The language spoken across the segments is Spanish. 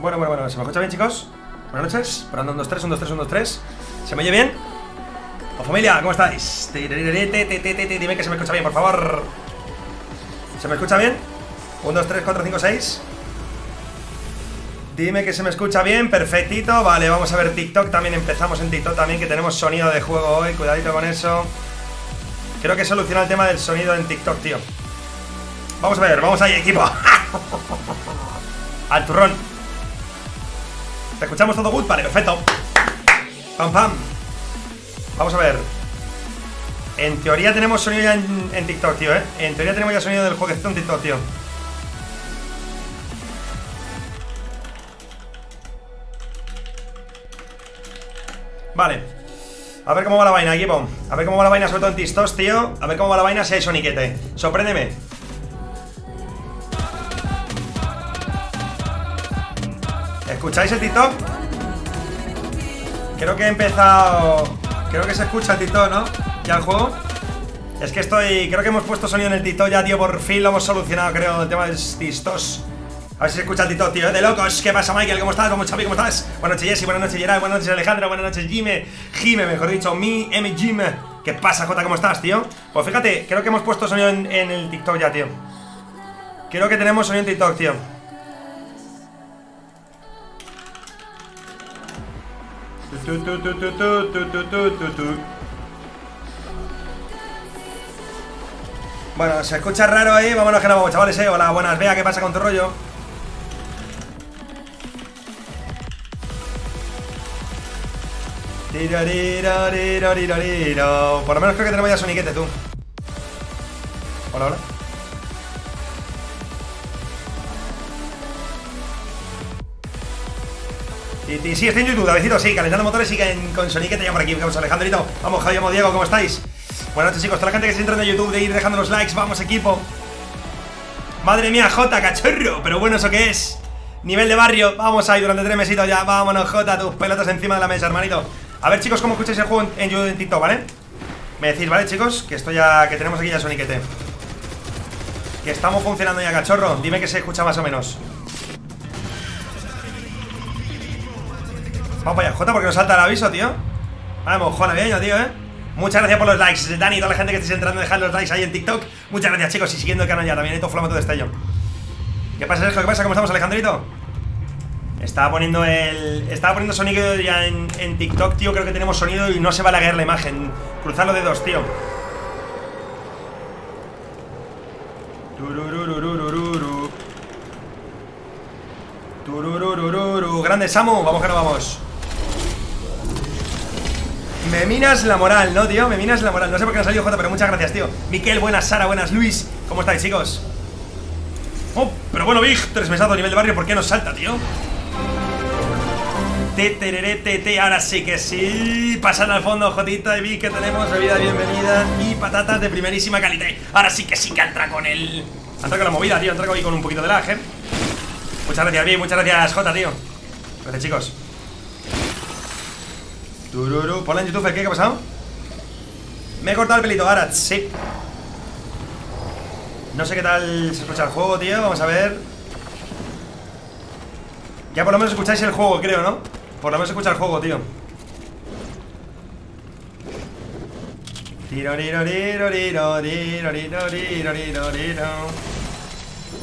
Bueno, bueno, bueno, ¿se me escucha bien, chicos? Buenas noches, Brandon 23, 1, 2, 3, 1, 2, 3 ¿Se me oye bien? ¡Oh, familia! ¿Cómo estáis? Dime que se me escucha bien, por favor ¿Se me escucha bien? 1, 2, 3, 4, 5, 6 Dime que se me escucha bien, perfectito Vale, vamos a ver TikTok también, empezamos en TikTok también Que tenemos sonido de juego hoy, cuidadito con eso Creo que he solucionado el tema del sonido en TikTok, tío Vamos a ver, vamos ahí, equipo Al turrón ¿Te escuchamos todo good? Vale, perfecto. Pam, pam. Vamos a ver. En teoría tenemos sonido ya en, TikTok, tío, ¿eh? En teoría tenemos ya sonido del jueguecito en TikTok, tío. Vale. A ver cómo va la vaina, equipo. A ver cómo va la vaina, sobre todo en Tistos, tío. A ver cómo va la vaina si hay soniquete. Sorpréndeme. ¿Escucháis el TikTok? Creo que he empezado... Creo que se escucha el TikTok, ¿no? Ya el juego Es que estoy... Creo que hemos puesto sonido en el TikTok ya, tío Por fin lo hemos solucionado, creo El tema del TikTok a ver si se escucha el TikTok, tío, de locos. ¿Qué pasa, Michael? ¿Cómo estás? ¿Cómo Chavi? ¿Cómo estás? Buenas noches, Jessy. Buenas noches, Gerard. Buenas noches, Alejandra. Buenas noches, Jime. Jime, mejor dicho. Mi, M, Jime. ¿Qué pasa, Jota? ¿Cómo estás, tío? Pues fíjate, creo que hemos puesto sonido en, en el TikTok ya, tío. Creo que tenemos sonido en TikTok, tío. Bueno, se escucha raro ahí, vámonos que no vamos, chavales, eh. Hola, buenas, vea, ¿qué pasa con tu rollo? Por lo menos creo que tenemos ya soniquete, tú. Hola, hola. Y, sí, estoy en YouTube, Davidito, sí, calentando motores y con soniquete ya por aquí. Vamos, Alejandrito. Vamos, Javier Diego, ¿cómo estáis? Buenas noches, chicos. Toda la gente que se entra en YouTube de ir dejando los likes. Vamos, equipo. Madre mía, J, cachorro. Pero bueno, ¿eso qué es? Nivel de barrio. Vamos ahí durante tres mesitos ya. Vámonos, J, tus pelotas encima de la mesa, hermanito. A ver, chicos, cómo escucháis el juego en, YouTube en TikTok, ¿vale? Me decís, ¿vale, chicos? Que esto ya. que tenemos aquí ya soniquete. Que estamos funcionando ya, cachorro. Dime que se escucha más o menos. Vamos para allá, J, porque nos salta el aviso, tío. Vamos, Juan navideño, tío, ¿eh? Muchas gracias por los likes, Dani, toda la gente que estáis entrando, dejando los likes ahí en TikTok. Muchas gracias, chicos, y siguiendo el canal ya también, esto flama todo estello. ¿Qué pasa, Sergio? ¿Qué pasa? ¿Cómo estamos, Alejandrito? Estaba poniendo el. Estaba poniendo sonido ya en, TikTok, tío. Creo que tenemos sonido y no se va a laguear la imagen. Cruzar los dedos, tío. Turururururu. Grande Samu, vamos que no vamos. Me minas la moral, ¿no, tío? Me minas la moral. No sé por qué no salió J, pero muchas gracias, tío. Miquel, buenas, Sara, buenas, Luis. ¿Cómo estáis, chicos? Oh, pero bueno, Big Tres mesados, nivel de barrio. ¿Por qué nos salta, tío? Te, ahora sí que sí. Pasan al fondo, Jotita y Big Que tenemos bebida bienvenida Y patatas de primerísima calidad. Ahora sí que sí que entra con el... Entra con la movida, tío. Entra con un poquito de lag, ¿eh? Muchas gracias, Big. Muchas gracias, J, tío. Gracias, chicos Tururu. Ponla en YouTube, ¿qué? ¿Qué ha pasado? Me he cortado el pelito, ahora, sí No sé qué tal se escucha el juego, tío Vamos a ver Ya por lo menos escucháis el juego, creo, ¿no? Por lo menos escucha el juego, tío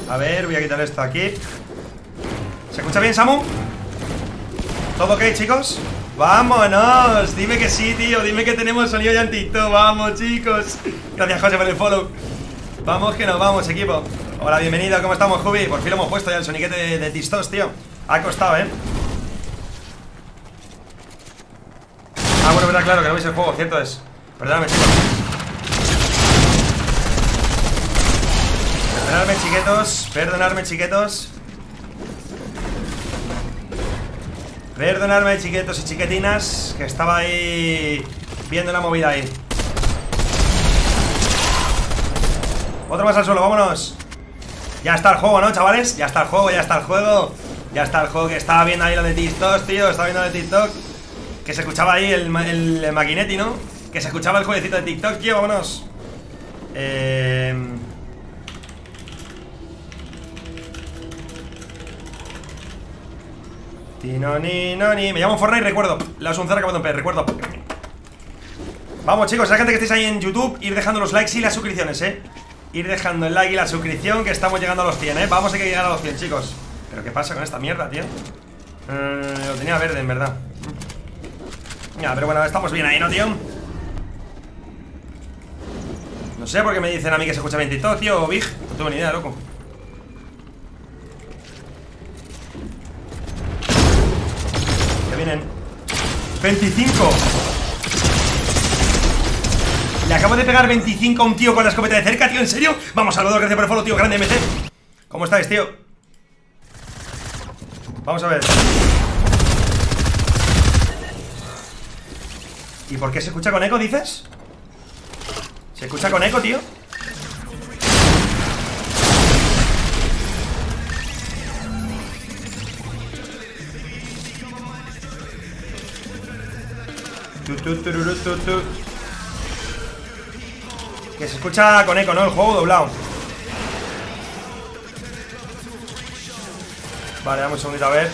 A ver, voy a quitar esto aquí ¿Se escucha bien, Samu? ¿Todo ok, chicos? ¡Vámonos! Dime que sí, tío Dime que tenemos sonido TikTok ¡Vamos, chicos! Gracias, José, por el follow Vamos que nos vamos, equipo Hola, bienvenido, ¿cómo estamos, Jubi? Por fin lo hemos puesto ya el soniquete de, de Tistos, tío Ha costado, ¿eh? Ah, bueno, verdad, claro, que no veis el juego, cierto es Perdóname, chicos Perdonadme, chiquetos Perdonadme, chiquetos Perdonadme, chiquetos y chiquetinas, que estaba ahí viendo la movida ahí. Otro más al suelo, vámonos. Ya está el juego, ¿no, chavales? Ya está el juego, ya está el juego. Ya está el juego que estaba viendo ahí lo de TikTok, tío. Estaba viendo lo de TikTok. Que se escuchaba ahí el, el, maquinetti, ¿no? Que se escuchaba el jueguecito de TikTok, tío, vámonos. Eh... no, ni, no, ni. Me llamo Fortnite, recuerdo. La un acabado en recuerdo. Vamos, chicos, la gente que estéis ahí en YouTube, ir dejando los likes y las suscripciones, ¿eh? Ir dejando el like y la suscripción, que estamos llegando a los 100, ¿eh? Vamos a llegar a los 100, chicos. ¿Pero qué pasa con esta mierda, tío? Eh, lo tenía verde, en verdad. Ya, pero bueno, estamos bien ahí, ¿no, tío? No sé por qué me dicen a mí que se escucha bien TikTok, tío, Big. No tengo ni idea, loco. Vienen 25 Le acabo de pegar 25 a un tío con la escopeta de cerca, tío, ¿en serio? Vamos, Salvador, gracias por el follow, tío, grande MC ¿Cómo estáis, tío? Vamos a ver ¿Y por qué se escucha con eco, dices? ¿Se escucha con eco, tío? Que se escucha con eco, ¿no? El juego doblado Vale, dame un segundito a ver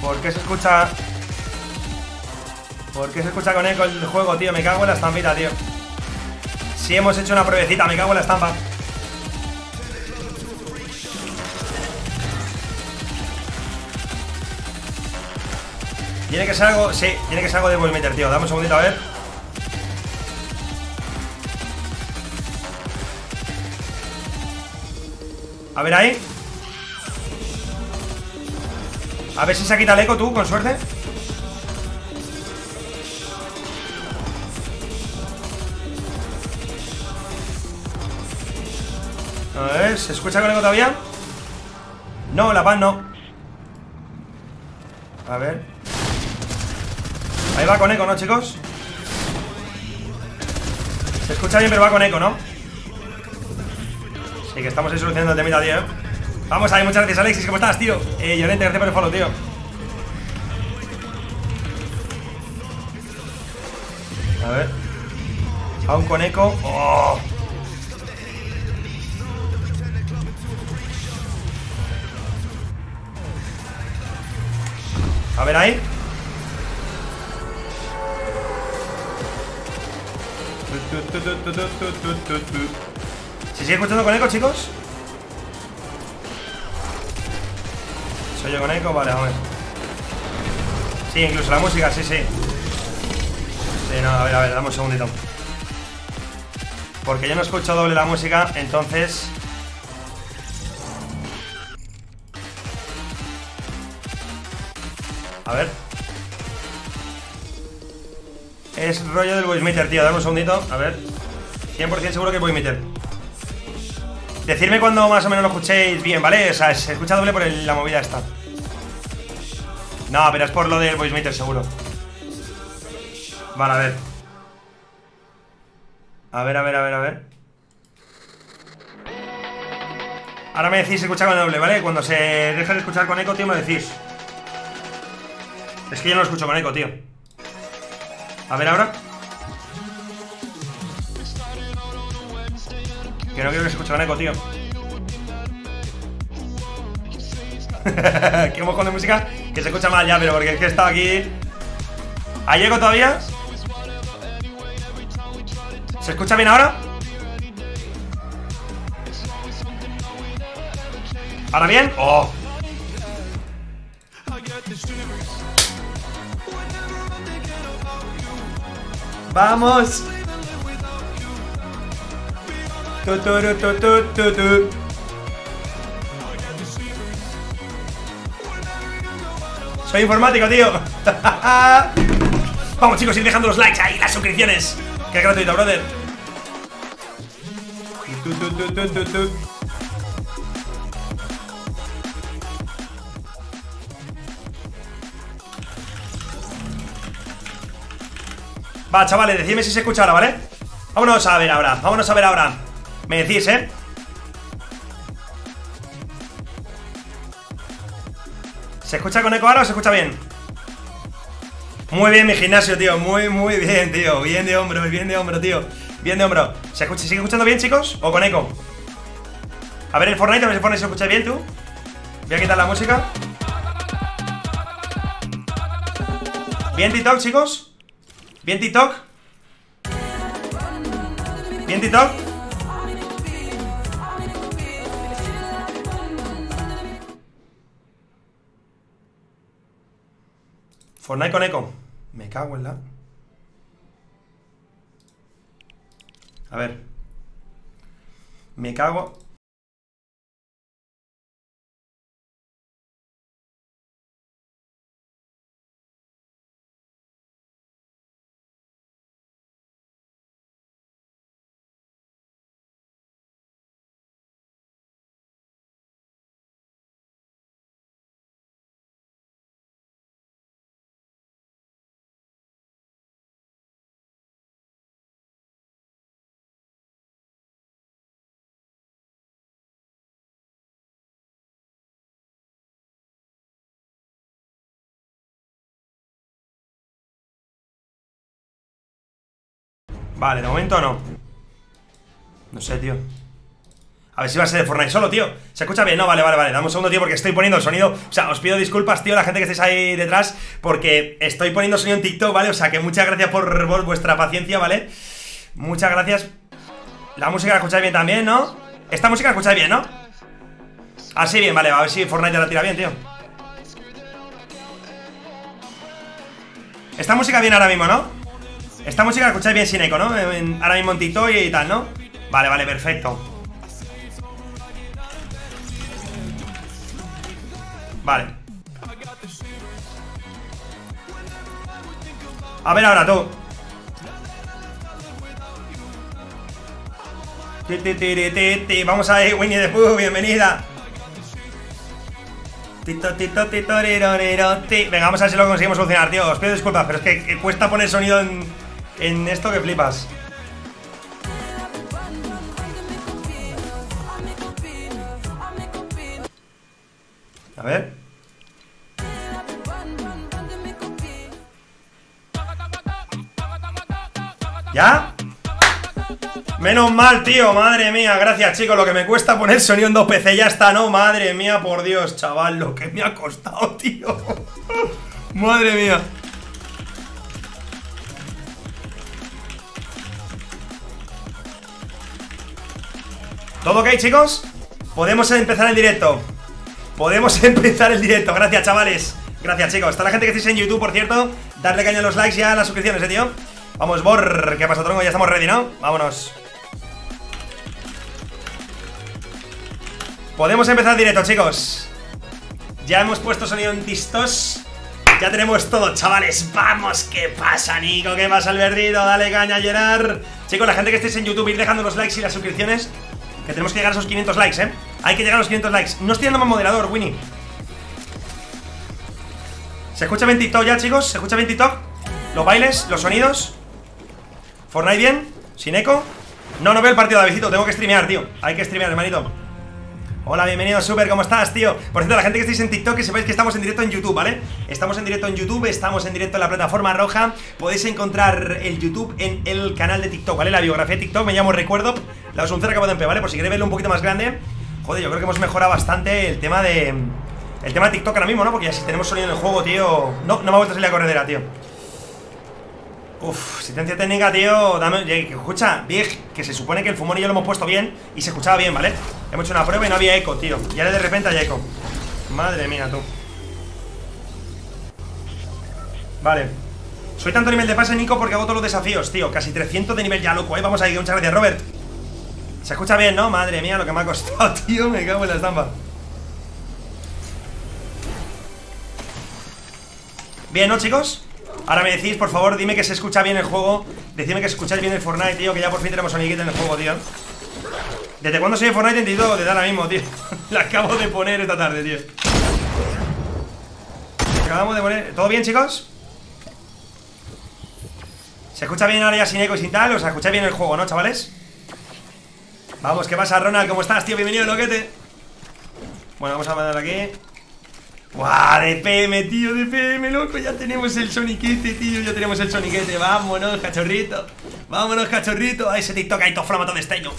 ¿Por qué se escucha ¿Por qué se escucha con eco el juego, tío? Me cago en la estampita, tío. Si hemos hecho una pruebecita, me cago en la estampa. Tiene que ser algo, sí, tiene que ser algo de meter, tío. Dame un segundito a ver. A ver ahí. A ver si se quita el eco tú, con suerte. A ver, ¿se escucha con eco todavía? No, la paz no. A ver. Va con eco, ¿no, chicos? Se escucha bien, pero va con eco, ¿no? Sí, que estamos ahí solucionando el temita, tío, ¿eh? Vamos ahí, muchas gracias, Alexis, ¿cómo estás, tío? Eh, Llorente, gracias por el follow, tío A ver Aún con eco ¡Oh! A ver ahí ¿Se sigue escuchando con eco, chicos? ¿Soy yo con eco? Vale, a ver Sí, incluso la música, sí, sí Sí, no, a ver, a ver, dame un segundito Porque yo no escucho doble la música, entonces... Es rollo del voice meter, tío, dame un segundito A ver. 100% seguro que es voice meter. Decidme cuando más o menos lo escuchéis bien, ¿vale? O sea, se escucha doble por la movida esta. No, pero es por lo del voice meter seguro. Vale, a ver. A ver, a ver, a ver, a ver. Ahora me decís escuchar con doble, ¿vale? Cuando se deja de escuchar con eco, tío, me decís. Es que yo no lo escucho con eco, tío A ver ahora Que no quiero que se escuche con eco, tío Qué mojón de música Que se escucha mal ya, pero porque es que he estado aquí ¿Hay eco todavía? ¿Se escucha bien ahora? ¿Ahora bien? ¡Oh! ¡Vamos! Soy informático, tío. Vamos, chicos, ir dejando los likes ahí, las suscripciones. Que es gratuito, brother. Va, chavales, decidme si se escucha ahora, ¿vale? Vámonos a ver ahora, vámonos a ver ahora Me decís, ¿eh? ¿Se escucha con eco ahora o se escucha bien? Muy bien mi gimnasio, tío Muy, muy bien, tío Bien de hombro, bien de hombro, tío Bien de hombro ¿Se escucha, sigue escuchando bien, chicos? ¿O con eco? A ver el Fortnite, a ver si se escucha bien, tú Voy a quitar la música ¿Bien TikTok, chicos? ¿Bien TikTok? ¿Bien TikTok? Fortnite con eco Me cago en la... A ver Me cago Vale, de momento no No sé, tío A ver si va a ser de Fortnite solo, tío ¿Se escucha bien? No, vale, vale, vale Dame un segundo, tío, porque estoy poniendo el sonido O sea, os pido disculpas, tío, la gente que estáis ahí detrás Porque estoy poniendo sonido en TikTok, ¿vale? O sea, que muchas gracias por, vuestra paciencia, ¿vale? Muchas gracias La música la escucháis bien también, ¿no? Esta música la escucháis bien, ¿no? Así bien, vale, a ver si Fortnite la tira bien, tío Esta música viene ahora mismo, ¿no? Esta música la escucháis bien sin eco, ¿no? ahora mismo en TikTok y tal, ¿no? Vale, vale, perfecto. Vale. A ver ahora tú. Vamos a ver, Winnie the Pooh, bienvenida. Venga, vamos a ver si lo conseguimos solucionar, tío. Os pido disculpas, pero es que cuesta poner sonido en, en esto que flipas A ver. ¿Ya? Menos mal, tío, madre mía, gracias chicos Lo que me cuesta poner sonido en dos PC Ya está, ¿no? Madre mía, por Dios, chaval Lo que me ha costado, tío Madre mía ¿Todo ok, chicos? Podemos empezar el directo. Podemos empezar el directo, gracias chavales. Gracias chicos, está la gente que estáis en YouTube, por cierto. Darle caña a los likes y a las suscripciones, eh, tío. Vamos, Bor, ¿qué pasa, tronco? Ya estamos ready, ¿no? Vámonos. Podemos empezar el directo, chicos. Ya hemos puesto sonido en tistos Ya tenemos todo, chavales. Vamos, ¿qué pasa, Nico? ¿Qué pasa, Albertito? Dale caña a llenar Chicos, la gente que estáis en YouTube, ir dejando los likes y las suscripciones Que tenemos que llegar a esos 500 likes, ¿eh? Hay que llegar a los 500 likes. No estoy dando más moderador, Winnie. ¿Se escucha bien TikTok ya, chicos? ¿Se escucha bien TikTok? Los bailes, los sonidos Fortnite bien, sin eco No, no veo el partido de Davidito, tengo que streamear, tío. Hay que streamear, hermanito Hola, bienvenido, Super, ¿cómo estás, tío? Por cierto, la gente que estáis en TikTok, que sepáis que estamos en directo en YouTube, ¿vale? Estamos en directo en YouTube, estamos en directo en la plataforma roja Podéis encontrar el YouTube en el canal de TikTok, ¿vale? La biografía de TikTok, me llamo Recuerdo La Osuncer acabo de ¿vale? Por si queréis verlo un poquito más grande Joder, yo creo que hemos mejorado bastante el tema de... El tema de TikTok ahora mismo, ¿no? Porque ya si tenemos sonido en el juego, tío... No, no me ha vuelto a salir la corredera, tío Uf, asistencia técnica, tío dame, Escucha, Big, que se supone que el fumón y yo lo hemos puesto bien Y se escuchaba bien, ¿vale? Hemos hecho una prueba y no había eco, tío Y ahora de repente hay eco Madre mía, tú Vale Soy tanto nivel de pase, Nico, porque hago todos los desafíos, tío Casi 300 de nivel ya, loco, ¿eh? Vamos a ir, muchas gracias, Robert se escucha bien, ¿no? Madre mía, lo que me ha costado, tío Me cago en la estampa Bien, ¿no, chicos? Ahora me decís, por favor, dime que se escucha bien el juego Decidme que escucháis bien el Fortnite, tío Que ya por fin tenemos amiguita en el juego, tío ¿Desde cuándo soy de Fortnite? Entendido de ahora mismo, tío La acabo de poner esta tarde, tío Acabamos de poner... ¿Todo bien, chicos? ¿Se escucha bien ahora ya sin eco y sin tal? O sea, escucháis bien el juego, ¿no, chavales? Vamos, ¿qué pasa, Ronald? ¿Cómo estás, tío? Bienvenido, loquete Bueno, vamos a mandar aquí ¡Guau! De PM, tío, de PM, loco. Ya tenemos el soniquete, tío Ya tenemos el soniquete. Vámonos, cachorrito. Vámonos, cachorrito. A ese TikTok ahí todo flama, todo esteño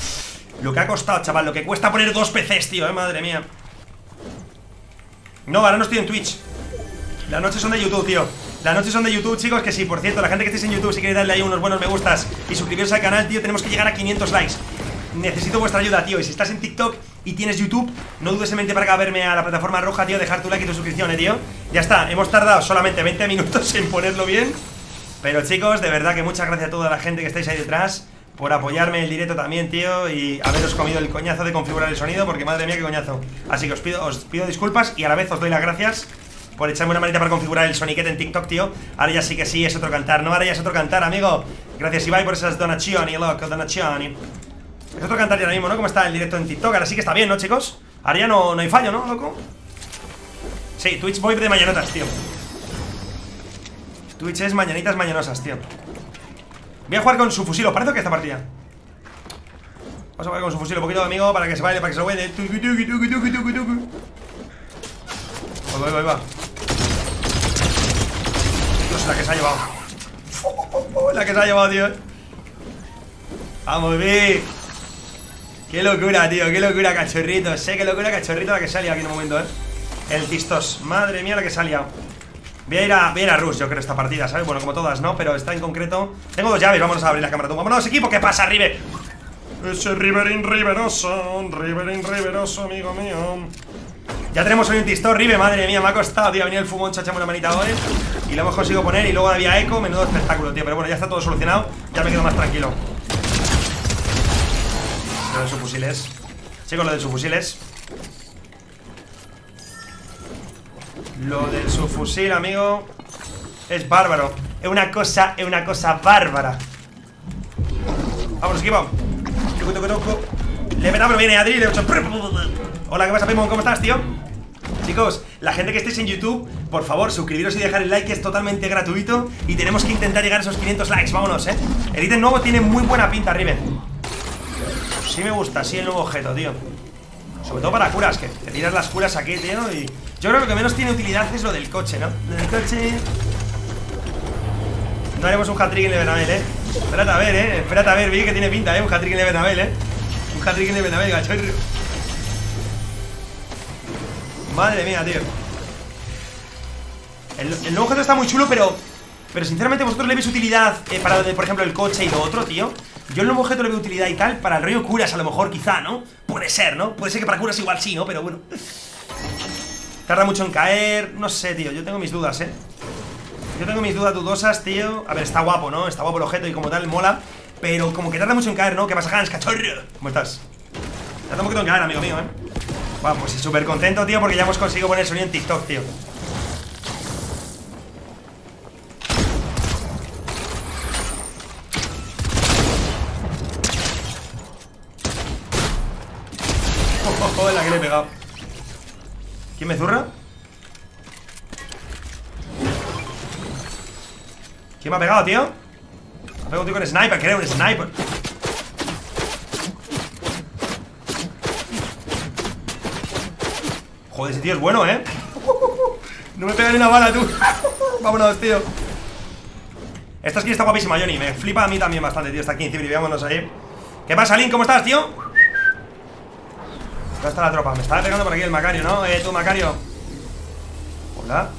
Lo que ha costado, chaval Lo que cuesta poner dos PCs, tío, eh, madre mía. No, ahora no estoy en Twitch. Las noches son de YouTube, tío. Las noches son de YouTube, chicos Que sí, por cierto La gente que estéis en YouTube Si queréis darle ahí unos buenos me gustas Y suscribiros al canal, tío Tenemos que llegar a 500 likes necesito vuestra ayuda, tío. Y si estás en TikTok y tienes YouTube No dudes en mente para acá verme a la plataforma roja, tío Dejar tu like y tu suscripción, eh, tío. Ya está, hemos tardado solamente 20 minutos en ponerlo bien. Pero chicos, de verdad que muchas gracias a toda la gente que estáis ahí detrás Por apoyarme en el directo también, tío Y haberos comido el coñazo de configurar el sonido Porque madre mía, qué coñazo. Así que os pido, os pido disculpas y a la vez os doy las gracias por echarme una manita para configurar el soniquete en TikTok, tío. Ahora ya sí que sí, es otro cantar, ¿no? Ahora ya es otro cantar, amigo. Gracias Ibai por esas donaciones, loco, donaciones es otro cantar ahora mismo, ¿no? Como está el directo en TikTok Ahora sí que está bien, ¿no, chicos? Ahora ya no, hay fallo, ¿no, loco? Sí, Twitch voy de mañanotas, tío Twitch es mañanitas mañanosas, tío Voy a jugar con su fusil, ¿os parece que esta partida? Vamos a jugar con su fusil un poquito, amigo Para que se baile, para que se vende Ahí va, ahí va Dios, la que se ha llevado La que se ha llevado, tío Vamos, bebé Qué locura, tío, qué locura, cachorrito. Sé qué locura, cachorrito la que salía aquí en un momento, eh. El Tistos. Madre mía, la que salía. Voy a ir a, voy a, ir a Rush, yo creo, esta partida, ¿sabes? Bueno, como todas, ¿no? Pero esta en concreto. Tengo dos llaves, vamos a abrir la cámara. Vámonos, equipo, ¿qué pasa, River? Ese Riverín Riveroso, Riverín Riveroso, amigo mío. Ya tenemos hoy un Tistor, Rive, madre mía, me ha costado, tío. Venía el fumón, chachame una manita hoy. Y lo hemos conseguido poner. Y luego había eco, menudo espectáculo, tío. Pero bueno, ya está todo solucionado. Ya me quedo más tranquilo. Lo de sus fusiles. Chicos, lo de sus fusiles. Lo del subfusil, amigo Es bárbaro. Es una cosa, es una cosa bárbara. Vamos, equipo. Le pero viene Adri le Hola, ¿qué pasa, Pimon? ¿Cómo estás, tío? Chicos, la gente que estéis en YouTube Por favor, suscribiros y dejar el like, es totalmente gratuito. Y tenemos que intentar llegar a esos 500 likes. Vámonos, eh El ítem nuevo tiene muy buena pinta, Riven Sí me gusta, sí el nuevo objeto, tío Sobre todo para curas, que te tiras las curas aquí, tío Y yo creo que lo que menos tiene utilidad es lo del coche, ¿no? Lo del coche... No haremos un hat-trick en el Bernabel, ¿eh? Espérate a ver, ¿eh? Espérate a ver, vi que tiene pinta, ¿eh? Un hat-trick en el Bernabel, ¿eh? Un hat-trick en el Bernabel, gachorro Madre mía, tío el, el, nuevo objeto está muy chulo, pero... Pero sinceramente vosotros le veis utilidad eh, para, por ejemplo, el coche y lo otro, tío Yo el nuevo objeto le veo utilidad y tal Para el rollo curas a lo mejor, quizá, ¿no? Puede ser, ¿no? Puede ser que para curas igual sí, ¿no? Pero bueno Tarda mucho en caer, no sé, tío, yo tengo mis dudas, ¿eh? Yo tengo mis dudas dudosas, tío A ver, está guapo, ¿no? Está guapo el objeto y como tal, mola Pero como que tarda mucho en caer, ¿no? ¿Qué pasa, Hans, cachorro? ¿Cómo estás? Tarda un poquito en caer, amigo mío, ¿eh? Bueno, pues súper contento, tío, porque ya hemos conseguido poner sonido en TikTok, tío ¿Quién me zurra? ¿Quién me ha pegado, tío? Me ha pegado un tío con sniper, creo, un sniper Joder, ese tío es bueno, ¿eh? No me pega ni una bala, tú Vámonos, tío Esta skin está guapísima, Johnny Me flipa a mí también bastante, tío aquí en vámonos ahí ¿Qué pasa, Link? ¿Cómo estás, tío? ¿Dónde está la tropa? Me estaba pegando por aquí el Macario, ¿no? Eh, tú, Macario Hola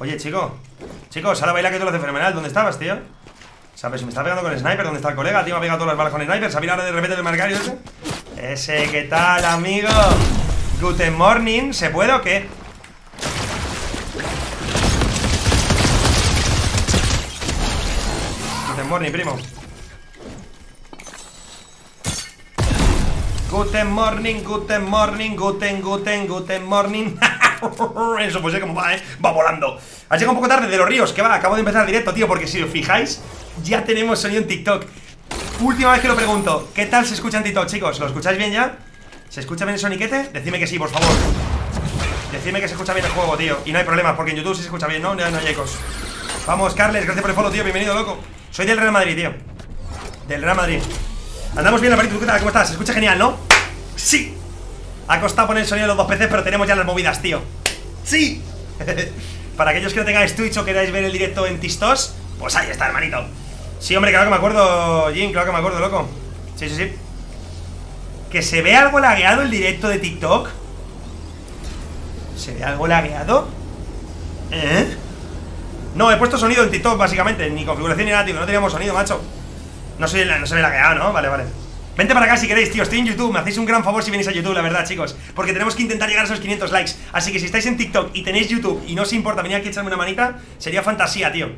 Oye, chico Chicos, ahora baila que tú lo haces fenomenal ¿Dónde estabas, tío? ¿Sabes? Si me está pegando con el sniper ¿Dónde está el colega? Tío, me ha pegado todas las balas con el sniper ¿Sabía ahora de repente del Macario ese? Ese, ¿qué tal, amigo? Guten morning ¿Se puede o qué? Guten morning, primo Guten morning, guten morning, guten, guten, guten morning Eso pues sé cómo va, ¿eh? Va volando Ha llegado un poco tarde de los ríos, que va, acabo de empezar directo, tío Porque si os fijáis, ya tenemos sonido en TikTok Última vez que lo pregunto ¿Qué tal se escucha en TikTok, chicos? ¿Lo escucháis bien ya? ¿Se escucha bien el soniquete? Decidme que sí, por favor Decidme que se escucha bien el juego, tío Y no hay problema, porque en YouTube sí se escucha bien, ¿no? No, no hay Vamos, Carles, gracias por el follow, tío Bienvenido, loco Soy del Real Madrid, tío Del Real Madrid Andamos bien, la ¿tú qué tal? ¿Cómo estás? Se escucha genial, ¿no? ¡Sí! Ha costado poner el sonido de los dos PCs, pero tenemos ya las movidas, tío ¡Sí! Para aquellos que no tengáis Twitch o queráis ver el directo en Tistos Pues ahí está, hermanito Sí, hombre, claro que me acuerdo, Jim, claro que me acuerdo, loco Sí, sí, sí ¿Que se ve algo lagueado el directo de TikTok? ¿Se ve algo lagueado? ¿Eh? No, he puesto sonido en TikTok, básicamente Ni configuración ni nada, tío, no teníamos sonido, macho no se, no se lagueado, ¿no? Vale, vale. Vente para acá si queréis, tío, estoy en YouTube. Me hacéis un gran favor si venís a YouTube, la verdad, chicos. Porque tenemos que intentar llegar a esos 500 likes. Así que si estáis en TikTok y tenéis YouTube Y no os importa venir aquí a echarme una manita Sería fantasía, tío.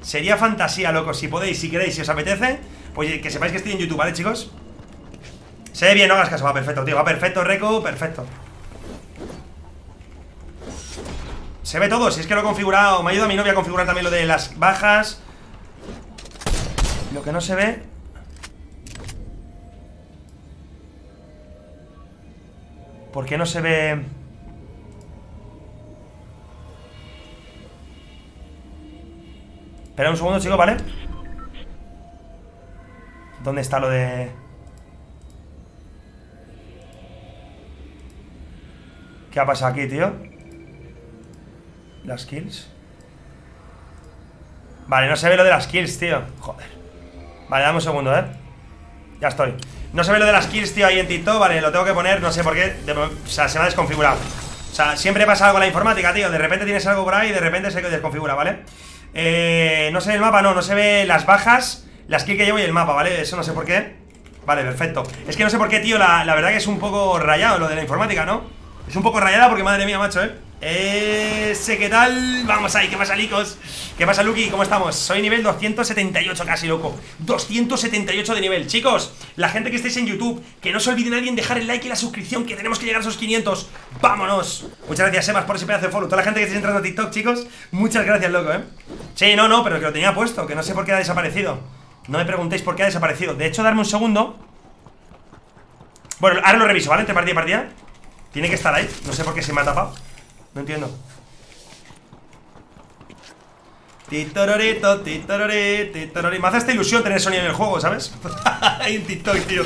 Sería fantasía, loco, si podéis, si queréis, si os apetece Pues que sepáis que estoy en YouTube, ¿vale, chicos? Se ve bien, no hagas caso, va perfecto, tío. Va perfecto, Reco, perfecto. Se ve todo, si es que lo he configurado. Me ayuda mi novia a configurar también lo de las bajas. Lo que no se ve ¿Por qué no se ve...? Espera un segundo, chicos, ¿vale? ¿Dónde está lo de...? ¿Qué ha pasado aquí, tío? Las kills Vale, no se ve lo de las kills, tío Joder Vale, dame un segundo, ¿eh? Ya estoy. No se ve lo de las kills, tío, ahí en TikTok, vale, lo tengo que poner, no sé por qué. o sea, se me ha desconfigurado. O sea, siempre pasa algo en la informática, tío. De repente tienes algo por ahí y de repente se desconfigura, ¿vale? Eh, no se ve el mapa, no, no se ve las bajas, las kills que llevo y el mapa, ¿vale? Eso no sé por qué. Vale, perfecto. Es que no sé por qué, tío, la, la verdad que es un poco rayado lo de la informática, ¿no? Es un poco rayada porque madre mía, macho, ¿eh? Ese, ¿qué tal? Vamos ahí, ¿qué pasa, Licos? ¿Qué pasa, Luki? ¿Cómo estamos? Soy nivel 278 casi, loco 278 de nivel Chicos, la gente que estéis en YouTube Que no se olvide nadie en dejar el like y la suscripción Que tenemos que llegar a esos 500 ¡Vámonos! Muchas gracias, Sebas, por ese pedazo de follow Toda la gente que esté entrando a TikTok, chicos Muchas gracias, loco, ¿eh? Sí, no, no, pero que lo tenía puesto Que no sé por qué ha desaparecido No me preguntéis por qué ha desaparecido De hecho, darme un segundo Bueno, ahora lo reviso, ¿vale? Entre partida y partida Tiene que estar ahí No sé por qué se me ha tapado no entiendo. Titororito, titorori, titorori. Me hace esta ilusión tener Sony en el juego, ¿sabes? en TikTok, tío.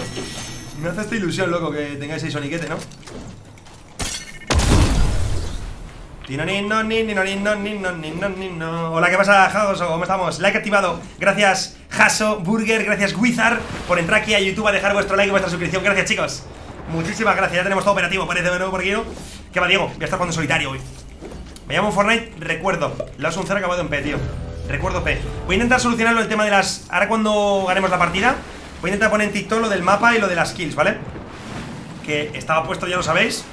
Me hace esta ilusión, loco, que tengáis ahí soniquete, ¿no? Hola, ¿qué pasa, Jaso? ¿Cómo estamos? Like activado. Gracias, Jaso, Burger, gracias, Wizard, por entrar aquí a YouTube a dejar vuestro like y vuestra suscripción. Gracias, chicos. Muchísimas gracias, ya tenemos todo operativo, parece de nuevo por aquí, ¿no? ¿Qué va, Diego? Voy a estar jugando solitario hoy. Me llamo Fortnite, recuerdo. La un 0 acabado en P, tío. Recuerdo P. Voy a intentar solucionarlo el tema de las... Ahora cuando ganemos la partida Voy a intentar poner en TikTok lo del mapa y lo de las kills, ¿vale? Que estaba puesto, ya lo sabéis.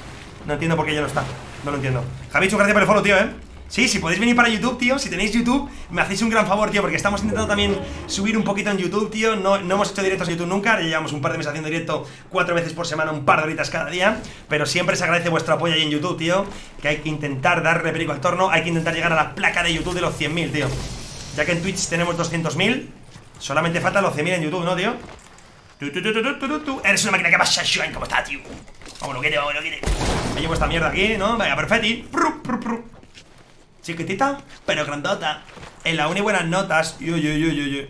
No entiendo por qué ya no está. No lo entiendo. Javichu, gracias por el follow, tío, ¿eh? Sí, si podéis venir para YouTube, tío, si tenéis YouTube, me hacéis un gran favor, tío, porque estamos intentando también subir un poquito en YouTube, tío. No, no hemos hecho directos en YouTube nunca, ya llevamos un par de meses haciendo directo cuatro veces por semana, un par de horitas cada día. Pero siempre se agradece vuestro apoyo ahí en YouTube, tío. Que hay que intentar darle perico al torno, hay que intentar llegar a la placa de YouTube de los 100.000, tío. Ya que en Twitch tenemos 200.000, solamente faltan los 100.000 en YouTube, ¿no, tío? Eres una máquina que pasa, ¿cómo está, tío? Vamos, lo quiere, vamos, lo. Me llevo esta mierda aquí, ¿no? Vaya, perfetti. Chiquitita, pero grandota. En la uni buenas notas. Yo, yo, yo, yo, yo.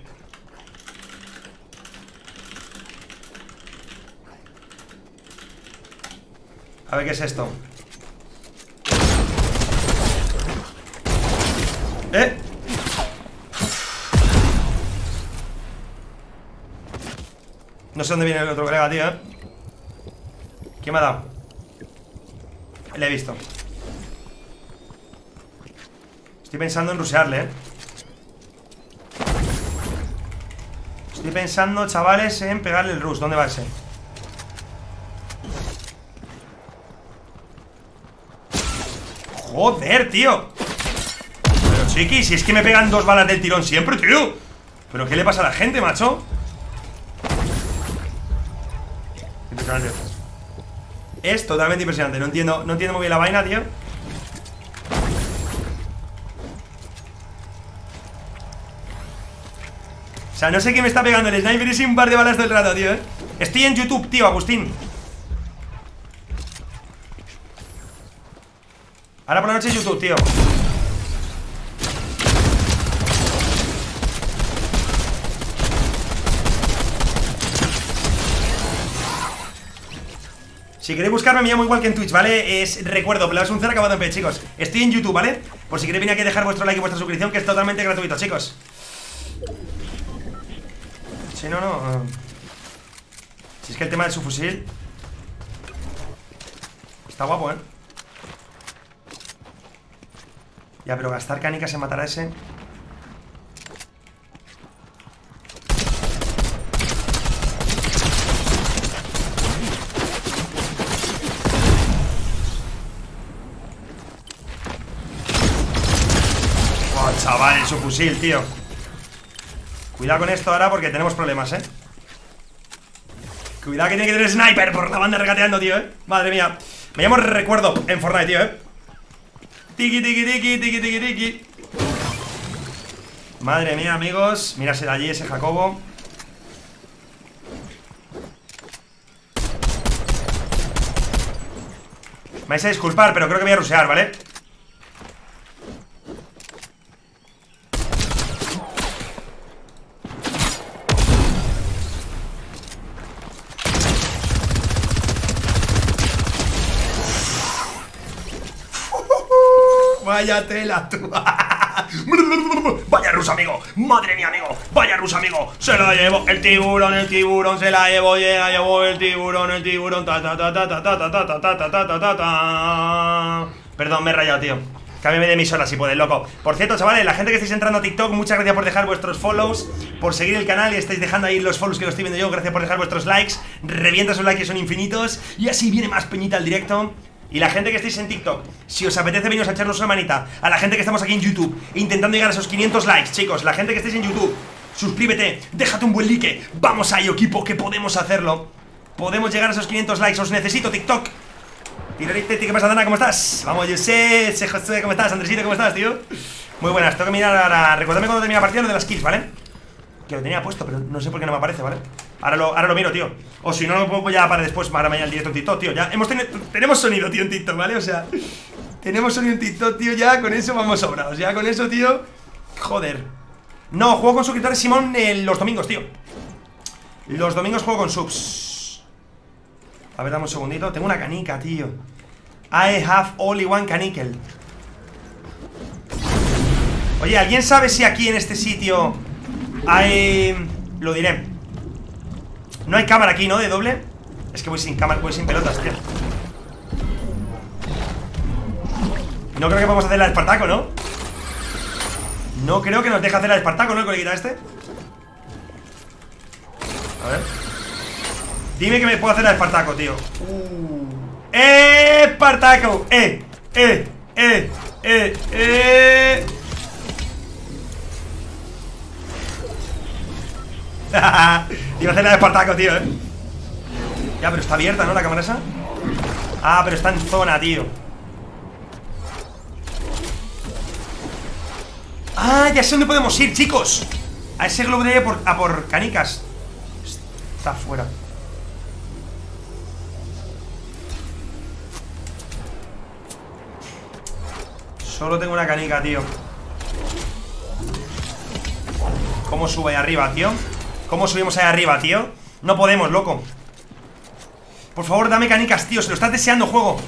A ver qué es esto. ¿Eh? No sé dónde viene el otro colega, tío, ¿eh? ¿Quién me ha dado? Le he visto Estoy pensando en rusearle, ¿eh? Estoy pensando, chavales, en pegarle el rush ¿Dónde va ese? Joder, tío Pero chiqui, si es que me pegan dos balas del tirón siempre, tío ¿Pero qué le pasa a la gente, macho? Impresionante Es totalmente impresionante No entiendo, no entiendo muy bien la vaina, tío sea, no sé qué me está pegando el sniper y un par de balas del rato, tío, ¿eh? Estoy en YouTube, tío, Agustín Ahora por la noche YouTube, tío Si queréis buscarme, me llamo igual que en Twitch, ¿vale? Es, recuerdo, Plas un cero acabado en P, chicos Estoy en YouTube, ¿vale? Por si queréis venir aquí a dejar vuestro like y vuestra suscripción Que es totalmente gratuito, chicos si no, no. Ah. Si es que el tema de su fusil. Está guapo, ¿eh? Ya, pero gastar canicas en matar a ese. Chaval, su fusil, tío. Cuidado con esto ahora porque tenemos problemas, ¿eh? Cuidado que tiene que tener sniper por la banda regateando, tío, ¿eh? Madre mía Me llamo Recuerdo en Fortnite, tío, ¿eh? Tiki, tiki, tiki, tiki, tiki, tiki Madre mía, amigos Mira ese de allí, ese Jacobo Me vais a disculpar, pero creo que voy a rusear, ¿vale? Vaya tela tú. Vaya rusa, amigo. Madre mía, amigo. Vaya rusa, amigo. Se la llevo. El tiburón, el tiburón. Se la llevo, la llevo. El tiburón, el tiburón. Ta ta ta ta ta ta ta ta ta ta ta ta ta Perdón, me he rayado, tío. Cámbiame de emisora si puedes, loco. Por cierto, chavales, la gente que estáis entrando a TikTok, muchas gracias por dejar vuestros follows, por seguir el canal y estáis dejando ahí los follows que los estoy viendo yo. Gracias por dejar vuestros likes. Revienta esos likes que son infinitos. Y así viene más peñita al directo. Y la gente que estáis en TikTok, si os apetece veniros a echarnos una manita A la gente que estamos aquí en YouTube Intentando llegar a esos 500 likes, chicos La gente que estáis en YouTube, suscríbete Déjate un buen like, vamos ahí equipo Que podemos hacerlo Podemos llegar a esos 500 likes, os necesito TikTok ¿qué pasa Dana? ¿Cómo estás? Vamos, yo sé, José, ¿cómo estás? Andresito, ¿cómo estás, tío? Muy buenas, tengo que mirar ahora Recuérdame cuando termina la partida lo de las kills, ¿vale? Que lo tenía puesto, pero no sé por qué no me aparece, ¿vale? Ahora lo, ahora lo miro, tío. O si no, lo pongo ya para después, para mañana el directo en TikTok, tío. Ya hemos tenido, tenemos sonido, tío, en TikTok, ¿vale? O sea, tenemos sonido en TikTok, tío Ya con eso vamos sobrados. Ya con eso, tío Joder. No, juego con suscriptores Simón los domingos, tío. Los domingos juego con subs. A ver, dame un segundito. Tengo una canica, tío. I have only one canicle. Oye, ¿alguien sabe si aquí en este sitio hay... Lo diré No hay cámara aquí, ¿no? De doble Es que voy sin cámara, voy sin pelotas, tío No creo que podamos hacer la de Espartaco, ¿no? No creo que nos deje hacer la de Espartaco, ¿no? El coleguita este A ver Dime que me puedo hacer la de Espartaco, tío uh. ¡Eh! ¡Espartaco! ¡Eh! ¡Eh! ¡Eh! ¡Eh! ¡Eh! Iba a hacer la de Espartaco, tío, eh Ya, pero está abierta, ¿no? La cámara esa. Ah, pero está en zona, tío. Ah, ya sé dónde podemos ir, chicos. A ese globo de por, a por canicas. Está fuera. Solo tengo una canica, tío. ¿Cómo sube ahí arriba, tío? ¿Cómo subimos ahí arriba, tío? No podemos, loco. Por favor, dame canicas, tío Se lo estás deseando, juego.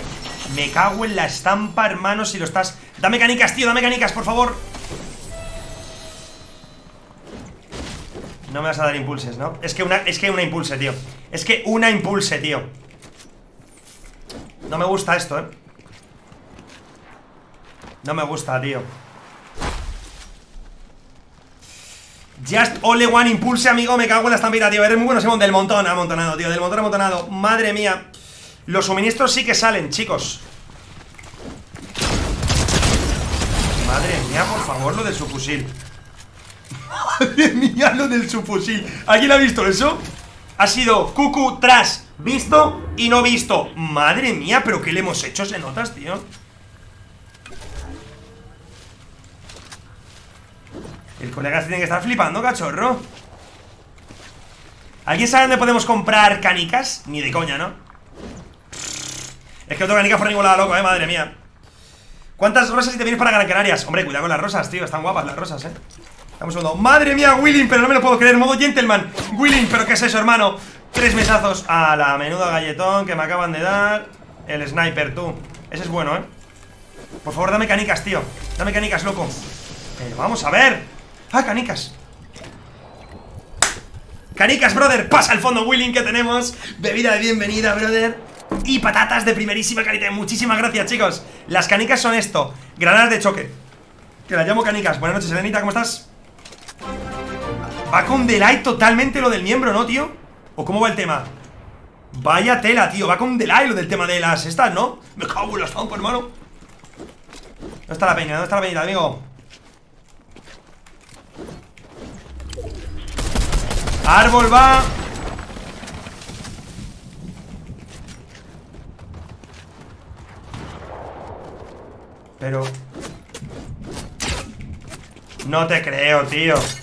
Me cago en la estampa, hermano Si lo estás... Dame canicas, tío Dame canicas, por favor. No me vas a dar impulses, ¿no? Es que una, es que una impulse, tío. Es que una impulse, tío. No me gusta esto, ¿eh? No me gusta, tío Just only one impulse, amigo Me cago en la estampita, tío. Eres muy bueno, Simón Del montón amontonado, tío Del montón amontonado. Madre mía. Los suministros sí que salen, chicos. Madre mía, por favor, lo del subfusil. Madre mía, lo del subfusil. ¿Alguien ha visto eso? Ha sido cucu tras Visto y no visto. Madre mía, pero ¿qué le hemos hecho? Se notas, tío El colega se tiene que estar flipando, cachorro. ¿Alguien sabe dónde podemos comprar canicas? Ni de coña, ¿no? Es que no tengo canicas por ningún lado, loco, eh, madre mía. ¿Cuántas rosas si te vienes para Gran Canarias? Hombre, cuidado con las rosas, tío, están guapas las rosas, eh. Estamos segundo. Madre mía, Willing, pero no me lo puedo creer, modo gentleman. Willing, pero ¿qué es eso, hermano? Tres mesazos a la menuda galletón que me acaban de dar. El sniper, tú. Ese es bueno, eh. Por favor, dame canicas, tío. Dame canicas, loco. Pero vamos a ver ¡Ah, canicas! Canicas, brother, pasa el fondo Willing que tenemos Bebida de bienvenida, brother Y patatas de primerísima calidad Muchísimas gracias, chicos Las canicas son esto Granadas de choque Que las llamo canicas Buenas noches, Elenita, ¿cómo estás? Va con delay totalmente lo del miembro, ¿no, tío? ¿O cómo va el tema? Vaya tela, tío Va con delay lo del tema de las estas, ¿no? Me cago en la estampa, hermano ¿Dónde está la peña? ¿Dónde está la peña, amigo? Árbol va. Pero. No te creo, tío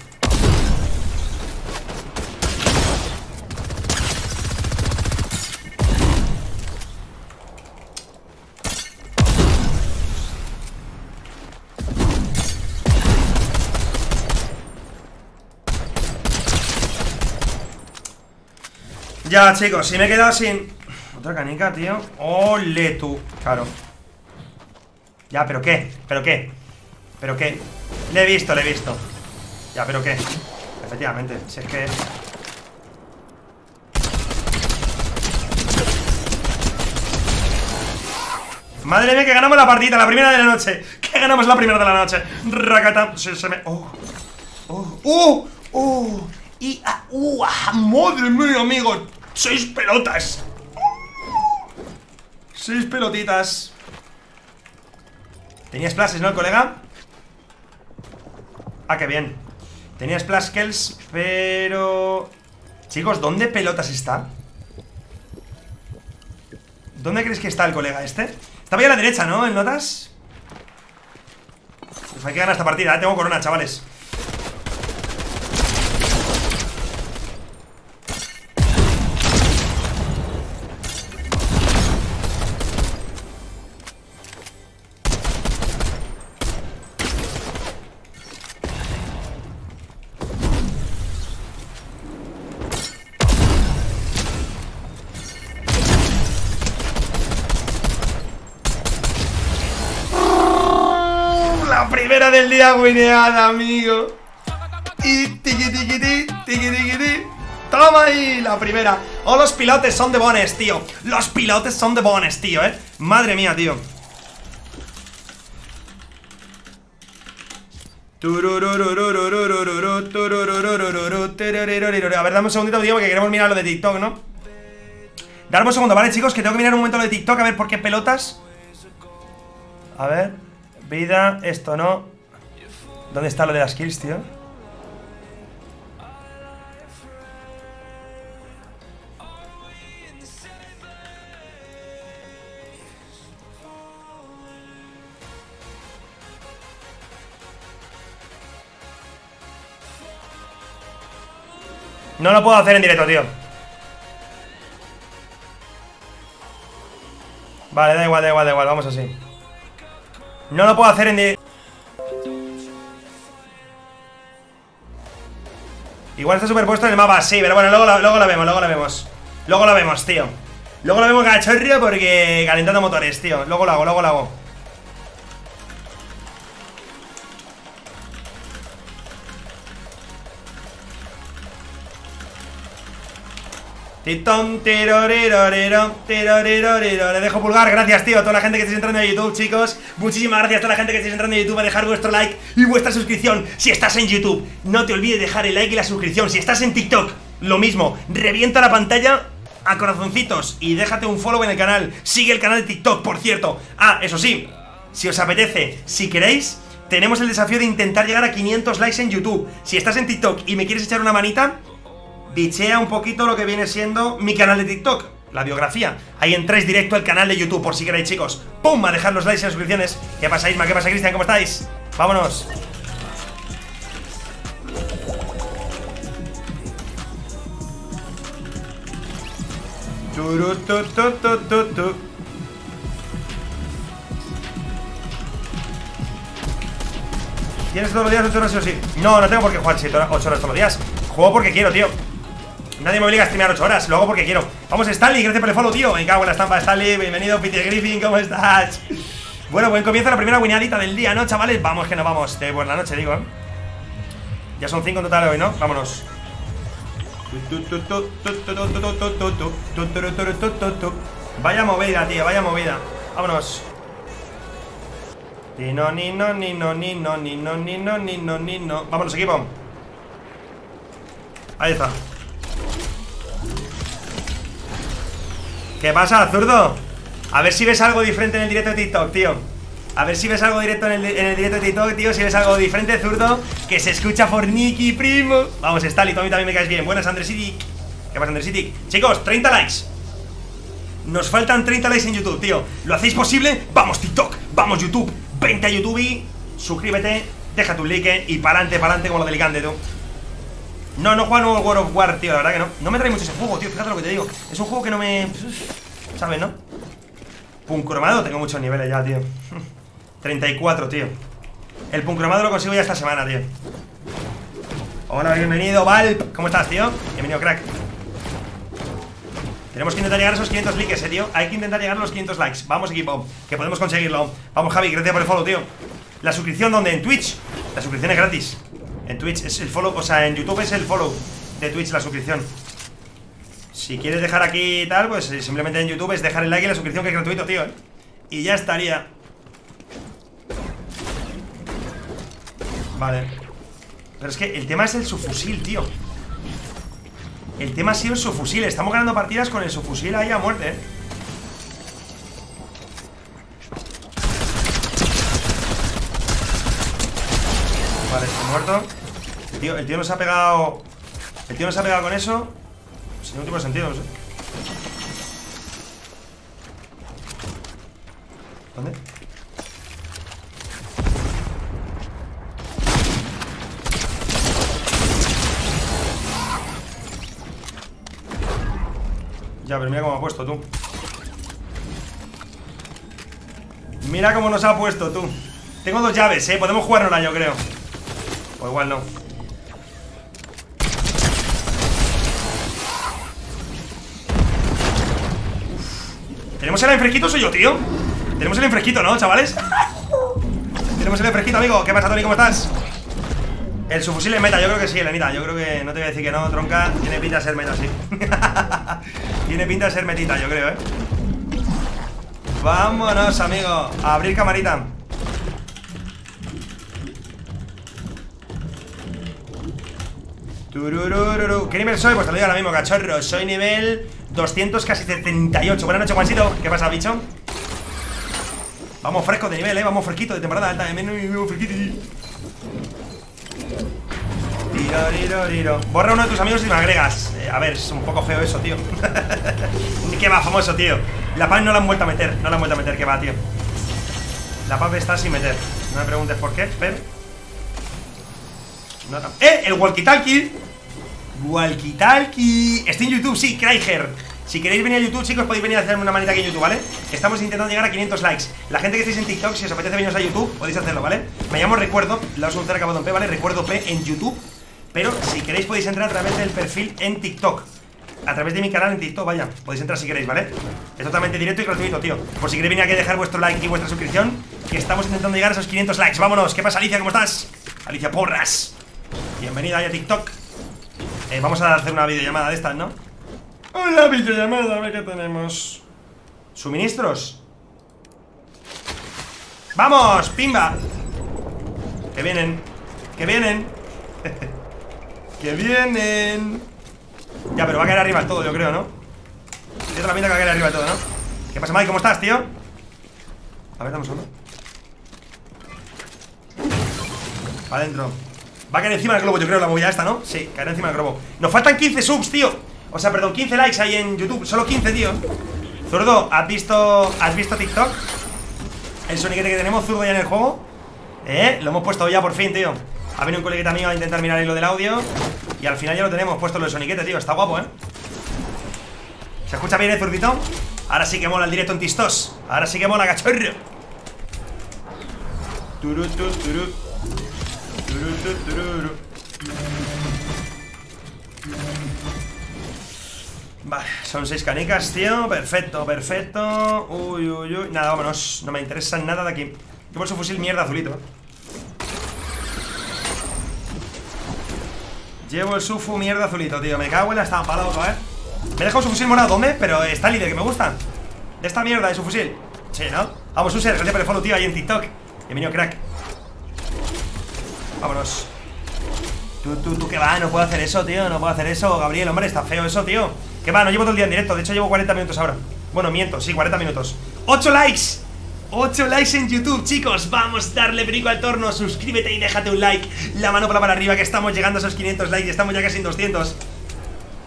Ya, chicos, si me he quedado sin... Otra canica, tío. Ole tú, claro. Ya, ¿pero qué? ¿Pero qué? ¿Pero qué? Le he visto, le he visto. Ya, ¿pero qué? Efectivamente, si es que... Madre mía, que ganamos la partida, la primera de la noche. Que ganamos la primera de la noche. Rakata, se, se me... Oh, oh, oh, oh Y... Ah, uh, madre mía, amigos Seis pelotas Seis pelotitas Tenía splashes, ¿no, el colega? Ah, qué bien Tenía splashes, pero... Chicos, ¿dónde pelotas está? ¿Dónde crees que está el colega este? Estaba ahí a la derecha, ¿no? ¿En notas? Pues hay que ganar esta partida, ¿eh? Tengo corona, chavales día wineada, amigo. Y tiki tiki tiki tiki Toma ahí la primera. Oh, los pilotes son de bones, tío. Los pilotes son de bones, tío, eh. Madre mía, tío. A ver, dame un segundito, tío, porque queremos mirar lo de TikTok, ¿no? Dame un segundo, ¿vale, chicos? Que tengo que mirar un momento lo de TikTok a ver por qué pelotas. A ver. Vida, esto no ¿Dónde está lo de las kills, tío? No lo puedo hacer en directo, tío Vale, da igual, da igual, da igual, vamos así no lo puedo hacer en... Igual está superpuesto en el mapa, sí, pero bueno, luego lo, luego lo vemos, luego lo vemos. Luego lo vemos, tío. Luego lo vemos cachorro porque calentando motores, tío. Luego lo hago, luego lo hago Le dejo pulgar, gracias tío a toda la gente que estáis entrando en YouTube, chicos. Muchísimas gracias a toda la gente que estáis entrando en YouTube. A dejar vuestro like y vuestra suscripción Si estás en YouTube, no te olvides dejar el like y la suscripción. Si estás en TikTok, lo mismo. Revienta la pantalla a corazoncitos Y déjate un follow en el canal. Sigue el canal de TikTok, por cierto. Ah, eso sí, si os apetece, si queréis tenemos el desafío de intentar llegar a 500 likes en YouTube. Si estás en TikTok y me quieres echar una manita bichea un poquito lo que viene siendo mi canal de TikTok, la biografía. Ahí entráis directo al canal de YouTube por si queréis, chicos. ¡Pum! A dejar los likes y las suscripciones. ¿Qué pasa, Isma? ¿Qué pasa, Cristian? ¿Cómo estáis? ¡Vámonos! ¿Tienes todos los días 8 horas o sí? No, no tengo por qué jugar 8 horas todos los días. Juego porque quiero, tío. Nadie me obliga a streamear 8 horas, luego porque quiero. Vamos, Stanley, gracias por el follow, tío. Me cago en la estampa, Stanley. Bienvenido, Peter Griffin, ¿cómo estás? Bueno, buen comienzo la primera wineadita del día, ¿no, chavales? Vamos, que nos vamos. De buena noche, digo, ¿eh? Ya son 5 en total hoy, ¿no? Vámonos. Vaya movida, tío, vaya movida. Vámonos. Ni no, ni no, ni no, ni no, ni no, ni no, ni no, ni no. Vámonos, equipo. Ahí está. ¿Qué pasa, zurdo? A ver si ves algo diferente en el directo de TikTok, tío. A ver si ves algo directo en el, directo de TikTok, tío Si ves algo diferente, zurdo Que se escucha Forniki, primo. Vamos, Stali, tú a mí también me caes bien. Buenas, Andrés City ¿Qué pasa, Andrés City? Chicos, 30 likes. Nos faltan 30 likes en YouTube, tío. ¿Lo hacéis posible? Vamos, TikTok. Vamos, YouTube. Vente a YouTube y suscríbete Deja tu like y pa'lante, pa'lante como lo delicante, tú no, no juego nuevo World of War, tío, la verdad que no. No me trae mucho ese juego, tío, fíjate lo que te digo. Es un juego que no me... ¿Sabes, no? Puncromado, tengo muchos niveles ya, tío. 34, tío. El puncromado lo consigo ya esta semana, tío. Hola, bienvenido, Val ¿Cómo estás, tío? Bienvenido, crack. Tenemos que intentar llegar a esos 500 likes, eh, tío. Hay que intentar llegar a los 500 likes. Vamos, equipo, que podemos conseguirlo. Vamos, Javi, gracias por el follow, tío. La suscripción donde en Twitch. La suscripción es gratis En Twitch. Es el follow, o sea, en YouTube es el follow De Twitch la suscripción. Si quieres dejar aquí tal, pues eh, simplemente en YouTube es dejar el like y la suscripción que es gratuito, tío ¿eh? Y ya estaría. Vale. Pero es que el tema es el subfusil, tío. El tema ha sido el subfusil. Estamos ganando partidas con el subfusil ahí a muerte, eh Vale, estoy muerto el tío, el tío nos ha pegado El tío nos ha pegado con eso Sin ningún tipo sentido, no sé. ¿Dónde? Ya, pero mira cómo ha puesto tú. Mira cómo nos ha puesto tú. Tengo dos llaves, eh, podemos jugárnosla yo creo. O igual no ¿Tenemos el enfresquito soy yo, tío? Tenemos el enfresquito, ¿no, chavales? Tenemos el enfresquito, amigo ¿Qué pasa, Tony? ¿Cómo estás? El subfusil es meta, yo creo que sí, Elenita Yo creo que, no te voy a decir que no, tronca Tiene pinta de ser meta, sí Tiene pinta de ser metita, yo creo, ¿eh? Vámonos, amigo A abrir camarita ¿Qué nivel soy? Pues te lo digo ahora mismo, cachorro Soy nivel 200, casi 78 Buenas noches, Juancito. ¿Qué pasa, bicho? Vamos fresco de nivel, eh Vamos fresquito de temporada alta Vamos fresquito Borra uno de tus amigos y me agregas. Eh, A ver, es un poco feo eso, tío. ¿Qué va, famoso, tío? La paz no la han vuelto a meter No la han vuelto a meter, ¿qué va, tío? La paz está sin meter. No me preguntes por qué, pero ¡Eh! El walkie-talkie. Walkie-talkie. Estoy en YouTube, sí, Kraiger Si queréis venir a YouTube, chicos, podéis venir a hacerme una manita aquí en YouTube, ¿vale? Estamos intentando llegar a 500 likes La gente que estáis en TikTok, si os apetece veniros a YouTube Podéis hacerlo, ¿vale? Me llamo Recuerdo, la os acabado en P, ¿vale? Recuerdo P en YouTube Pero si queréis podéis entrar a través del perfil en TikTok a través de mi canal en TikTok, vaya, podéis entrar si queréis, ¿vale? Es totalmente directo y gratuito, tío Por si queréis venir aquí a dejar vuestro like y vuestra suscripción Que estamos intentando llegar a esos 500 likes Vámonos, ¿qué pasa Alicia? ¿Cómo estás? Alicia Porras Bienvenida a TikTok eh, vamos a hacer una videollamada de estas, ¿no? Una videollamada, a ver qué tenemos ¿Suministros? ¡Vamos! ¡Pimba! Que vienen Que vienen Que vienen Ya, pero va a caer arriba todo, yo creo, ¿no? La pinta que va a caer arriba todo, ¿no? ¿Qué pasa, Mike? ¿Cómo estás, tío? A ver, damos uno Adentro Va a caer encima del globo, yo creo, la movida esta, ¿no? Sí, caerá encima del globo Nos faltan 15 subs, tío O sea, perdón, 15 likes ahí en YouTube Solo 15, tío Zurdo, ¿has visto, ¿has visto TikTok? El soniquete que tenemos, zurdo ya en el juego ¿Eh? Lo hemos puesto ya por fin, tío Ha venido un coleguita mío a intentar mirar ahí lo del audio Y al final ya lo tenemos puesto lo del soniquete, tío Está guapo, ¿eh? ¿Se escucha bien, eh, zurdito? Ahora sí que mola el directo en Tistos Ahora sí que mola, cachorro Turu, turu. Vale, son seis canicas, tío. Perfecto, perfecto. Uy, uy, uy. Nada, vámonos. No me interesa nada de aquí. Llevo su fusil mierda azulito. Llevo el sufu mierda azulito, tío. Me cago en la estampa, loco, eh. Me he dejado su fusil morado, ¿dónde? Pero está líder, que me gusta. De esta mierda de su fusil. Sí, ¿no? Vamos, user, gracias por el follow, tío, ahí en TikTok. Bienvenido, crack. Vámonos. Tú, tú, tú, ¿qué va? No puedo hacer eso, tío. No puedo hacer eso, Gabriel, hombre, está feo eso, tío ¿Qué va? No llevo todo el día en directo. De hecho, llevo 40 minutos ahora. Bueno, miento, sí, 40 minutos. ¡8 likes! 8 likes en YouTube, chicos Vamos, darle brinco al torno. Suscríbete y déjate un like. La mano para, para arriba Que estamos llegando a esos 500 likes. Estamos ya casi en 200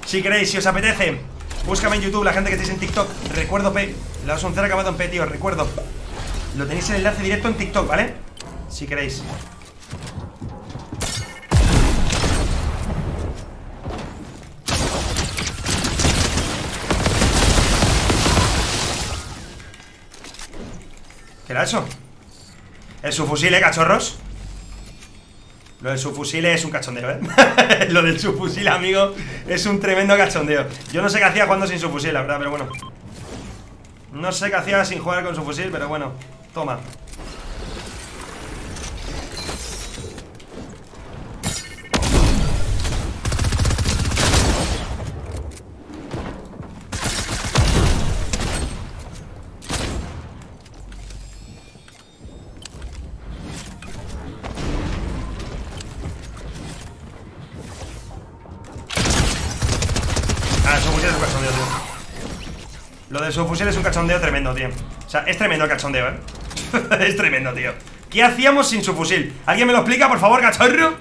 Si queréis, si os apetece Búscame en YouTube, la gente que estéis en TikTok. Recuerdo P La os un cero acabado en P, tío Recuerdo. Lo tenéis en el enlace directo en TikTok, ¿vale? Si queréis ¿Qué era eso? El subfusil, ¿eh, cachorros? Lo del subfusil es un cachondeo, ¿eh? Lo del subfusil, amigo, es un tremendo cachondeo Yo no sé qué hacía jugando sin subfusil, la verdad, pero bueno No sé qué hacía sin jugar con su fusil, pero bueno Toma Lo del subfusil es un cachondeo tremendo, tío. O sea, es tremendo el cachondeo, eh. es tremendo, tío. ¿Qué hacíamos sin su fusil? ¿Alguien me lo explica, por favor, cachorro?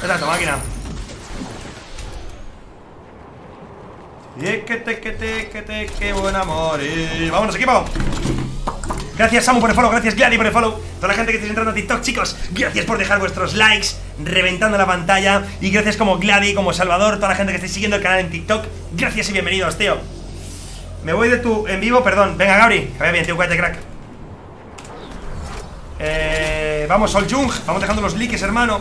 Exacto, máquina. Y que te, que te, que te, qué buen amor. Y vámonos, equipo. Gracias Samu por el follow, gracias Glady por el follow Toda la gente que estáis entrando a TikTok, chicos Gracias por dejar vuestros likes, reventando la pantalla. Y gracias como Glady, como Salvador Toda la gente que estáis siguiendo el canal en TikTok. Gracias y bienvenidos, tío. Me voy de tu en vivo, perdón. Venga, Gabri, que vaya bien, tío, cuídate, crack. Eh, Vamos, Sol Jung, vamos dejando los likes, hermano.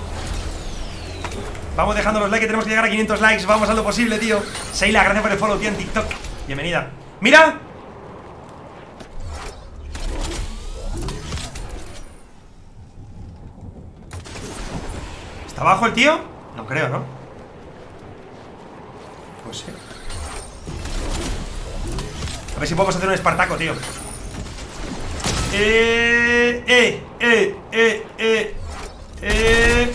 Vamos dejando los likes, tenemos que llegar a 500 likes. Vamos a lo posible, tío. Seila, gracias por el follow, tío, en TikTok. Bienvenida. ¡Mira! ¿Abajo el tío? No creo, ¿no? Pues sí A ver si podemos hacer un espartaco, tío Eh, eh, eh, eh, eh Eh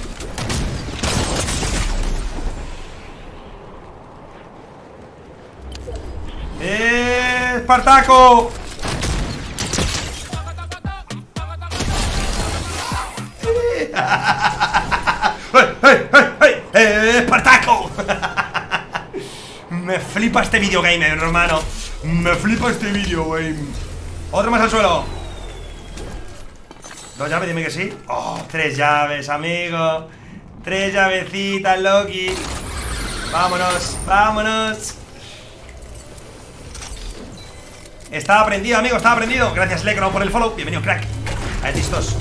Eh, Espartaco ¡Hey, hey, hey! ¡Eh, Espartaco! Me flipa este videogame, hermano. Me flipa este videogame Otro más al suelo. Dos llaves, dime que sí. Oh, tres llaves, amigo. Tres llavecitas, Loki. Vámonos, vámonos. Estaba prendido, amigo, estaba prendido Gracias, Lecron, por el follow. Bienvenido, crack. A listos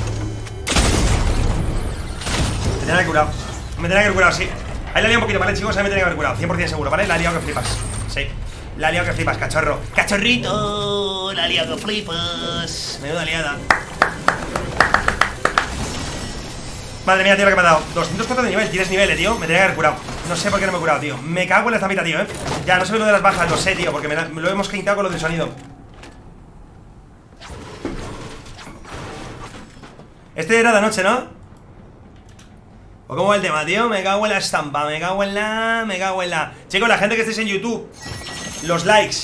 Me tenía que curado. Me tenía que curado, sí. Ahí la he liado un poquito, ¿vale, chicos? Ahí me tenía que haber curado. 100% seguro, ¿vale? La he liado que flipas. Sí. La he liado que flipas, cachorro. Cachorrito La he liado que flipas. Menuda liada. Madre mía, tío, lo que me ha dado. 204 de nivel, tienes nivel, eh, tío. Me tenía que haber curado. No sé por qué no me he curado, tío. Me cago en la zapita, tío, eh. Ya, no sé lo de las bajas, lo sé, tío Porque lo hemos quitado con lo del sonido. Este era de noche, ¿no? ¿O cómo va el tema, tío? Me cago en la estampa, me cago en la... Me cago en la... Chicos, la gente que estéis en YouTube Los likes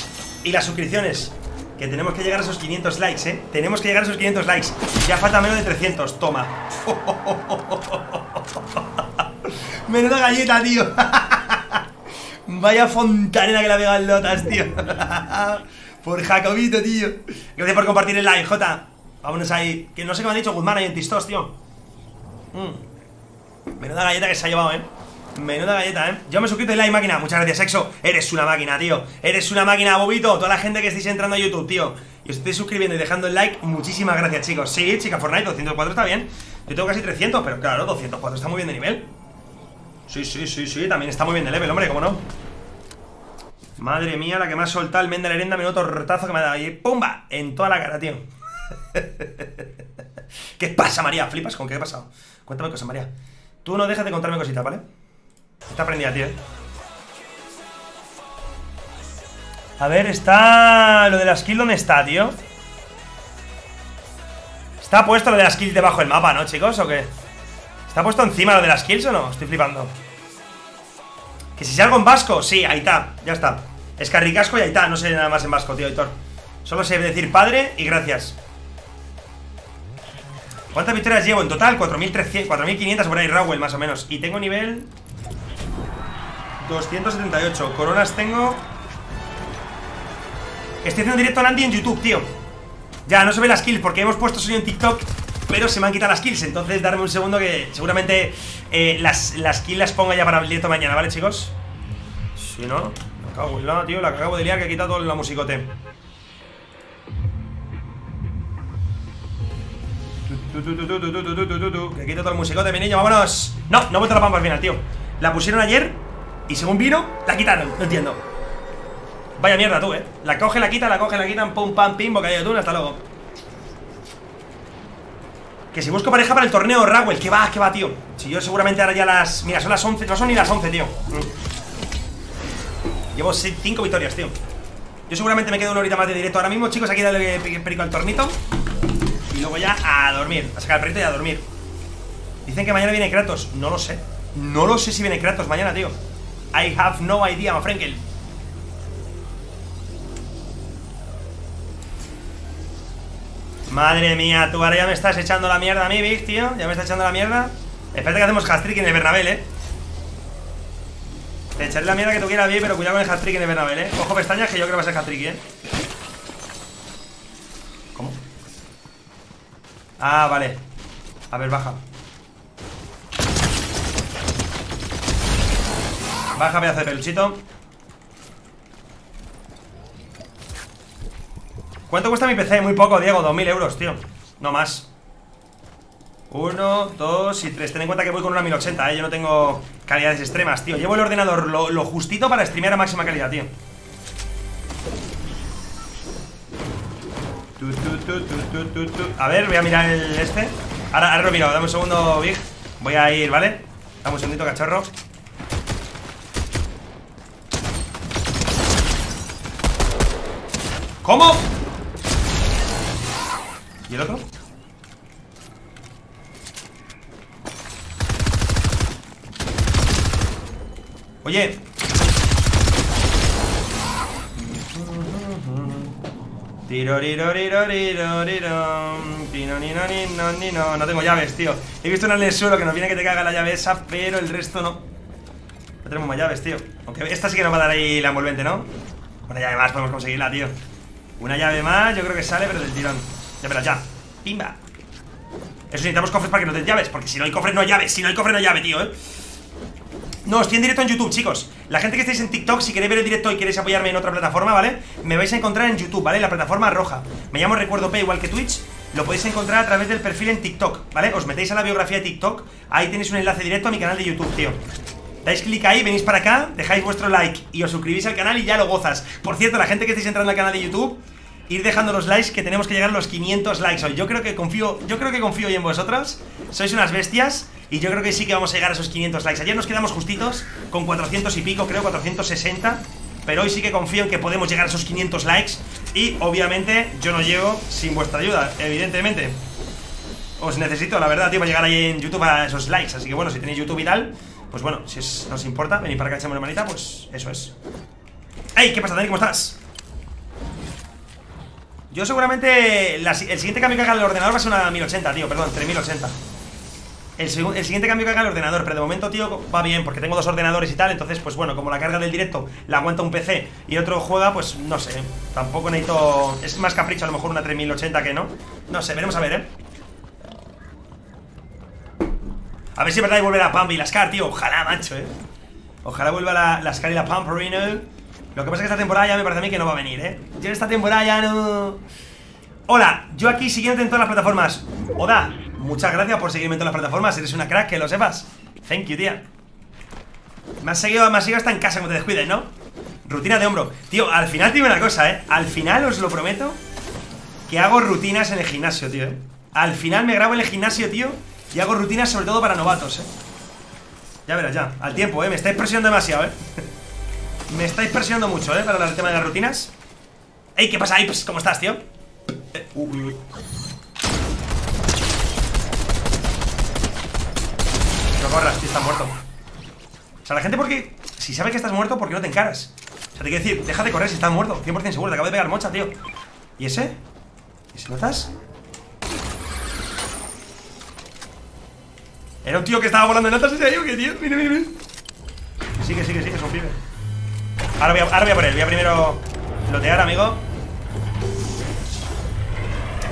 y las suscripciones Que tenemos que llegar a esos 500 likes, ¿eh? Tenemos que llegar a esos 500 likes. Ya falta menos de 300, toma. Menuda galleta, tío. Vaya fontanera que la pega lotas, tío. Por Jacobito, tío. Gracias por compartir el live, Jota. Vámonos ahí. Que no sé qué me han dicho Guzmán ahí en Tistos, tío. Mmm Menuda galleta que se ha llevado, ¿eh? Menuda galleta, ¿eh? Yo me suscrito en la máquina. Muchas gracias, Sexo. Eres una máquina, tío. Eres una máquina, Bobito. Toda la gente que estáis entrando a YouTube, tío. Y os estáis suscribiendo y dejando el like. Muchísimas gracias, chicos. Sí, chica Fortnite, 204 está bien. Yo tengo casi 300, pero claro, 204 está muy bien de nivel. Sí, sí, sí, sí. También está muy bien de level, hombre, ¿cómo no? Madre mía, la que me ha soltado el men de la herenda. Menudo tortazo que me ha dado. Y ¡pumba! En toda la cara, tío. ¿Qué pasa, María? ¿Flipas con qué ha pasado? Cuéntame cosas, María. Tú no dejas de contarme cositas, ¿vale? Está prendida, tío A ver, está... Lo de la skill, ¿dónde está, tío? Está puesto lo de las skills debajo del mapa, ¿no, chicos? ¿O qué? ¿Está puesto encima lo de las skills o no? Estoy flipando ¿Que si salgo en vasco? Sí, ahí está, ya está Es carricasco y ahí está, no sé nada más en vasco, tío, Hitor Solo sé decir padre y gracias ¿Cuántas victorias llevo en total? 4.500 por ahí, Raúl, más o menos. Y tengo nivel 278 Coronas tengo. Estoy haciendo directo a Andy en YouTube, tío. Ya, no se ve las kills porque hemos puesto sonido en TikTok Pero se me han quitado las kills Entonces darme un segundo que seguramente eh, las, las kills las ponga ya para el directo mañana, ¿vale, chicos? Si no, me cago en la, tío La que acabo de liar que ha quitado la musicote Que quito todo el musicote, mi niño, vámonos. No, no he vuelto la pampa al final, tío. La pusieron ayer y según vino, la quitaron. No entiendo. Vaya mierda tú, eh. La coge, la quita, la coge, la quitan Pum, pam, pim, bocadillo de atún, hasta luego. Que si busco pareja para el torneo Rawell Que va, que va, tío. Si yo seguramente ahora ya las... Mira, son las 11 No son ni las 11, tío. Mm. Llevo 5 victorias, tío. Yo seguramente me quedo una horita más de directo. Ahora mismo, chicos, aquí dale perico al tornito y luego ya a dormir, a sacar el perrito y a dormir Dicen que mañana viene Kratos No lo sé No lo sé si viene Kratos mañana, tío I have no idea, ma Frankel. Madre mía, tú ahora ya me estás echando la mierda a mí, Big, tío. Ya me estás echando la mierda. Espérate que hacemos hat en el Bernabel, eh. Te echaré la mierda que tú quieras, bien, pero cuidado con el hat-trick en el Bernabel, eh. Ojo pestañas que yo creo que va a ser hat-trick, eh. Ah, vale. A ver, baja. Pedazo de peluchito. ¿Cuánto cuesta mi PC? Muy poco, Diego, 2.000 euros, tío No más Uno, dos y tres Ten en cuenta que voy con una 1080, ¿eh? Yo no tengo calidades extremas, tío Llevo el ordenador lo, justito para streamear a máxima calidad, tío A ver, voy a mirar el este Ahora, ahora lo miro, dame un segundo, Big Voy a ir, ¿vale? Dame un segundito, cachorro ¿Cómo? ¿Y el otro? Oye No tengo llaves, tío. He visto en el suelo que nos viene que te caga la llave esa Pero el resto no. No tenemos más llaves, tío. Aunque esta sí que nos va a dar ahí la envolvente, ¿no? Una llave más podemos conseguirla, tío. Una llave más, yo creo que sale, pero del tirón. Ya verás, ya. Pimba. Eso necesitamos cofres para que nos den llaves Porque si no hay cofres no hay llaves. Si no hay cofres no hay llave, tío, ¿eh? No, estoy en directo en YouTube, chicos La gente que estáis en TikTok, si queréis ver el directo y queréis apoyarme en otra plataforma, ¿vale? Me vais a encontrar en YouTube, ¿vale? La plataforma roja Me llamo Recuerdo P, igual que Twitch Lo podéis encontrar a través del perfil en TikTok, ¿vale? Os metéis a la biografía de TikTok Ahí tenéis un enlace directo a mi canal de YouTube, tío Dais clic ahí, venís para acá, dejáis vuestro like y os suscribís al canal y ya lo gozas Por cierto, la gente que estáis entrando al canal de YouTube ir dejando los likes que tenemos que llegar a los 500 likes hoy. Yo creo que confío, yo creo que confío hoy en vosotros. Sois unas bestias y yo creo que sí que vamos a llegar a esos 500 likes. Ayer nos quedamos justitos con 400 y pico, creo 460, pero hoy sí que confío en que podemos llegar a esos 500 likes y obviamente yo no llego sin vuestra ayuda, evidentemente. Os necesito, la verdad, tío, para llegar ahí en YouTube a esos likes. Así que bueno, si tenéis YouTube y tal, pues bueno, si os, nos importa, venid para acá, echamos una manita, pues eso es. ¡Ey! ¿Qué pasa, Dani? ¿Cómo estás? Yo seguramente el siguiente cambio que haga el ordenador va a ser una 1080, tío, perdón, 3080 el, siguiente cambio que haga el ordenador, pero de momento, tío, va bien Porque tengo dos ordenadores y tal, entonces, pues bueno, como la carga del directo la aguanta un PC y otro juega, pues no sé Tampoco necesito... Es más capricho a lo mejor una 3080 que no No sé, veremos a ver, ¿eh? A ver si es verdad y vuelve la Pump y la Scar, tío Ojalá, macho, ¿eh? Ojalá vuelva la, Scar y la Pump, Reno lo que pasa es que esta temporada ya me parece a mí que no va a venir, ¿eh? Yo esta temporada ya no... Hola, yo aquí siguiéndote en todas las plataformas Oda, muchas gracias por seguirme en todas las plataformas Eres una crack, que lo sepas Thank you, tía Me has seguido, me seguido hasta en casa, como te descuides, ¿no? Rutina de hombro Tío, al final tiene una cosa, ¿eh? Al final, os lo prometo Que hago rutinas en el gimnasio, tío, ¿eh? Al final me grabo en el gimnasio, tío Y hago rutinas sobre todo para novatos, ¿eh? Ya verás, ya Al tiempo, ¿eh? Me estáis presionando demasiado, ¿eh? Me estáis presionando mucho, ¿eh? Para el tema de las rutinas Ey, ¿qué pasa? Pues, ¿cómo estás, tío? Eh, uy, uy. Corras, tío, estás muerto O sea, la gente porque... Si sabe que estás muerto, ¿por qué no te encaras? O sea, te quiero decir, deja de correr si estás muerto 100% seguro, te acabo de pegar mocha, tío ¿Y ese? ¿Y ese notas? Era un tío que estaba volando en notas ese ahí, ¿o qué, tío? Mira, mira, mira Sigue, sigue, sigue, es un pibe Ahora voy, a, ahora voy a por él, voy a primero lotear, amigo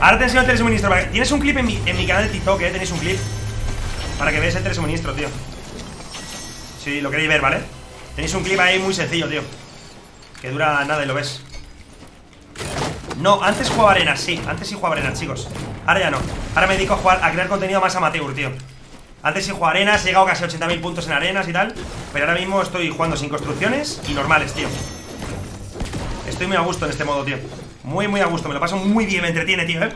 Ahora te enseño el telesuministro Tienes un clip en mi, en mi canal de TikTok, eh Tenéis un clip Para que veáis el telesuministro, tío. Si lo queréis ver, ¿vale? Tenéis un clip ahí muy sencillo, tío. Que dura nada y lo ves. No, antes jugaba arenas, sí. Antes sí jugaba arenas, chicos. Ahora ya no. Ahora me dedico a jugar, a crear contenido más amateur, tío. Antes sí jugaba arenas, he llegado casi a 80.000 puntos en arenas y tal Pero ahora mismo estoy jugando sin construcciones y normales, tío. Estoy muy a gusto en este modo, tío. Muy, muy a gusto, me lo paso muy bien, me entretiene, tío, ¿eh?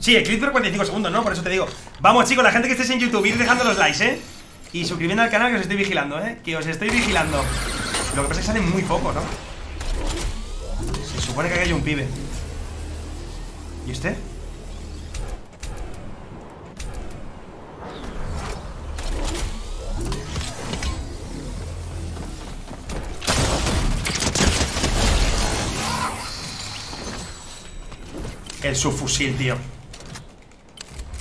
Sí, el clip dura 45 segundos, ¿no? Por eso te digo. Vamos, chicos, la gente que estéis en YouTube, ir dejando los likes, ¿eh? Y suscribiendo al canal que os estoy vigilando, ¿eh? Que os estoy vigilando. Lo que pasa es que salen muy poco, ¿no? Se supone que aquí hay un pibe. ¿Y este? El subfusil, tío.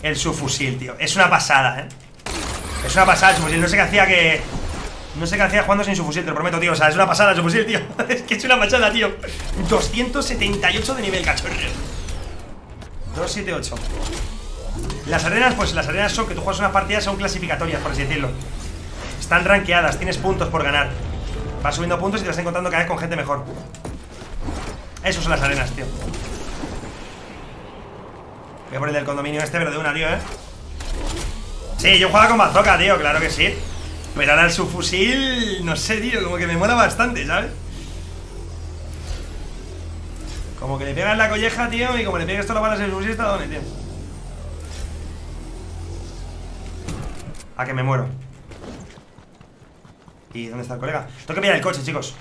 El subfusil, tío. Es una pasada, eh. Es una pasada el subfusil. No sé qué hacía que... No sé qué hacía jugando sin subfusil, te lo prometo, tío. O sea, es una pasada el subfusil, tío. Es que es una pasada, tío. 278 de nivel, cachorreo 278 Las arenas, pues las arenas son que tú juegas unas partidas Son clasificatorias, por así decirlo. Están rankeadas, tienes puntos por ganar. Vas subiendo puntos y te vas encontrando cada vez con gente mejor. Esos son las arenas, tío Voy a el del condominio este, pero de una, tío, ¿eh? Sí, yo jugaba con bazooka, tío, claro que sí Pero ahora el subfusil, no sé, tío, como que me mola bastante, ¿sabes? Como que le pegas la colleja, tío Y como le pegas todas las balas el subfusil, ¿está dónde, tío? A que me muero ¿Y dónde está el colega? Tengo que pillar el coche, chicos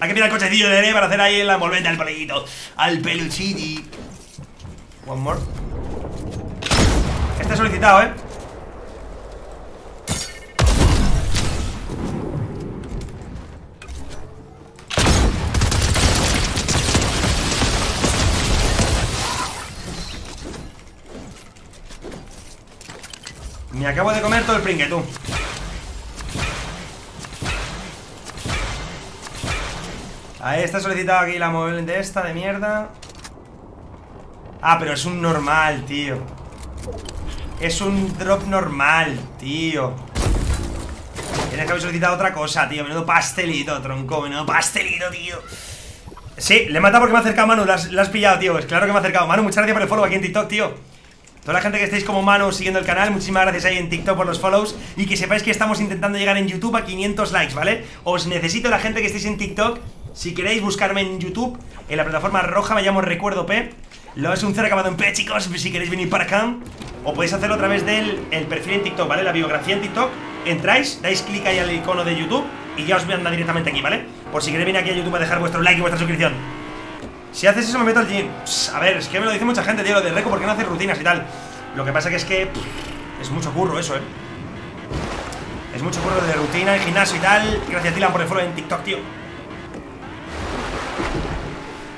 Hay que pillar el cochecillo de para hacer ahí la envolvente al pollito Al peluchiti One more Este solicitado, ¿eh? Me acabo de comer todo el pringue, Ahí está solicitado aquí la móvil de esta de mierda. Ah, pero es un normal, tío Es un drop normal, tío. Tienes que haber solicitado otra cosa, tío. Menudo pastelito, tronco Menudo pastelito, tío. Sí, le he matado porque me ha acercado Manu. La has, pillado, tío. Es claro que me ha acercado. Manu, muchas gracias por el follow aquí en TikTok, tío. Toda la gente que estéis como Manu siguiendo el canal, muchísimas gracias ahí en TikTok por los follows. Y que sepáis que estamos intentando llegar en YouTube a 500 likes, ¿vale? Os necesito la gente que estéis en TikTok, si queréis buscarme en YouTube, en la plataforma roja me llamo Recuerdo P lo es un cero acabado en P, chicos, si queréis venir para acá O podéis hacerlo a través del el perfil en TikTok, ¿vale? La biografía en TikTok Entráis, dais clic ahí al icono de YouTube Y ya os voy a andar directamente aquí, ¿vale? Por si queréis venir aquí a YouTube a dejar vuestro like y vuestra suscripción Si haces eso me meto al gym A ver, es que me lo dice mucha gente, tío, lo de Reco ¿Por qué no haces rutinas y tal? Lo que pasa que es que es mucho curro eso, ¿eh? Es mucho curro de rutina, el gimnasio y tal Gracias, Dylan, por el follow en TikTok, tío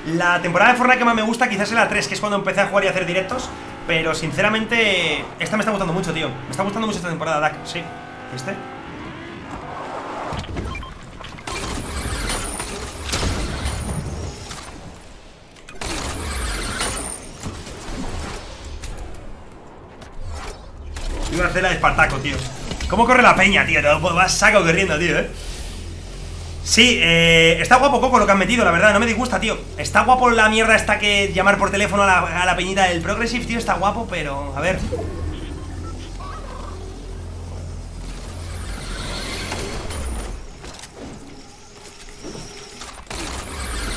la temporada de Fortnite que más me gusta quizás es la 3, que es cuando empecé a jugar y a hacer directos Pero sinceramente, esta me está gustando mucho, tío. Me está gustando mucho esta temporada, Dak, sí. ¿Este? Iba a hacer la de Espartaco, tío. ¿Cómo corre la peña, tío? Vas saco corriendo, tío, eh Sí, eh, está guapo Coco lo que han metido, la verdad, no me disgusta, tío. Está guapo la mierda esta que llamar por teléfono a la, a la peñita del Progressive, tío Está guapo, pero... a ver.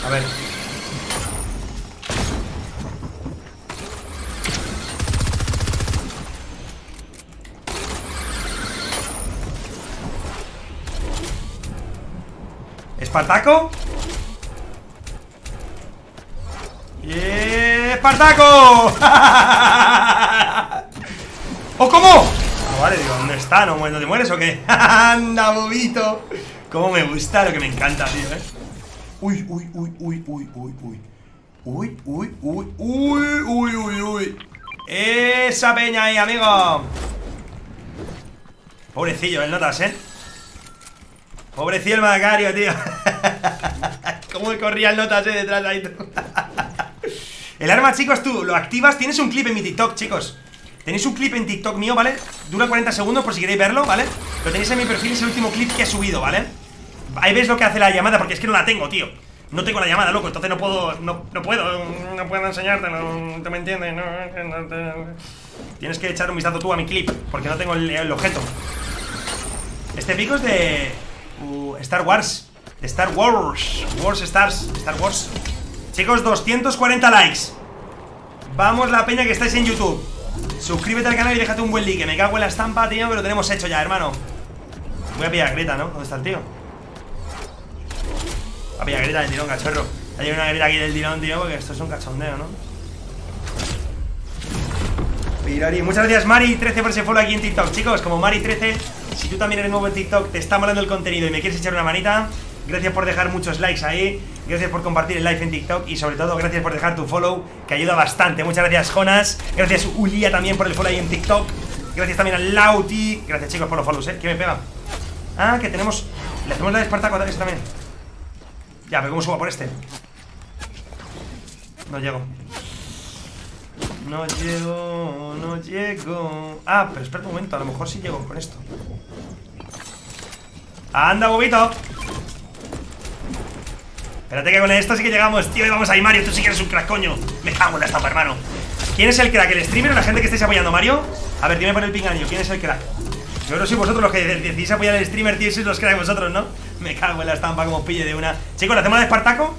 A ver ¿Espartaco? ¡Espartaco! ¿O cómo? Ah, vale, digo, ¿dónde está? ¿No, ¿No te mueres o qué? ¡Anda, bobito! Cómo me gusta, lo que me encanta, tío, ¿eh? Uy, uy, uy, uy, uy, uy, uy Uy, uy, uy, uy, uy, uy, uy Esa peña ahí, amigo Pobrecillo, el notas, ¿eh? Pobrecillo el Macario, tío. Cómo corría el notas eh, detrás ahí El arma, chicos, tú lo activas. Tienes un clip en mi TikTok, chicos. Tenéis un clip en TikTok mío, ¿vale? Dura 40 segundos por si queréis verlo, ¿vale? Lo tenéis en mi perfil, es el último clip que he subido, ¿vale? Ahí veis lo que hace la llamada, porque es que no la tengo, tío. No tengo la llamada, loco, entonces no puedo No, no puedo, no puedo enseñarte No, te me entiendes, no, Tienes que echar un vistazo tú a mi clip Porque no tengo el objeto. Este pico es de... Uh, Star Wars. Star Wars. Wars Stars. Star Wars. Chicos, 240 likes. Vamos la peña que estáis en YouTube. Suscríbete al canal y déjate un buen like. Me cago en la estampa, tío, pero lo tenemos hecho ya, hermano. Voy a pillar a Greta, ¿no? ¿Dónde está el tío? Voy a pillar Greta del tirón, cachorro. Hay una Greta aquí del tirón, tío Porque esto es un cachondeo, ¿no? Muchas gracias Mari13 por ese follow aquí en TikTok. Chicos, como Mari13 si tú también eres nuevo en TikTok, te está molando el contenido y me quieres echar una manita, Gracias por dejar muchos likes ahí. Gracias por compartir el live en TikTok. Y sobre todo, gracias por dejar tu follow, que ayuda bastante. Muchas gracias, Jonas. Gracias, Ulia, también por el follow ahí en TikTok. Gracias también a Lauti. Gracias, chicos, por los follows, ¿eh? ¿Qué me pega? Ah, que tenemos... Le hacemos la de Espartaco a también. Ya, pero ¿cómo subo por este? No llego. No llego, no llego. Ah, pero espera un momento, a lo mejor sí llego con esto. ¡Anda, bobito! Espérate que con esto sí que llegamos, tío. Y vamos ahí, Mario. Tú sí que eres un crack, coño. Me cago en la estampa, hermano. ¿Quién es el crack? ¿El streamer o la gente que estáis apoyando, Mario? A ver, dime por el pingaño. ¿Quién es el crack? Yo creo que sois vosotros los que decidís apoyar al streamer, tío. Sois los cracks vosotros, ¿no? Me cago en la estampa como pille de una. Chicos, ¿la hacemos de Espartaco?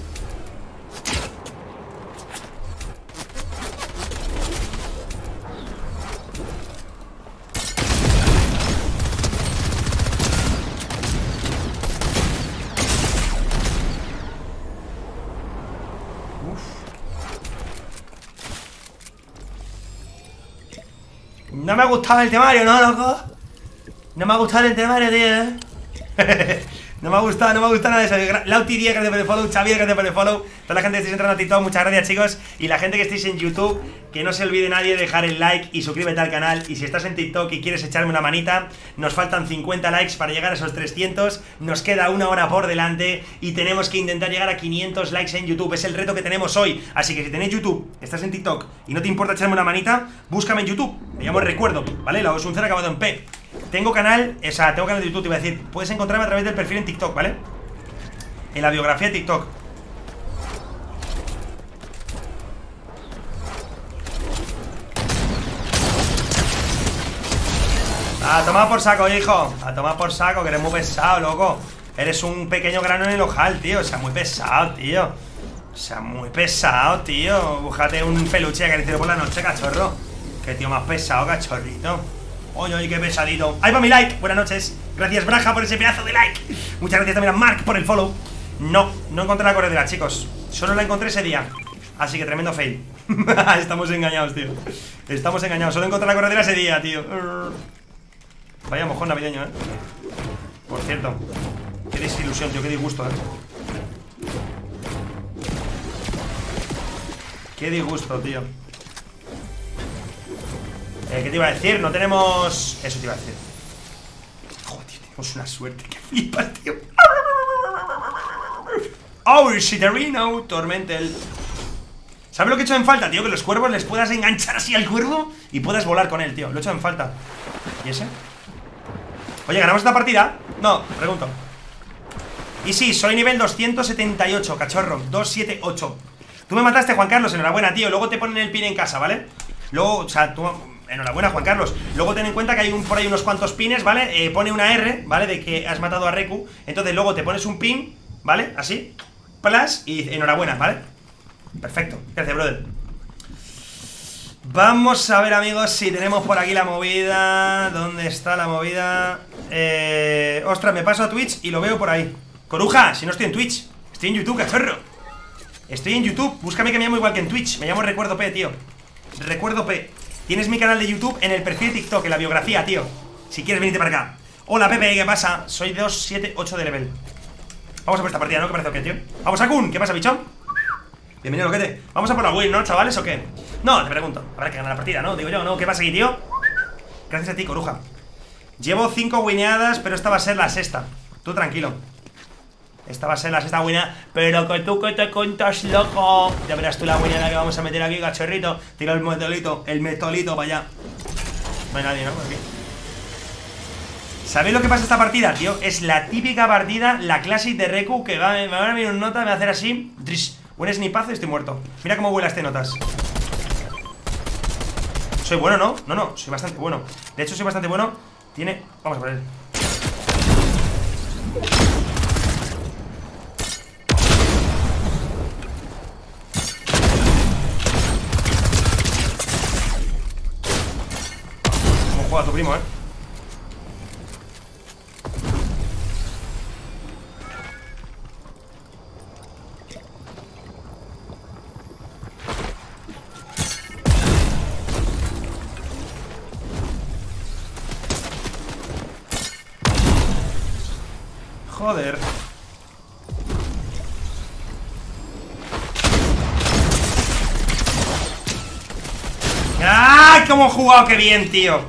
No me ha gustado el temario, ¿no, loco? No me ha gustado el temario, tío No me ha gustado, no me ha gustado nada de eso. Lauti 10, gracias por el follow, Xavier, gracias por el follow Toda la gente que estáis entrando a TikTok, muchas gracias chicos. Y la gente que estáis en YouTube, que no se olvide nadie de dejar el like y suscríbete al canal. Y si estás en TikTok y quieres echarme una manita Nos faltan 50 likes para llegar a esos 300 Nos queda una hora por delante Y tenemos que intentar llegar a 500 likes en YouTube. Es el reto que tenemos hoy. Así que si tenéis YouTube, estás en TikTok y no te importa echarme una manita Búscame en YouTube, me llamo Recuerdo, ¿vale? La es un cero acabado en P. Tengo canal, o sea, tengo canal de YouTube, te iba a decir. Puedes encontrarme a través del perfil en TikTok, ¿vale? En la biografía de TikTok A tomar por saco, hijo A tomar por saco, que eres muy pesado, loco Eres un pequeño grano en el ojal, tío O sea, muy pesado, tío O sea, muy pesado, tío Búscate un peluche que acariciado por la noche, cachorro Qué tío más pesado, cachorrito Oye, oye, qué pesadito. Ahí va mi like. Buenas noches. Gracias, Braja, por ese pedazo de like. Muchas gracias también a Mark por el follow. No, no encontré la corredera, chicos. Solo la encontré ese día. Así que tremendo fail. Estamos engañados, tío. Estamos engañados. Solo encontré la corredera ese día, tío. Vaya mojón navideño, eh. Por cierto. Qué desilusión, tío. Qué disgusto, eh. Qué disgusto, tío. Eh, ¿Qué te iba a decir? No tenemos... Eso te iba a decir Joder, tenemos una suerte que flipas, tío Oh, Shitterino, Tormentel ¿Sabes lo que he hecho en falta, tío? Que los cuervos les puedas enganchar así al cuervo Y puedas volar con él, tío Lo he hecho en falta ¿Y ese? Oye, ¿ganamos esta partida? No, pregunto Y sí, soy nivel 278, cachorro 278 Tú me mataste, Juan Carlos, enhorabuena, tío Luego te ponen el pin en casa, ¿vale? Luego, o sea, tú Enhorabuena, Juan Carlos. Luego ten en cuenta que hay un, por ahí unos cuantos pines, ¿vale? Eh, pone una R, ¿vale? De que has matado a Reku. Entonces luego te pones un pin, ¿vale? Así. Plus y enhorabuena, ¿vale? Perfecto. Gracias, brother. Vamos a ver, amigos, si tenemos por aquí la movida. ¿Dónde está la movida? Eh... Ostras, me paso a Twitch y lo veo por ahí. Coruja, si no estoy en Twitch. Estoy en YouTube, cachorro. Estoy en YouTube. Búscame que me llamo igual que en Twitch. Me llamo Recuerdo P, tío. Recuerdo P. Tienes mi canal de YouTube en el perfil de TikTok, en la biografía, tío Si quieres venirte para acá Hola Pepe, ¿qué pasa? Soy 278 de level Vamos a por esta partida, ¿no? ¿Qué parece o qué, tío? Vamos a Kun, ¿qué pasa, bicho? Bienvenido, loquete Vamos a por la win, ¿no, chavales, o qué? No, te pregunto Habrá que ganar la partida, ¿no? Digo yo, ¿no? ¿Qué pasa aquí, tío? Gracias a ti, coruja Llevo 5 wineadas, pero esta va a ser la sexta Tú tranquilo esta va a ser la sexta buena Pero que tú que te cuentas, loco Ya verás tú la buena que vamos a meter aquí, cachorrito Tira el metolito, el metolito para allá No hay nadie, ¿no? Aquí. ¿Sabéis lo que pasa esta partida, tío? Es la típica partida, la classic de Reku Que va, me va a venir un nota, me va a hacer así Un snipazo y estoy muerto. Mira cómo vuela este notas Soy bueno, ¿no? No, no, soy bastante bueno. De hecho soy bastante bueno. Tiene... Vamos a poner a tu primo, ¿eh? Jugado! ¡Qué bien, tío!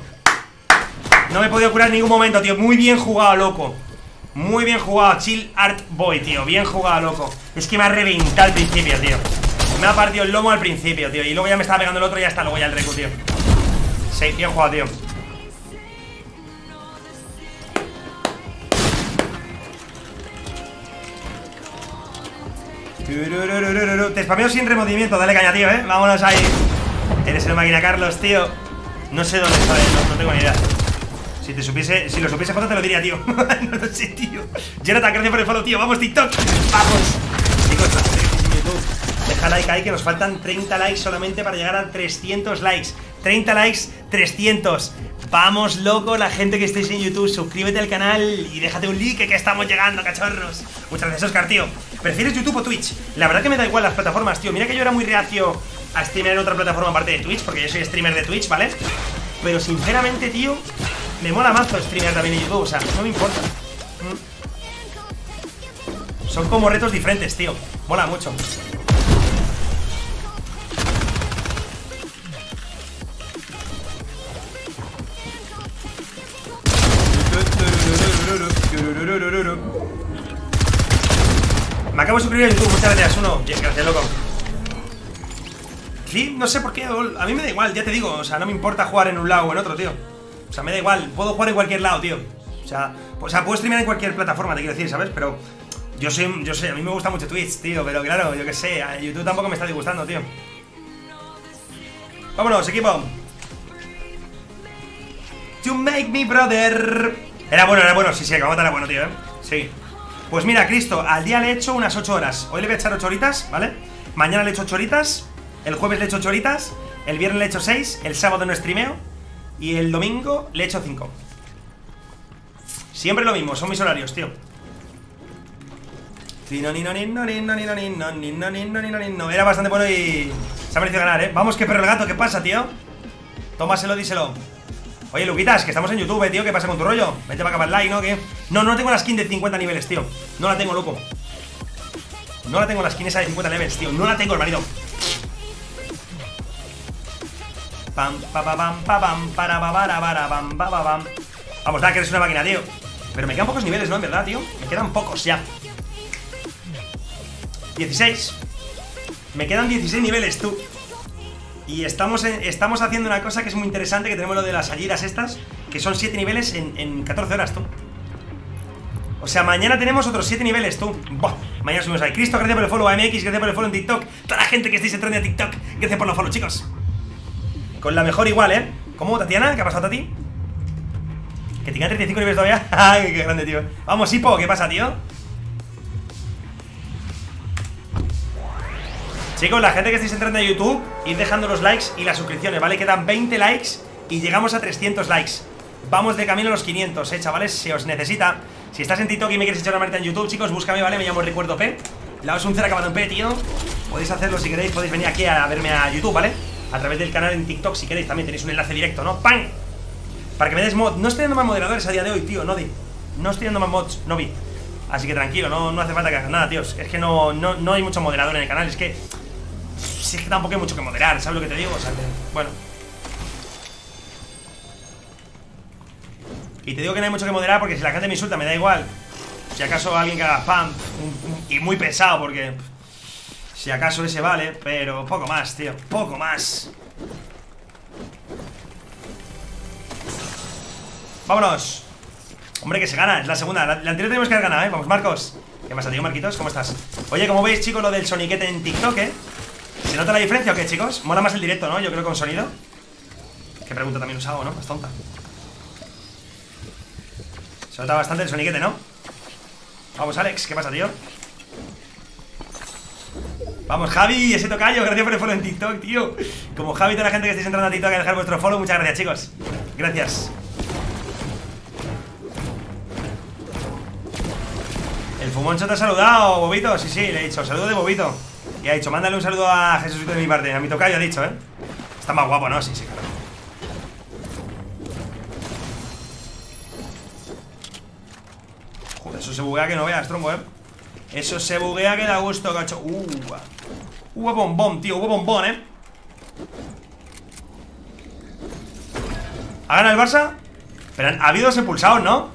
No me he podido curar en ningún momento, tío. Muy bien jugado, loco. Muy bien jugado, Chill Art Boy, tío. Bien jugado, loco. Es que me ha reventado al principio, tío. Me ha partido el lomo al principio, tío. Y luego ya me estaba pegando el otro y ya está Luego ya el recu, tío. Sí, bien jugado, tío. Te spameo sin removimiento, dale caña, tío, eh. Vámonos ahí. Eres el máquina Carlos, tío No sé dónde está, no, no tengo ni idea. Si te supiese, si lo supiese foto te lo diría, tío No lo sé, tío. Jonathan, gracias por el follow, tío. Vamos, TikTok. Vamos. Chicos, YouTube Deja like ahí que nos faltan 30 likes solamente para llegar a 300 likes. 30 likes, 300 Vamos, loco, la gente que estéis en YouTube Suscríbete al canal y déjate un like que estamos llegando, cachorros. Muchas gracias, Oscar, tío. ¿Prefieres YouTube o Twitch? La verdad que me da igual las plataformas, tío. Mira que yo era muy reacio a streamer en otra plataforma aparte de Twitch Porque yo soy streamer de Twitch, ¿vale? Pero sinceramente, tío me mola mazo streamear también en YouTube, o sea, no me importa. Mm. Son como retos diferentes, tío. Mola mucho. Me acabo de suscribir a YouTube, muchas gracias, uno. Gracias, loco. Sí, no sé por qué, a mí me da igual, ya te digo, o sea, no me importa jugar en un lado o en otro, tío. O sea, me da igual, puedo jugar en cualquier lado, tío. O sea, o sea, puedo streamear en cualquier plataforma, te quiero decir, ¿sabes? Pero yo sé, yo sé, a mí me gusta mucho Twitch, tío, pero claro, yo qué sé, YouTube tampoco me está disgustando, tío. Vámonos, equipo. To make me brother. Era bueno, era bueno, sí, sí, acabó era bueno, tío, ¿eh? Sí. Pues mira, Cristo, al día le he hecho unas 8 horas. Hoy le voy a echar 8 horitas, ¿vale? Mañana le he hecho 8 horitas. El jueves le he hecho 8 horitas. El viernes le he hecho 6. El sábado no streameo. Y el domingo le echo 5 Siempre lo mismo, son mis horarios, tío Era bastante bueno y se ha merecido ganar, ¿eh? Vamos, que perro el gato, ¿qué pasa, tío? Tómaselo, díselo Oye, Luquitas, que estamos en YouTube, tío ¿Qué pasa con tu rollo? Vete para acabar el like, ¿no? ¿Qué? No, no tengo la skin de 50 niveles, tío No la tengo, loco No la tengo la skin esa de 50 niveles, tío No la tengo, hermanito Pam, pa, pa, pam, pa, pam, para, para, para, pam, pa, pa, pam. Vamos, da, que eres una máquina, tío. Pero me quedan pocos niveles, ¿no? En verdad, tío. Me quedan pocos ya. 16. Me quedan 16 niveles, tú. Y estamos, estamos haciendo una cosa que es muy interesante, que tenemos lo de las salidas estas, que son 7 niveles en, en 14 horas, tú. O sea, mañana tenemos otros 7 niveles, tú. Buah, mañana subimos ahí. Cristo, gracias por el follow. AMX, gracias por el follow en TikTok. Toda la gente que estáis entrando en TikTok, gracias por los follow, chicos. Con la mejor igual, ¿eh? ¿Cómo, Tatiana? ¿Qué ha pasado, Tati? Que tenga 35 niveles todavía Ay, qué grande, tío Vamos, Hipo, ¿qué pasa, tío? Chicos, la gente que estáis entrando a YouTube Id dejando los likes y las suscripciones, ¿vale? Quedan 20 likes y llegamos a 300 likes Vamos de camino a los 500, ¿eh, chavales? Se os necesita Si estás en TikTok y me quieres echar una manita en YouTube, chicos, búscame, ¿vale? Me llamo Recuerdo P La os un cero acabado en P, tío Podéis hacerlo si queréis, podéis venir aquí a verme a YouTube, ¿vale? A través del canal en TikTok si queréis también tenéis un enlace directo, ¿no? ¡Pam! Para que me des mod. No estoy dando más moderadores a día de hoy, tío, no di. No estoy dando más mods, no vi. Así que tranquilo, no, no hace falta que hagas nada, tíos. Es que no, no, hay mucho moderador en el canal, es que. Si es que tampoco hay mucho que moderar, ¿sabes lo que te digo? O sea, que, bueno. Y te digo que no hay mucho que moderar porque si la gente me insulta me da igual. Si acaso alguien que haga spam y muy pesado porque si acaso ese vale, pero poco más, tío Poco más Vámonos Hombre, que se gana, es la segunda La, anterior tenemos que haber ganado, ¿eh? Vamos, Marcos ¿Qué pasa, tío, Marquitos? ¿Cómo estás? Oye, como veis, chicos, lo del soniquete en TikTok, ¿eh? ¿Se nota la diferencia o qué, chicos? Mola más el directo, ¿no? Yo creo con sonido Qué pregunta también os hago, ¿no? Es tonta Se nota bastante el soniquete, ¿no? Vamos, Alex, ¿qué pasa, tío? Vamos, Javi, ese tocayo, gracias por el follow en TikTok, tío. Como Javi toda la gente que estáis entrando a TikTok a dejar vuestro follow, muchas gracias, chicos. Gracias. El Fumoncho te ha saludado, Bobito. Sí, sí, le he dicho, saludo de Bobito. Y ha dicho, mándale un saludo a Jesucito de mi parte A mi tocayo ha dicho, ¿eh? Está más guapo, ¿no? Sí, sí, claro. Joder, eso se buguea que no veas, tronco, ¿eh? Eso se buguea que da gusto, cacho. Uh, Hubo bombón, tío, hubo bombón, ¿eh? ¿Ha ganado el Barça? Pero ha habido dos expulsados, ¿no?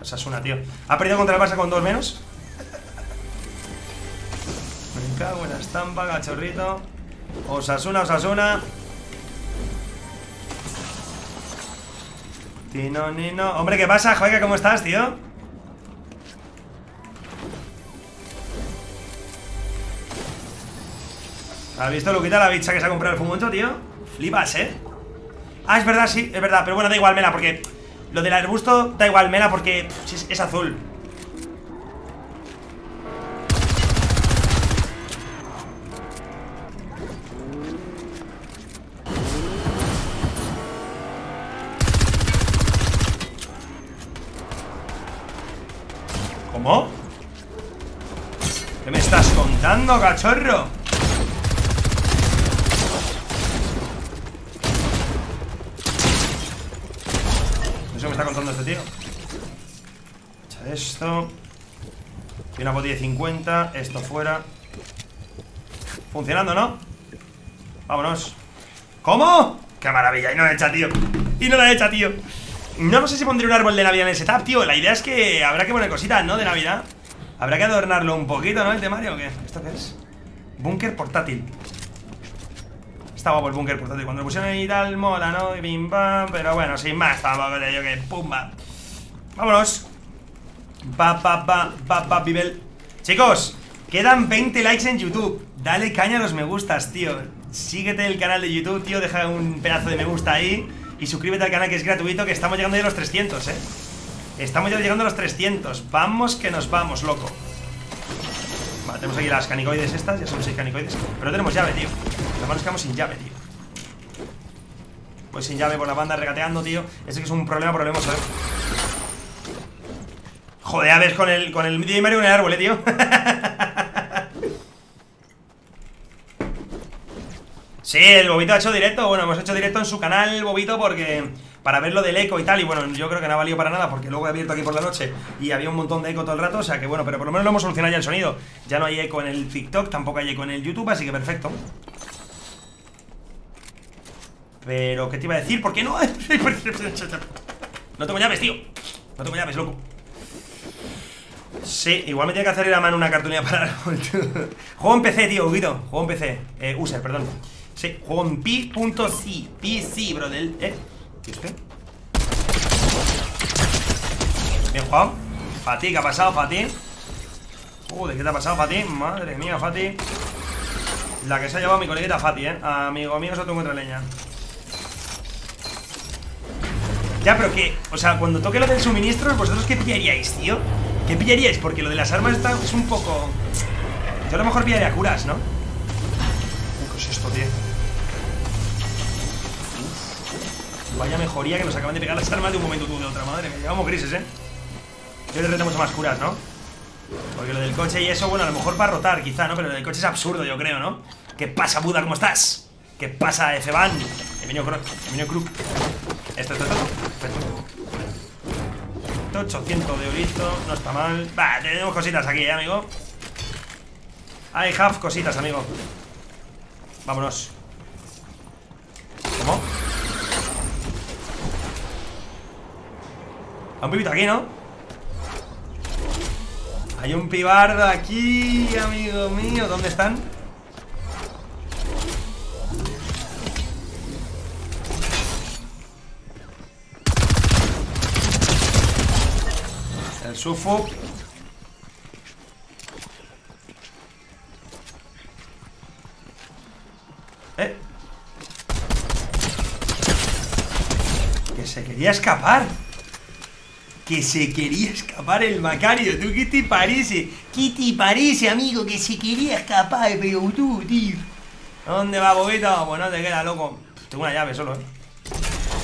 Osasuna, tío ¿Ha perdido contra el Barça con dos menos? Me cago en la estampa, cachorrito Osasuna, Osasuna Tino, Nino Hombre, ¿qué pasa, Joder, ¿Cómo estás, tío? ¿Has visto, Luquita, la bicha que se ha comprado el fumoncho, tío? Flipas, ¿eh? Ah, es verdad, sí, es verdad Pero bueno, da igual, Mela, porque Lo del arbusto da igual, Mela, porque es azul ¿Cómo? ¿Qué me estás contando, cachorro? Me está contando este tío. Echa esto. Y una botella de 50. Esto fuera. Funcionando, ¿no? Vámonos. ¿Cómo? ¡Qué maravilla! Y no la echa, tío. Y no la echa, tío. No, no sé si pondré un árbol de Navidad en el setup, tío. La idea es que habrá que poner cositas, ¿no? De Navidad. Habrá que adornarlo un poquito, ¿no? El temario o qué? ¿Esto qué es? Búnker portátil. Está guapo el búnker portátil. Cuando lo pusieron y tal, mola, ¿no? Y bim bam. Pero bueno, sin más, tampoco te digo que pumba. Vámonos. Pa, pa, pa, pa. Chicos, quedan 20 likes en YouTube. Dale caña a los me gustas, tío. Síguete el canal de YouTube, tío. Deja un pedazo de me gusta ahí. Y suscríbete al canal que es gratuito, que estamos llegando ya a los 300, ¿eh? Estamos ya llegando a los 300. Vamos que nos vamos, loco. Vale, tenemos aquí las canicoides estas, ya son 6 canicoides. Pero tenemos llave, tío. Lo malo es que vamos sin llave, tío. Pues sin llave por la banda regateando, tío. Ese que es un problema, problemas, ¿eh? Joder, a ver, con el, con el Mario en el árbol, eh, tío. sí, el Bobito ha hecho directo. Bueno, hemos hecho directo en su canal, Bobito, porque para ver lo del eco y tal. Y bueno, yo creo que no ha valido para nada porque luego he abierto aquí por la noche y había un montón de eco todo el rato. O sea que bueno, pero por lo menos lo hemos solucionado ya el sonido. Ya no hay eco en el TikTok, tampoco hay eco en el YouTube, así que perfecto. Pero, ¿qué te iba a decir? ¿Por qué no? no tengo llaves, tío. No tengo llaves, loco. Sí, igual me tiene que hacer ir a mano una cartulina para Juego en PC, tío, Guido. Juego en PC. Eh, user, perdón. Sí, juego en pi.c. PC, brother. Eh. ¿Y usted? Bien jugado. Fati, ¿qué ha pasado, Fati? Joder, ¿qué te ha pasado, Fati? Madre mía, Fati. La que se ha llevado mi coleguita Fati, ¿eh? Amigo mío, eso te encuentra leña. Ya, pero que, o sea, cuando toque lo del suministro, ¿vosotros qué pillaríais, tío? ¿Qué pillaríais? Porque lo de las armas está, es un poco... Yo a lo mejor pillaría curas, ¿no? ¿Qué es esto, tío? Vaya mejoría que nos acaban de pegar las armas de un momento tú de otra, madre. Me llevamos grises, ¿eh? Yo le mucho más curas, ¿no? Porque lo del coche y eso, bueno, a lo mejor para rotar, quizá, ¿no? Pero lo del coche es absurdo, yo creo, ¿no? ¿Qué pasa, Buda? ¿Cómo estás? ¿Qué pasa, F-Ban? Bienvenido, Bienvenido, Club. Esto, esto, esto. Perfecto. 800 de orito, no está mal. Va, tenemos cositas aquí, ¿eh, amigo? I have cositas, amigo. Vámonos. ¿Cómo? Hay un pibito aquí, ¿no? Hay un pibardo aquí, amigo mío ¿Dónde están? El sufo Eh Que se quería escapar que se quería escapar el Macario. ¿Tú qué te parece? ¿Qué te parece, amigo? Que se quería escapar, pero tú, tío. ¿Dónde va, bobito? Pues no te queda, loco. Tengo una llave solo, eh.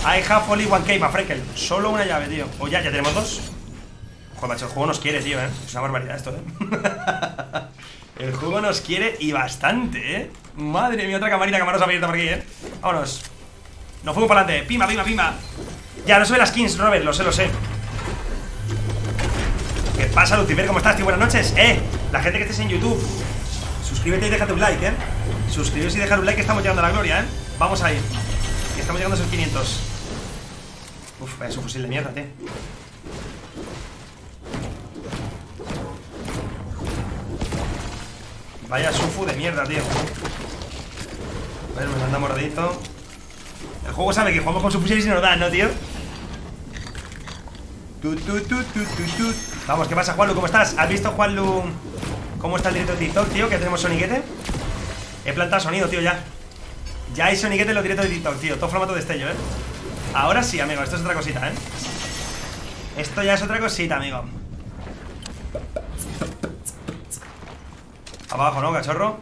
I have only one key, Freckle. Solo una llave, tío. O ya, ya tenemos dos. Joder, macho, el juego nos quiere, tío, eh. Es una barbaridad esto, eh. el juego nos quiere y bastante, eh. Madre mía, otra camarita, camarosa abierta por aquí, eh. Vámonos. Nos fuimos para adelante. Pima, pima, pima. Ya, no sube las skins, Robert, lo sé, lo sé. ¿Qué pasa, Lucifer? ¿Cómo estás, tío? Buenas noches. Eh, la gente que estés en YouTube, suscríbete y déjate un like, ¿eh? Suscríbete y dejar un like que estamos llegando a la gloria, ¿eh? Vamos ahí. Que estamos llegando a esos 500. Uf, vaya su fusil de mierda, tío. Vaya sufu de mierda, tío. A ver, me manda moradito. El juego sabe que jugamos con su fusil y nos da, ¿no, tío? Tu, tu, tu, Vamos, ¿qué pasa, Juanlu? ¿Cómo estás? ¿Has visto, Juanlu, cómo está el directo de TikTok, tío? Que tenemos soniquete. He plantado sonido, tío, ya. Ya hay soniquete en los directos de TikTok, tío. Todo formato de estello, ¿eh? Ahora sí, amigo. Esto es otra cosita, ¿eh? Esto ya es otra cosita, amigo. Abajo, ¿no, cachorro?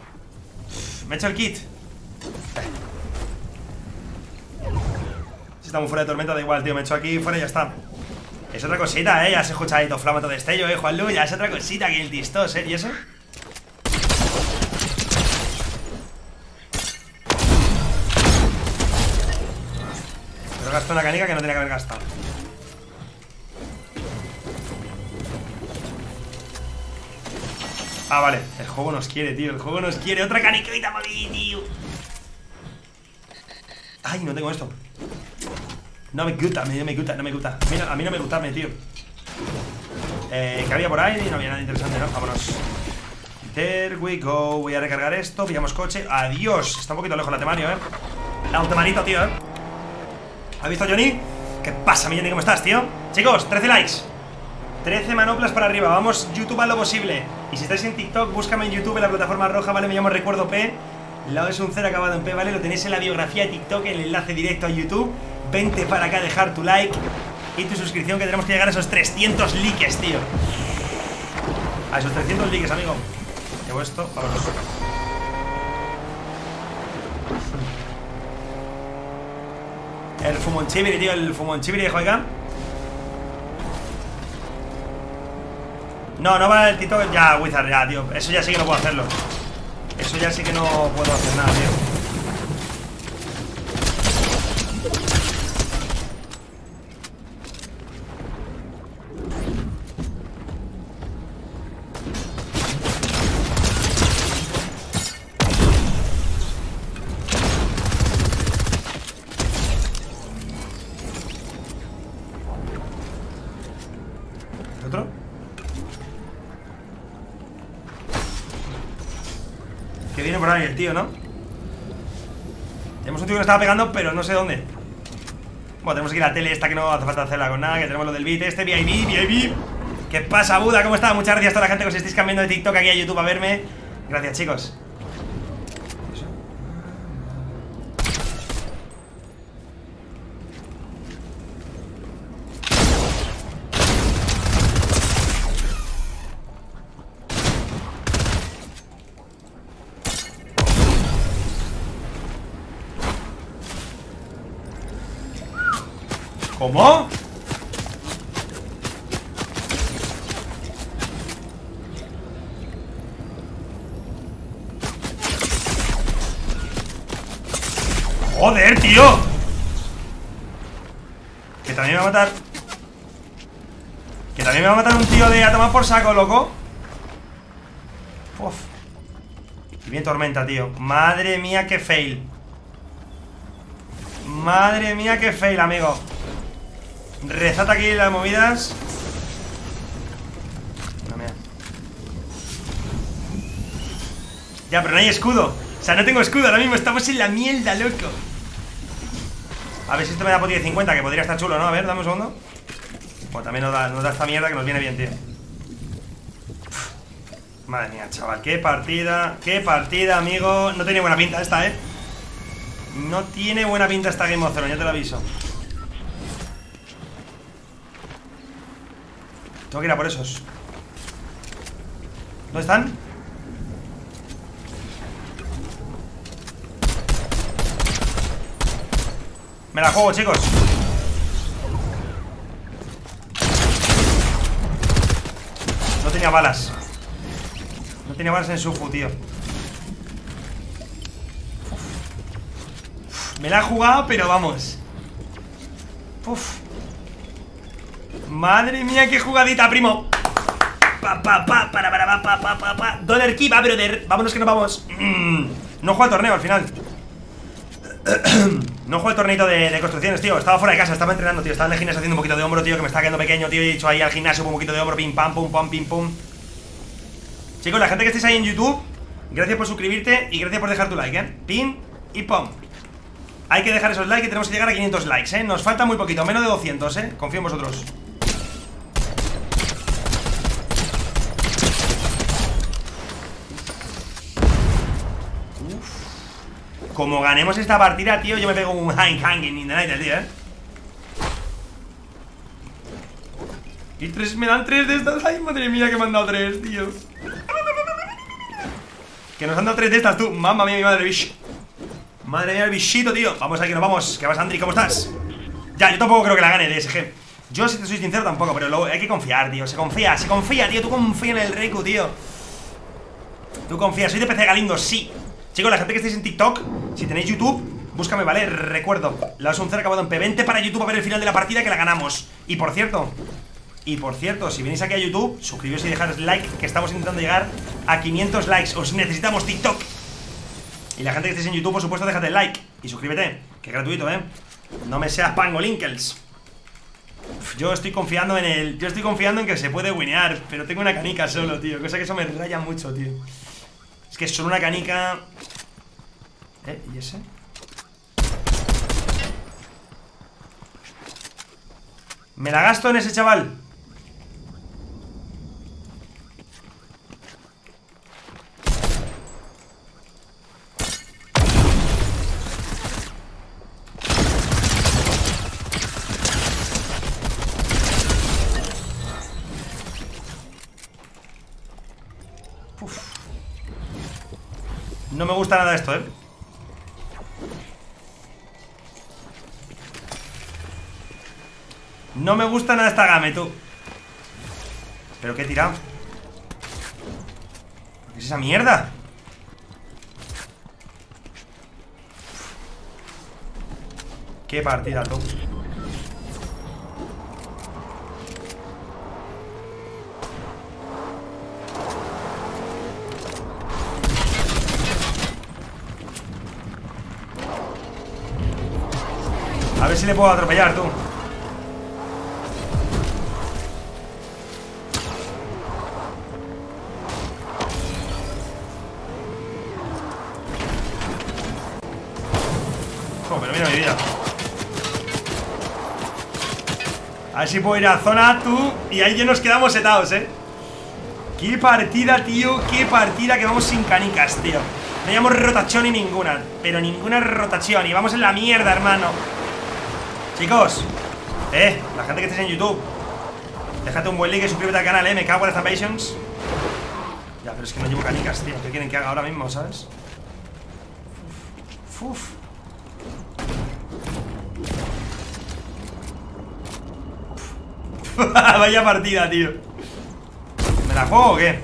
Me he hecho el kit. Si estamos fuera de tormenta, da igual, tío. Me he hecho aquí fuera y ya está. Es otra cosita, ¿eh? Ya se escucha ahí todo flamato de destello, ¿eh, Juanlu? Ya es otra cosita que el tistos, ¿eh? ¿Y eso? Pero gastó una canica que no tenía que haber gastado. Ah, vale. El juego nos quiere, tío. El juego nos quiere. Otra caniquita para mí, tío. Ay, no tengo esto. No me gusta, no me gusta, no me gusta. Mira, a mí no me gusta, tío. Eh, ¿Qué había por ahí? No había nada interesante, ¿no? Vámonos. There we go. Voy a recargar esto. Pillamos coche. Adiós. Está un poquito lejos la temario, ¿eh? La ultimanito, tío, ¿eh? ¿Has visto, Johnny? ¿Qué pasa, mi Johnny? ¿Cómo estás, tío? Chicos, 13 likes. 13 manoplas para arriba. Vamos, YouTube a lo posible. Y si estáis en TikTok, búscame en YouTube en la plataforma roja, ¿vale? Me llamo Recuerdo P. El lado es un cero acabado en P, ¿vale? Lo tenéis en la biografía de TikTok, el enlace directo a YouTube. Vente para acá dejar tu like y tu suscripción, que tenemos que llegar a esos 300 likes, tío. A esos 300 likes, amigo. Llevo esto, vámonos. El fumonchibiri, tío, el fumonchibiri de Joiga. No, no va el Tito. Ya, Wizard, ya, tío. Eso ya sí que no puedo hacerlo. Eso ya sí que no puedo hacer nada, tío. El tío, ¿no? Tenemos un tío que nos estaba pegando, pero no sé dónde Bueno, tenemos que ir a la tele esta que no hace falta hacerla con nada Que tenemos lo del beat este, VIP, VIP ¿Qué pasa, Buda? ¿Cómo está? Muchas gracias a toda la gente que os estáis cambiando de TikTok aquí a YouTube a verme Gracias, chicos por saco, loco. Uf. Y bien tormenta, tío. Madre mía, qué fail. Madre mía, qué fail, amigo. Rezata aquí las movidas. Ya, pero no hay escudo. O sea, no tengo escudo, ahora mismo. Estamos en la mierda, loco. A ver si esto me da por 50 Que podría estar chulo, ¿no? A ver, dame un segundo. Pues también nos da, nos da esta mierda que nos viene bien, tío Madre mía, chaval, qué partida Qué partida, amigo. No tiene buena pinta esta, ¿eh? No tiene buena pinta esta Game of Thrones, ya te lo aviso. Tengo que ir a por esos. ¿Dónde están? Me la juego, chicos. No tenía balas Tenía balas en su tío Me la ha jugado, pero vamos Uf Madre mía, qué jugadita, primo. Pa, pa, pa, para, para, pa, pa, pa, pa. Dollar key, va, brother. Vámonos que nos vamos. Mm. No juega el torneo al final. no juego el torneito de, construcciones, tío. Estaba fuera de casa, estaba entrenando, tío. Estaba en el gimnasio haciendo un poquito de hombro, tío, que me estaba quedando pequeño, tío. He dicho ahí al gimnasio un poquito de hombro, pim pam, pum pam, pim pum. Chicos, la gente que estéis ahí en YouTube, gracias por suscribirte y gracias por dejar tu like, ¿eh? Pin y pum. Hay que dejar esos likes y tenemos que llegar a 500 likes, ¿eh? Nos falta muy poquito, menos de 200, ¿eh? Confío en vosotros. Como ganemos esta partida, tío, yo me pego un hang hanging in the night, tío, ¿eh? Y tres, me dan tres de estas Ay, madre mía, que me han dado tres, tío Que nos han dado tres de estas, tú. Mamma mía, mi madre, bicho Madre mía, el bichito, tío. Vamos aquí, nos vamos. ¿Qué vas, Andri? ¿Cómo estás? Ya, yo tampoco creo que la gane DSG Yo, si te soy sincero, tampoco Pero luego hay que confiar, tío. Se confía, se confía, tío. Tú confía en el Reiku, tío. Tú confías Soy de PC Galindo, sí. Chicos, la gente que estéis en TikTok, si tenéis YouTube, búscame, ¿vale? Recuerdo, la un acabado en P20 para YouTube a ver el final de la partida que la ganamos. Y por cierto, y por cierto, si venís aquí a YouTube, suscribiros y dejaros like, que estamos intentando llegar a 500 likes. Os necesitamos TikTok. Y la gente que estéis en YouTube, por supuesto, déjate el like y suscríbete, que es gratuito, ¿eh? No me seas pangolinkels. Yo estoy confiando en el... Yo estoy confiando en que se puede winear Pero tengo una canica solo, tío Cosa que eso me raya mucho, tío es que solo una canica... ¿Eh? ¿Y ese? ¿Me la gasto en ese chaval? No me gusta nada esto, ¿eh? No me gusta nada esta game, tú ¿Pero qué he tirado? ¿Qué es esa mierda? Qué partida, tú A ver si le puedo atropellar, tú. Oh, pero mira mi vida. A ver si puedo ir a zona, tú Y ahí ya nos quedamos setados, eh. Qué partida, tío Qué partida que vamos sin canicas, tío. No llevamos rotación ni ninguna Pero ninguna rotación Y vamos en la mierda, hermano Chicos, eh, la gente que estés en YouTube Déjate un buen like y suscríbete al canal, eh Me cago en las ambitions Ya, pero es que no llevo canicas, tío ¿Qué quieren que haga ahora mismo, sabes? Uf, Vaya partida, tío ¿Me la juego o qué?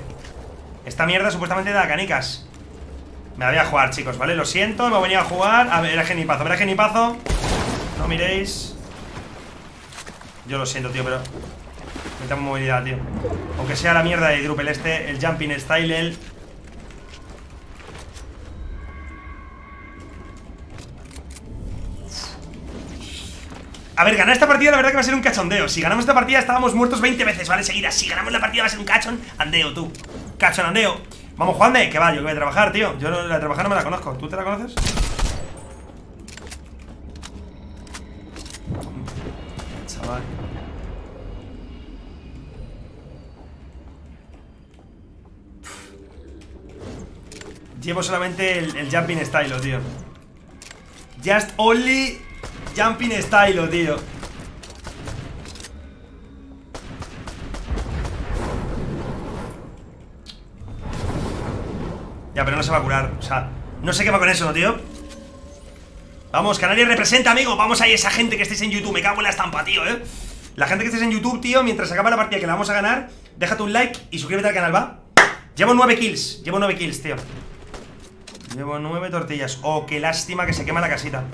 Esta mierda supuestamente da canicas Me la voy a jugar, chicos, ¿vale? Lo siento, me voy a jugar A ver, genipazo, era genipazo no miréis. Yo lo siento, tío, pero Necesitamos movilidad, tío. Aunque sea la mierda de Drupal este El jumping style. A ver, ganar esta partida la verdad que va a ser un cachondeo. Si ganamos esta partida estábamos muertos 20 veces, ¿vale? Seguidas, si ganamos la partida va a ser un cachón Andeo, tú. Cachón, andeo Vamos, Juanme, que va, yo voy a trabajar, tío. Yo la de trabajar no me la conozco. ¿Tú te la conoces? Llevo solamente el, jumping style, tío. Just only jumping style, tío. Ya, pero no se va a curar O sea, no sé qué va con eso, ¿no, tío? Vamos, Canarias representa, amigo. Vamos ahí esa gente que estéis en YouTube. Me cago en la estampa, tío, ¿eh? La gente que estéis en YouTube, tío Mientras acaba la partida que la vamos a ganar Déjate un like y suscríbete al canal, ¿va? Llevo nueve kills Llevo nueve kills, tío. Llevo nueve tortillas. Oh, qué lástima que se quema la casita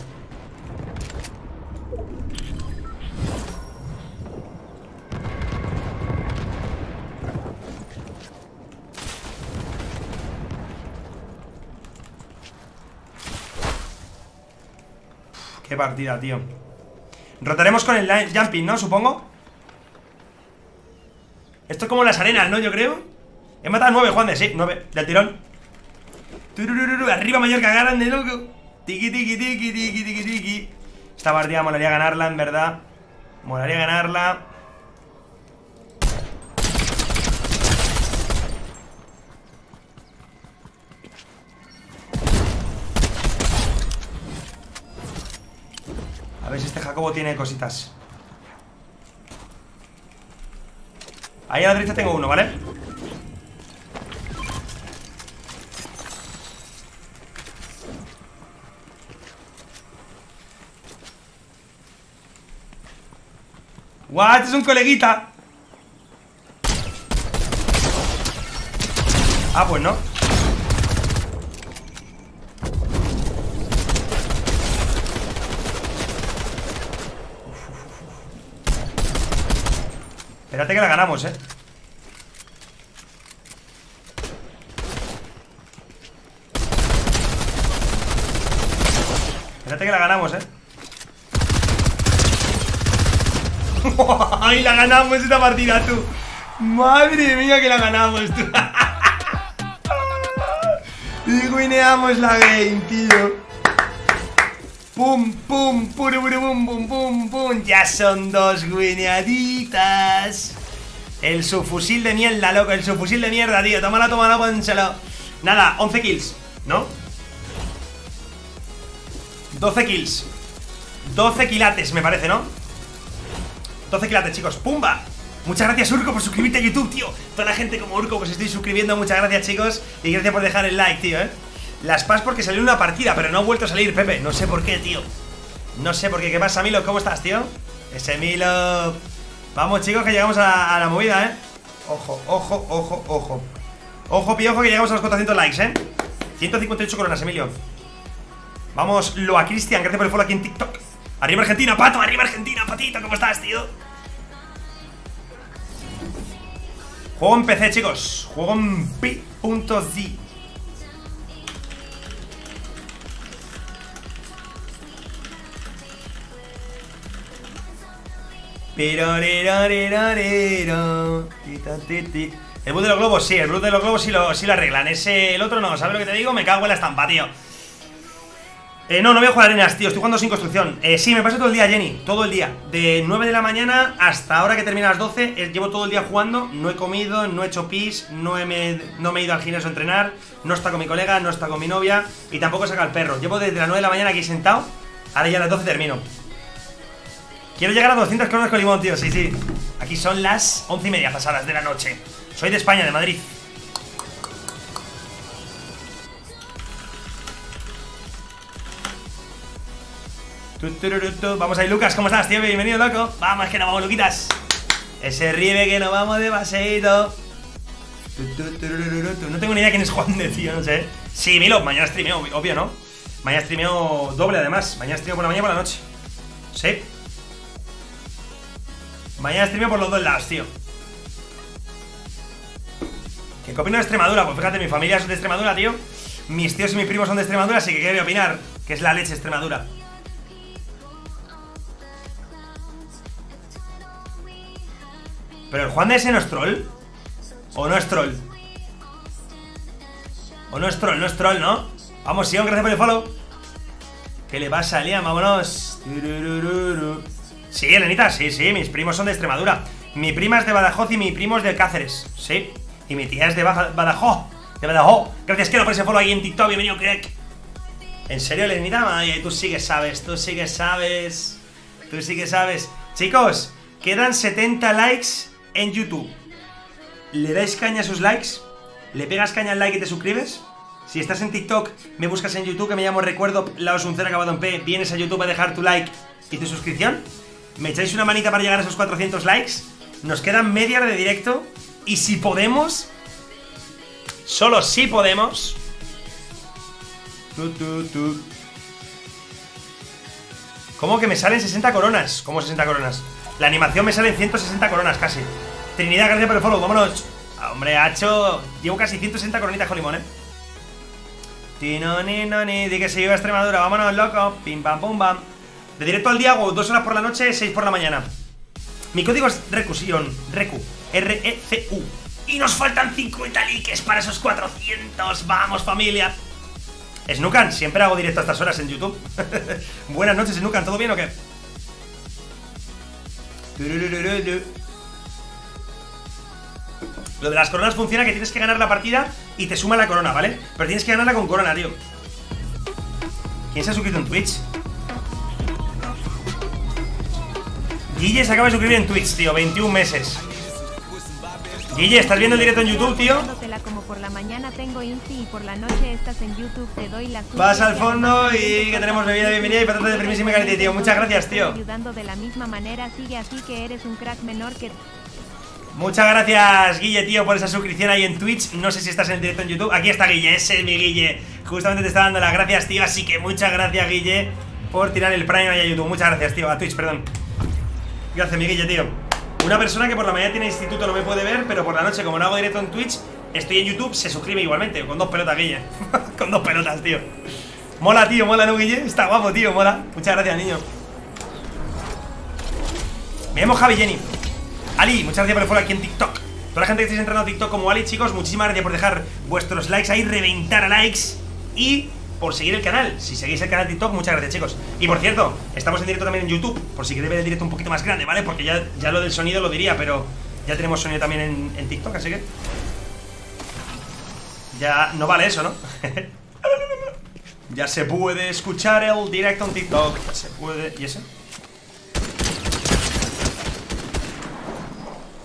Qué partida, tío. Rotaremos con el jumping, ¿no? Supongo. Esto es como las arenas, ¿no? Yo creo. He matado nueve, Juan de, sí, nueve Del tirón. Arriba Mallorca, grande, loco Tiki, tiki, tiki, tiki, tiki, tiki. Esta partida molaría ganarla, en verdad. Molaría ganarla A ver si este Jacobo tiene cositas Ahí a la derecha tengo uno, ¿vale? ¡Guau! Este es un coleguita Ah, pues no Espérate que la ganamos, eh Espérate que la ganamos, eh ¡Ay, la ganamos esta partida, tú! ¡Madre mía que la ganamos, tú! y wineamos la game, tío Pum, pum, pum, pum, pum, pum, pum Ya son dos wineaditas El subfusil de mierda, loco El subfusil de mierda, tío. Tómala, tómala, pónselo. Nada, 11 kills, ¿no? 12 kills. 12 kilates, me parece, ¿no? 12 quilates, chicos, ¡pumba! Muchas gracias Urco por suscribirte a YouTube, tío. Toda la gente como Urco pues estoy suscribiendo. Muchas gracias chicos. Y gracias por dejar el like, tío, eh Las pas porque salió una partida Pero no ha vuelto a salir, Pepe. No sé por qué, tío. No sé por qué. ¿Qué pasa, Milo? ¿Cómo estás, tío? Ese Milo. Vamos, chicos, que llegamos a, la movida, eh Ojo, ojo, ojo, ojo. Ojo, piojo, que llegamos a los 400 likes, eh 158 coronas, Emilio. Vamos, lo a Cristian Gracias por el follow aquí en TikTok. Arriba Argentina, pato, arriba Argentina, patito, ¿cómo estás, tío? Juego en PC, chicos. Juego en P.Z El boot de los globos, sí, el boot de los globos sí lo, sí lo arreglan. Ese, el otro no, ¿sabes lo que te digo? Me cago en la estampa, tío. Eh, no, no voy a jugar arenas, tío, estoy jugando sin construcción. Eh, Sí, me paso todo el día, Jenny, todo el día. De 9 de la mañana hasta ahora que termina las 12 eh, Llevo todo el día jugando, no he comido, no he hecho pis No, me, no me he ido al gimnasio a entrenar No está con mi colega, no está con mi novia Y tampoco saca el perro. Llevo desde las 9 de la mañana aquí sentado Ahora ya a las 12 termino Quiero llegar a 200 coronas con limón, tío, sí, sí Aquí son las 11 y media pasadas de la noche Soy de España, de Madrid Vamos ahí, Lucas, ¿cómo estás, tío? Bienvenido, loco. Vamos, que nos vamos, Luquitas. Ese ribe que nos vamos de paseito. No tengo ni idea quién es Juan de, tío, no sé. Sí, Milo, mañana streameo, obvio, ¿no? Mañana streameo doble, además. Mañana streameo por la mañana y por la noche. Sí. Mañana streameo por los dos lados, tío. ¿Qué opino de Extremadura? Pues fíjate, mi familia es de Extremadura, tío. Mis tíos y mis primos son de Extremadura, así que ¿qué voy a opinar? Que es la leche Extremadura. ¿Pero el Juan de ese no es troll? ¿O no es troll? ¿O no es troll? No es troll, ¿no? Vamos, Sion, gracias por el follow ¿Qué le pasa, Liam? Vámonos Sí, Elenita, sí, sí, mis primos son de Extremadura Mi prima es de Badajoz y mi primo es de Cáceres Sí, y mi tía es de Badajoz De Badajoz Gracias, quiero por ese follow ahí en TikTok, bienvenido, crack ¿En serio, Elenita? Ay, tú sí que sabes, tú sí que sabes Tú sí que sabes Chicos, quedan 70 likes en YouTube, ¿le dais caña a sus likes? ¿Le pegas caña al like y te suscribes? Si estás en TikTok, me buscas en YouTube, que me llamo Recuerdo Laos un acabado en P, vienes a YouTube a dejar tu like y tu suscripción. ¿Me echáis una manita para llegar a esos 400 likes? Nos quedan media hora de directo y si podemos, solo si podemos... ¿Cómo que me salen 60 coronas? ¿Cómo 60 coronas? La animación me sale en 160 coronas casi. Trinidad, gracias por el follow, vámonos. Ah, hombre, Hacho. Llevo casi 160 coronitas con limón, eh. Tino, ni, no, ni. Di que se lleva a Extremadura, vámonos, loco. Pim, pam, pum, pam. De directo al día hago dos horas por la noche, seis por la mañana. Mi código es Recusion, Recu, R-E-C-U. Y nos faltan 50 likes para esos 400. Vamos, familia. Snukan, siempre hago directo a estas horas en YouTube. Buenas noches, Snukan, ¿todo bien o qué? Lo de las coronas funciona que tienes que ganar la partida y te suma la corona, ¿vale? Pero tienes que ganarla con corona, tío. ¿Quién se ha suscrito en Twitch? Guille se acaba de suscribir en Twitch, tío, 21 meses. Guille, ¿estás viendo el directo en YouTube, tío? como por la mañana tengo Insti y por la noche estás en YouTube, te doy la Vas al fondo y que tenemos bebida bienvenida y patatas de primísima calidad, tío. Muchas gracias, tío. Ayudando de la misma manera, sigue así que eres un crack menor que Muchas gracias, Guille, tío, por esa suscripción ahí en Twitch. No sé si estás en directo en YouTube. Aquí está Guille, ese es mi Guille. Justamente te está dando las gracias, tío. Así que muchas gracias, Guille, por tirar el Prime ahí a YouTube. Muchas gracias, tío. A Twitch, perdón. Gracias, mi Guille, tío. Una persona que por la mañana tiene instituto no me puede ver, pero por la noche, como no hago directo en Twitch, estoy en YouTube, se suscribe igualmente. Con dos pelotas, Guille. con dos pelotas, tío. Mola, tío, mola, ¿no, Guille? Está guapo, tío, mola. Muchas gracias, niño. Me llamo Javi Jenny. Ali, muchas gracias por el follow aquí en TikTok. Toda la gente que estáis entrando a TikTok como Ali, chicos, muchísimas gracias por dejar vuestros likes ahí, reventar a likes y por seguir el canal. Si seguís el canal de TikTok, muchas gracias, chicos. Y por cierto, estamos en directo también en YouTube, por si queréis ver el directo un poquito más grande, ¿vale? Porque ya, ya lo del sonido lo diría, pero ya tenemos sonido también en, TikTok, así que. Ya no vale eso, ¿no? ya se puede escuchar el directo en TikTok. Se puede. ¿Y ese?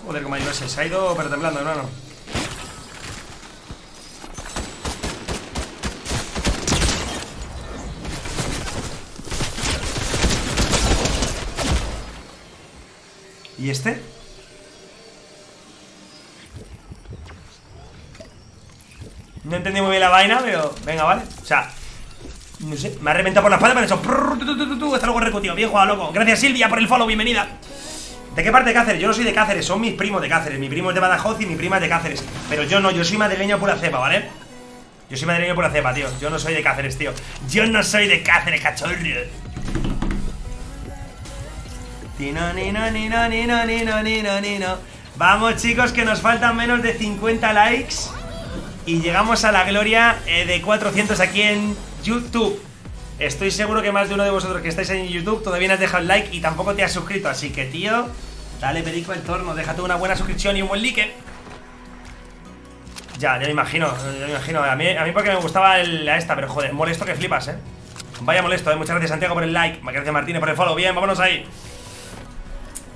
Joder, como ido ese. Se ha ido pero temblando, hermano. ¿Y este? No entendí muy bien la vaina, pero... Venga, vale O sea... No sé, me ha reventado por la espalda, pero eso... Está luego recutido, bien jugado, loco Gracias, Silvia, por el follow, bienvenida ¿De qué parte de Cáceres? Yo no soy de Cáceres, son mis primos de Cáceres. Mi primo es de Badajoz y mi prima es de Cáceres. Pero yo no, yo soy madrileño pura cepa, ¿vale? Yo soy madrileño pura cepa, tío. Yo no soy de Cáceres, tío. Yo no soy de Cáceres, cachorro. Vamos, chicos, que nos faltan menos de 50 likes. Y llegamos a la gloria eh, de 400 aquí en YouTube. Estoy seguro que más de uno de vosotros que estáis en YouTube todavía no has dejado el like y tampoco te has suscrito. Así que, tío, dale perico al torno, déjate una buena suscripción y un buen like. Ya, ya me imagino, ya me imagino. A mí, a mí porque me gustaba el, esta, pero joder, molesto que flipas, eh. Vaya molesto, eh. Muchas gracias, Santiago, por el like. Gracias, Martínez, por el follow. Bien, vámonos ahí.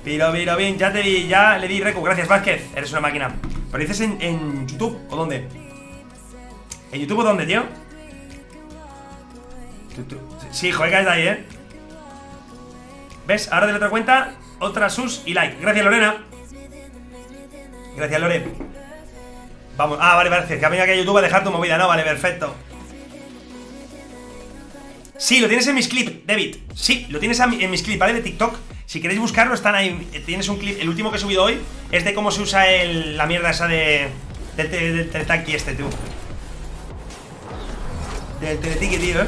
Piro, piro, bien, ya te di, ya le di recu. Gracias, Vázquez. Eres una máquina. ¿Pero dices en, YouTube o dónde? ¿En YouTube o dónde, tío? Sí, joder, caes de ahí, ¿eh? ¿Ves? Ahora de la otra cuenta, otra sus y like. Gracias, Lorena. Gracias, Lore. Vamos. Ah, vale, parece que ha venido aquí a YouTube a dejar tu movida, ¿no? Vale, perfecto. Sí, lo tienes en mis clips, David. Sí, lo tienes en mis clips, ¿vale? De TikTok. Si queréis buscarlo, están ahí. Tienes un clip. El último que he subido hoy es de cómo se usa la mierda esa de. Del, del, este, tú. Del teletiki, tío, ¿eh?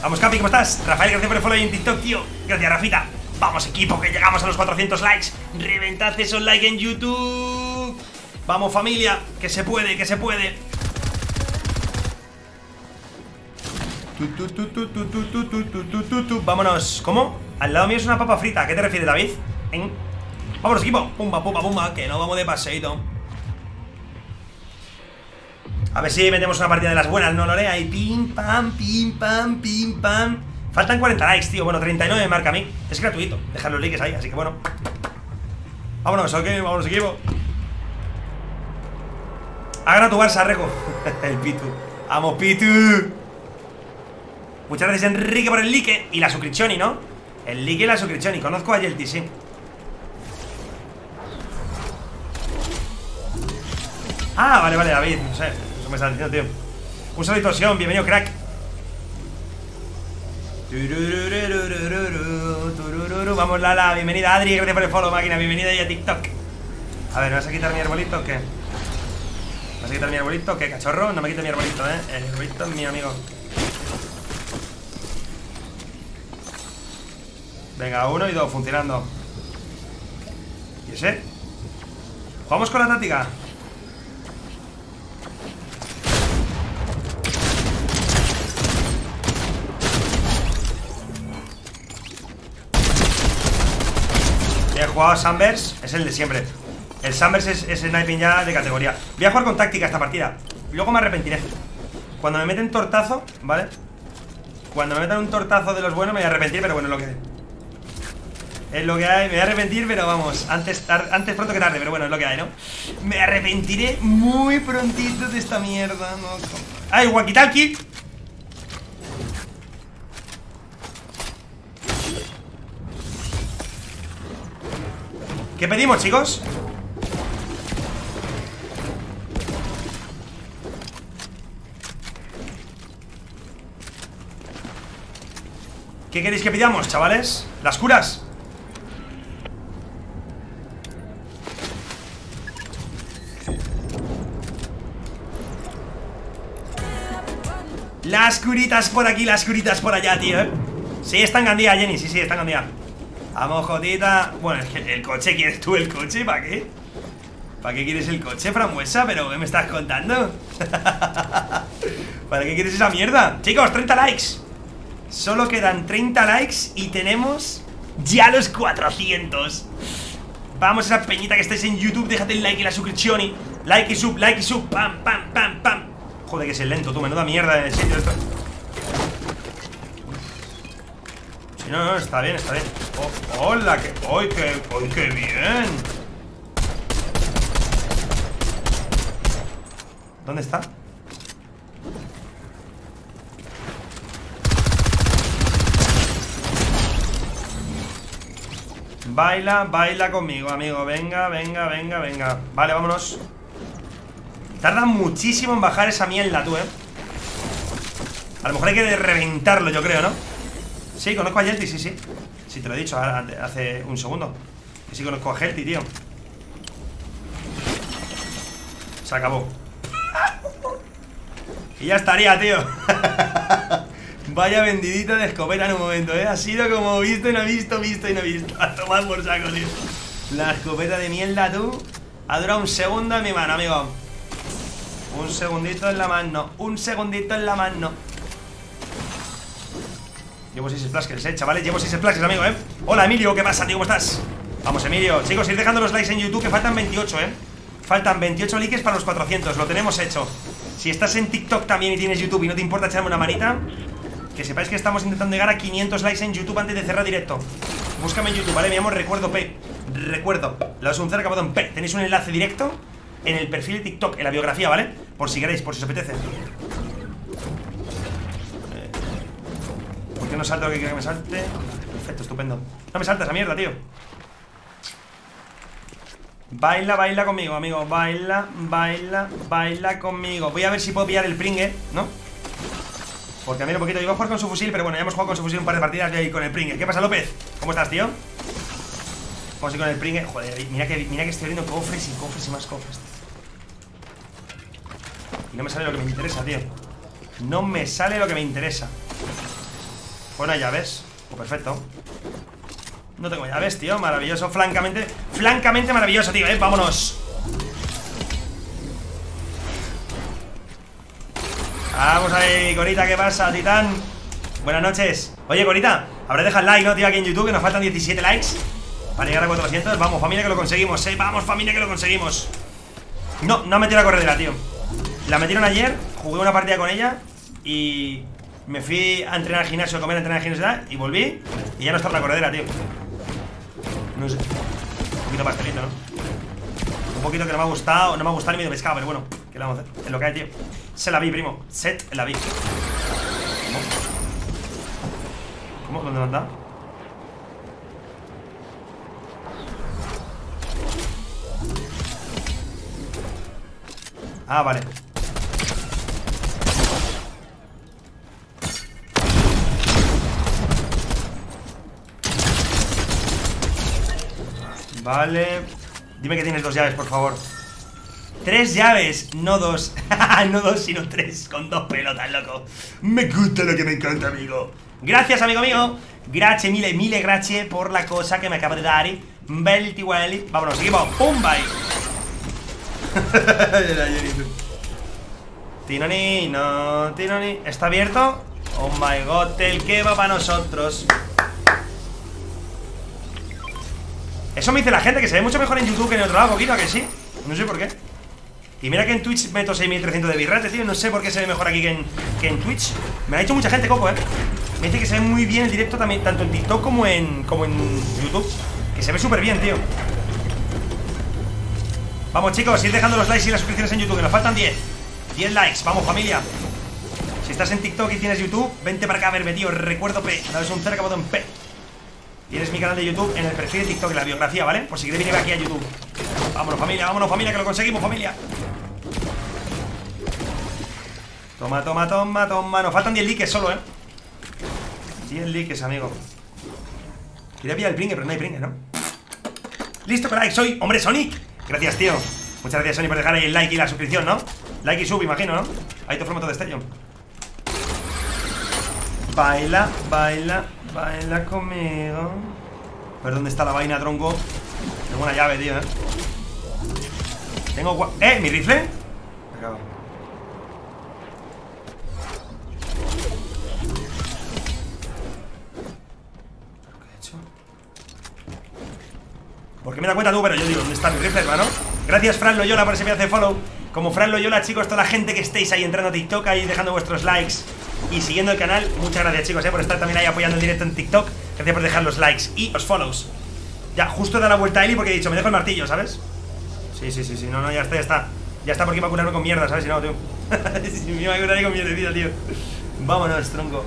Vamos, Capi, ¿cómo estás? Rafael, gracias por el follow en TikTok, tío. Gracias, Rafita. Vamos, equipo, que llegamos a los 400 likes. Reventad esos likes en YouTube. Vamos, familia, que se puede, que se puede. Vámonos. ¿Cómo? Al lado mío es una papa frita. ¿A qué te refieres, David? Vámonos, equipo. Pumba, pumba, pumba. Que no vamos de paseito. A ver si metemos una partida de las buenas, ¿no, Lore? Ahí, pim, pam, pim, pam, pim, pam. Faltan 40 likes, tío. Bueno, 39 me marca a mí. Es gratuito. Dejar los likes ahí, así que bueno. Vámonos, ok, vámonos, equipo. Hagan tu Barça, Reco. el Pitu. Vamos, Pitu. Muchas gracias, Enrique, por el like y la suscripción, ¿no? El like y la suscripción. Y conozco a Yelty, sí. Ah, vale, vale, David. No sé me está diciendo, tío. Un saludito, Sion, bienvenido, crack. Vamos, Lala, bienvenida, Adri, gracias por el follow, máquina, bienvenida ahí a TikTok. A ver, ¿me vas a quitar mi arbolito o qué? ¿Me vas a quitar mi arbolito o qué, cachorro? No me quites mi arbolito, ¿eh? El arbolito es mío, amigo. Venga, uno y dos, funcionando. ¿Y ese? Vamos con la táctica. He jugado Sambers, es el de siempre. El Sambers es, es sniping ya de categoría. Voy a jugar con táctica esta partida. Luego me arrepentiré. Cuando me meten tortazo, ¿vale? Cuando me metan un tortazo de los buenos me voy a arrepentir, pero bueno, lo que Es lo que hay, me voy a arrepentir, pero vamos Antes, antes pronto que tarde, pero bueno, es lo que hay, ¿no? Me arrepentiré muy prontito de esta mierda no. ¡Ay, walkie ¿Qué pedimos, chicos? ¿Qué queréis que pidamos, chavales? ¿Las curas? Las curitas por aquí, las curitas por allá, tío ¿eh? Sí, está en Jenny, sí, sí, está en Gandía Vamos, Jotita Bueno, es que el coche, ¿quieres tú el coche? ¿Para qué? ¿Para qué quieres el coche, frambuesa? ¿Pero qué me estás contando? ¿Para qué quieres esa mierda? Chicos, 30 likes Solo quedan 30 likes y tenemos ya los 400 Vamos a esa peñita que estáis en YouTube Déjate el like y la suscripción Like y sub, like y sub, pam, pam, pam, pam Joder que es el lento, tú, menuda mierda de sitio esto. Sí, no, no, está bien, está bien. Oh, Hola, que, ¡Ay, qué, ay, qué bien! ¿Dónde está? Baila, baila conmigo, amigo. Venga, venga, venga, venga. Vale, vámonos Tarda muchísimo en bajar esa mierda, tú, eh A lo mejor hay que reventarlo, yo creo, ¿no? Sí, conozco a Yelty, sí, sí Sí, te lo he dicho hace un segundo Que sí conozco a Helty, tío Se acabó Y ya estaría, tío Vaya vendidita de escopeta en un momento, ¿eh? Ha sido como visto y no visto, visto y no visto. A tomar por saco, tío. La escopeta de mierda, tú. Ha durado un segundo en mi mano, amigo. Un segundito en la mano. Un segundito en la mano. Llevo 6 splashes, eh, chavales. Llevo 6 splashes, amigo, eh. Hola, Emilio. ¿Qué pasa, tío? ¿Cómo estás? Vamos, Emilio. Chicos, ir dejando los likes en YouTube, que faltan 28, eh. Faltan 28 likes para los 400. Lo tenemos hecho. Si estás en TikTok también y tienes YouTube y no te importa echarme una manita, que sepáis que estamos intentando llegar a 500 likes en YouTube antes de cerrar directo Búscame en YouTube, ¿vale? Me llamo Recuerdo P Recuerdo La un cero acabado en P Tenéis un enlace directo en el perfil de TikTok, en la biografía, ¿vale? Por si queréis, por si os apetece eh, ¿Por qué no salta lo que quiero que me salte? Perfecto, estupendo No me salta esa mierda, tío Baila, baila conmigo, amigo Baila, baila, baila conmigo Voy a ver si puedo pillar el pringue, ¿no? Porque a mí un poquito, iba a jugar con su fusil, pero bueno, ya hemos jugado con su fusil un par de partidas y ahí con el Pringue. ¿Qué pasa, López? ¿Cómo estás, tío? Vamos a ir con el Pringue. Joder, mira que, mira que estoy abriendo cofres y cofres y más cofres. Y no me sale lo que me interesa, tío. No me sale lo que me interesa. Bueno, llaves. Oh, perfecto. No tengo llaves, tío. Maravilloso. Flancamente, flancamente maravilloso, tío, eh. Vámonos. Vamos ahí, Corita, ¿qué pasa, Titán? Buenas noches Oye, Corita, habré dejado like, ¿no, tío? Aquí en YouTube, que nos faltan 17 likes Para llegar a 400 Vamos, familia, que lo conseguimos, ¿eh? Vamos, familia, que lo conseguimos No, no ha metido la corredera, tío La metieron ayer, jugué una partida con ella Y me fui a entrenar al gimnasio, a comer a entrenar al gimnasio Y volví, y ya no está la corredera, tío No sé Un poquito pastelito, ¿no? Un poquito que no me ha gustado, no me ha gustado ni medio pescado Pero bueno, ¿qué le vamos a hacer? Es lo que hay, tío se la vi, primo. Set la vi. ¿Cómo? ¿Cómo? ¿Dónde anda? Ah, vale. Vale. Dime que tienes dos llaves, por favor. Tres llaves, no dos No dos, sino tres Con dos pelotas, loco Me gusta lo que me encanta, amigo Gracias, amigo mío. Gracias, mille, mille gracias por la cosa que me acaba de dar. Belty Welly. Vámonos, seguimos. ¡Pum! Bye. Tinoni, no, Tinoni. ¿Está abierto? Oh my god, el que va para nosotros. Eso me dice la gente, que se ve mucho mejor en YouTube que en otro lado, poquito, que sí. No sé por qué. Y mira que en Twitch meto 6300 de bitrate, tío. No sé por qué se ve mejor aquí que en, que en Twitch. Me ha dicho mucha gente, Coco, eh. Me dice que se ve muy bien el directo también, tanto en TikTok como en, como en YouTube. Que se ve súper bien, tío. Vamos, chicos, ir dejando los likes y las suscripciones en YouTube, que nos faltan 10. 10 likes, vamos, familia. Si estás en TikTok y tienes YouTube, vente para acá a verme, tío. Recuerdo P. No es un cerca botón P. Tienes mi canal de YouTube en el perfil de TikTok, en la biografía, ¿vale? Por si quieres venir aquí a YouTube Vámonos familia, vámonos familia, que lo conseguimos familia Toma, toma, toma, toma Nos faltan 10 likes solo, ¿eh? 10 likes, amigo Quería pillar el pringue, pero no hay pringue, ¿no? Listo, like, soy hombre Sonic Gracias, tío Muchas gracias, Sonic, por dejar ahí el like y la suscripción, ¿no? Like y sub, imagino, ¿no? Ahí te formato de estello Baila, baila Baila conmigo. A ver dónde está la vaina, tronco. Tengo una llave, tío, eh. Tengo. ¡Eh! ¿Mi rifle? Me cago. ¿Qué he hecho? ¿Por qué me da cuenta tú? Pero yo digo, ¿dónde está mi rifle, hermano? Gracias, Fran Loyola, por ese me hace follow. Como Fran Loyola, chicos, toda la gente que estéis ahí entrando a TikTok, ahí dejando vuestros likes y siguiendo el canal. Muchas gracias chicos eh, por estar también ahí apoyando el directo en TikTok. Gracias por dejar los likes y los follows. Ya, justo dado la vuelta a Eli porque he dicho, me dejo el martillo, ¿sabes? Sí, sí, sí, sí, no, no, ya está, ya está. Ya está porque iba a curarme con mierda, ¿sabes? Si no, tío. me iba a curar con mierda, tío. Vámonos, tronco.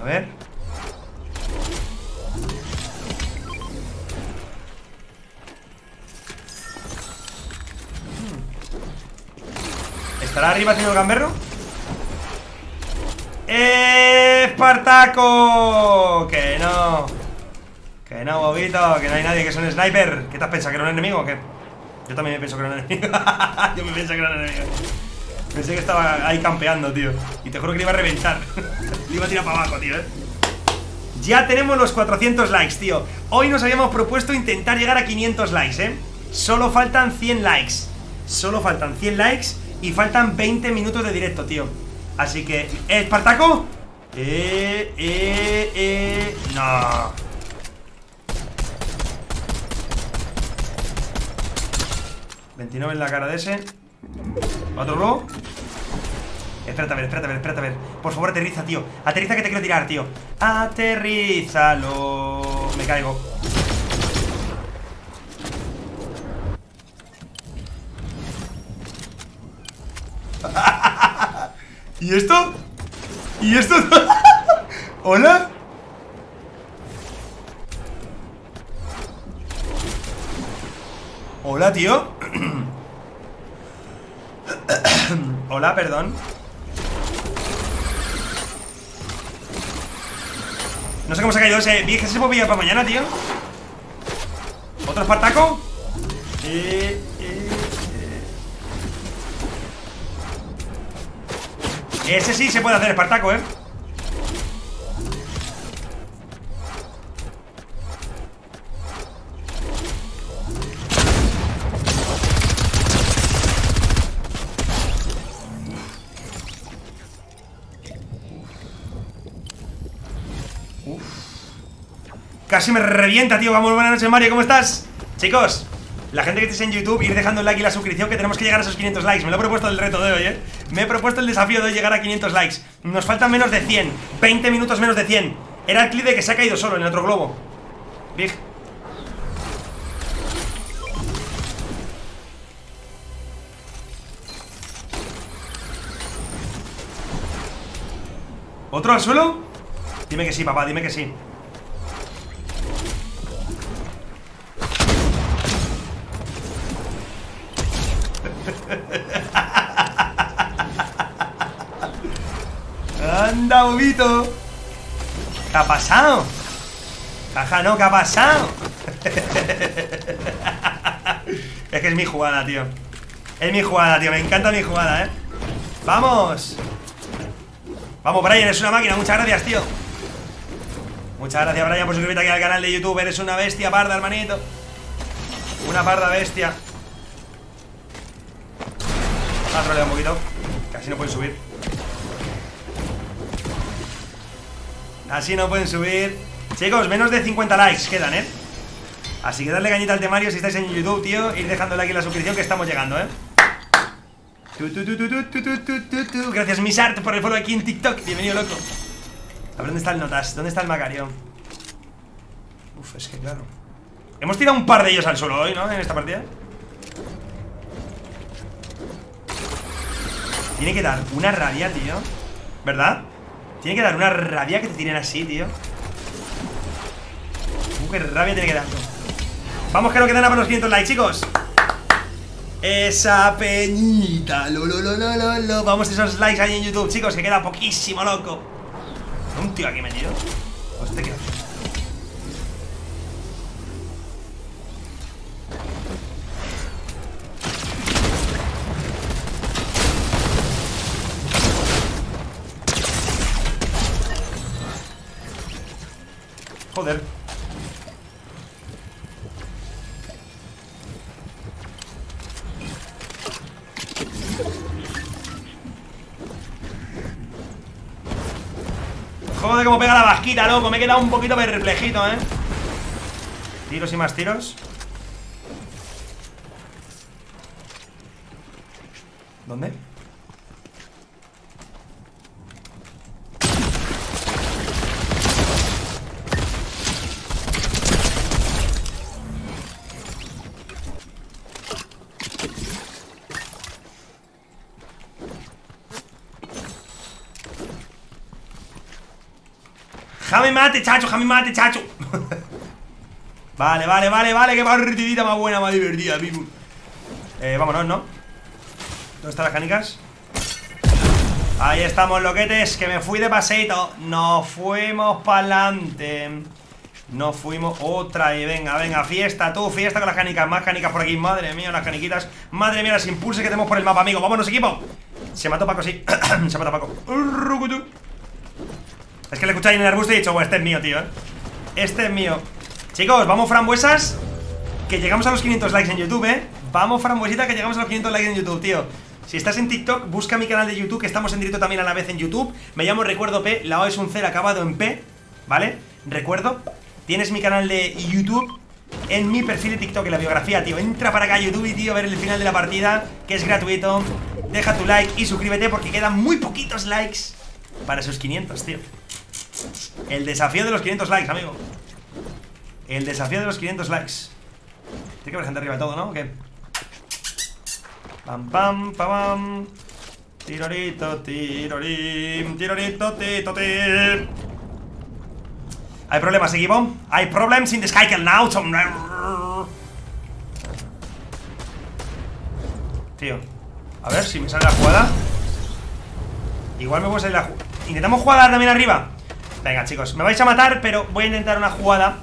A ver. ¿Estará arriba el gamberro? ¡Espartaco! Que no. Que no, bobito Que no hay nadie que es un sniper. ¿Qué te has pensado? ¿Que era un enemigo o qué? Yo también me pienso que era un enemigo. Yo me pienso que era un enemigo. Pensé que estaba ahí campeando, tío. Y te juro que le iba a reventar. Le iba a tirar para abajo, tío, eh. Ya tenemos los 400 likes, tío. Hoy nos habíamos propuesto intentar llegar a 500 likes, eh. Solo faltan 100 likes. Solo faltan 100 likes y faltan 20 minutos de directo, tío. Así que... ¿Eh, Espartaco? Eh, eh, eh... No. 29 en la cara de ese. Otro globo Espérate a ver, espérate a ver, espérate a ver. Por favor, aterriza, tío. Aterriza que te quiero tirar, tío. Aterrízalo. Me caigo ¿Y esto? ¿Y esto? ¿Hola? Hola, tío Hola, perdón No sé cómo se ha caído ese ¿Qué se movía para mañana, tío ¿Otro Espartaco? Eh, Ese sí se puede hacer Espartaco, ¿eh? Casi me revienta, tío Vamos, buenas noches, Mario, ¿cómo estás? Chicos, la gente que estéis en YouTube, ir dejando el like y la suscripción Que tenemos que llegar a esos 500 likes. Me lo he propuesto el reto de hoy, ¿eh? Me he propuesto el desafío de llegar a 500 likes. Nos faltan menos de 100 20 minutos menos de 100 Era el clip de que se ha caído solo en el otro globo. Big. ¿Otro al suelo? Dime que sí, papá, dime que sí ¡Anda, bobito! ¿Qué ha pasado? Caja, no, ¿qué ha pasado? es que es mi jugada, tío Es mi jugada, tío, me encanta mi jugada, ¿eh? ¡Vamos! Vamos, Brian, es una máquina. Muchas gracias, tío. Muchas gracias, Brian, por suscribirte aquí al canal de YouTube. Eres una bestia parda, hermanito. Una parda bestia. Ha troleado un poquito. Casi no pueden subir. Así no pueden subir. Chicos, menos de 50 likes quedan, ¿eh? Así que darle cañita al temario si estáis en YouTube, tío. Ir dejando like en la suscripción que estamos llegando, ¿eh? Gracias, Misart, por el follow aquí en TikTok. Bienvenido, loco. A ver, ¿dónde está el Notas? ¿Dónde está el Macario? Uf, es que claro. Hemos tirado un par de ellos al suelo hoy, ¿no? En esta partida. Tiene que dar una rabia, tío. ¿Verdad? Tiene que dar una rabia que te tiren así, tío. Uh, qué rabia tiene que dar. Vamos que no quedan a por los 500 likes, chicos. Esa peñita. Lo, lo, lo. Vamos esos likes ahí en YouTube, chicos, que queda poquísimo, loco. Un tío aquí metido. Hostia, ¿qué Joder. Joder, cómo pega la vasquita, loco. Me he quedado un poquito perplejito, ¿eh? Tiros y más tiros. ¿Dónde? Jame mate, chacho, jame mate, chacho. Vale, vale, vale, vale Qué partidita más buena, más divertida, vivo Eh, vámonos, ¿no? ¿Dónde están las canicas? Ahí estamos, loquetes Que me fui de paseito Nos fuimos para adelante Nos fuimos otra y venga, venga Fiesta, tú, fiesta con las canicas. Más canicas por aquí, madre mía, las caniquitas. Madre mía, las impulses que tenemos por el mapa, amigo. Vámonos, equipo. Se mató Paco, sí. Se mató Paco es que le escuché en el arbusto y he dicho, bueno, este es mío, tío, ¿eh? Este es mío Chicos, vamos frambuesas Que llegamos a los 500 likes en YouTube, ¿eh? Vamos frambuesita que llegamos a los 500 likes en YouTube, tío Si estás en TikTok, busca mi canal de YouTube Que estamos en directo también a la vez en YouTube Me llamo Recuerdo P, la O es un 0 acabado en P ¿Vale? Recuerdo Tienes mi canal de YouTube en mi perfil de TikTok, en la biografía, tío Entra para acá a YouTube y, tío, a ver el final de la partida Que es gratuito Deja tu like y suscríbete porque quedan muy poquitos likes Para esos 500, tío el desafío de los 500 likes, amigo. El desafío de los 500 likes. Tiene que haber gente arriba de todo, ¿no? ¿O qué? Pam, pam, pam, Tirorito, tirorim Tirorito, tito, tir Hay problemas, equipo Hay problemas in the sky now Tío A ver si me sale la jugada. Igual me puede salir la jugada Intentamos jugar también arriba Venga, chicos, me vais a matar, pero voy a intentar una jugada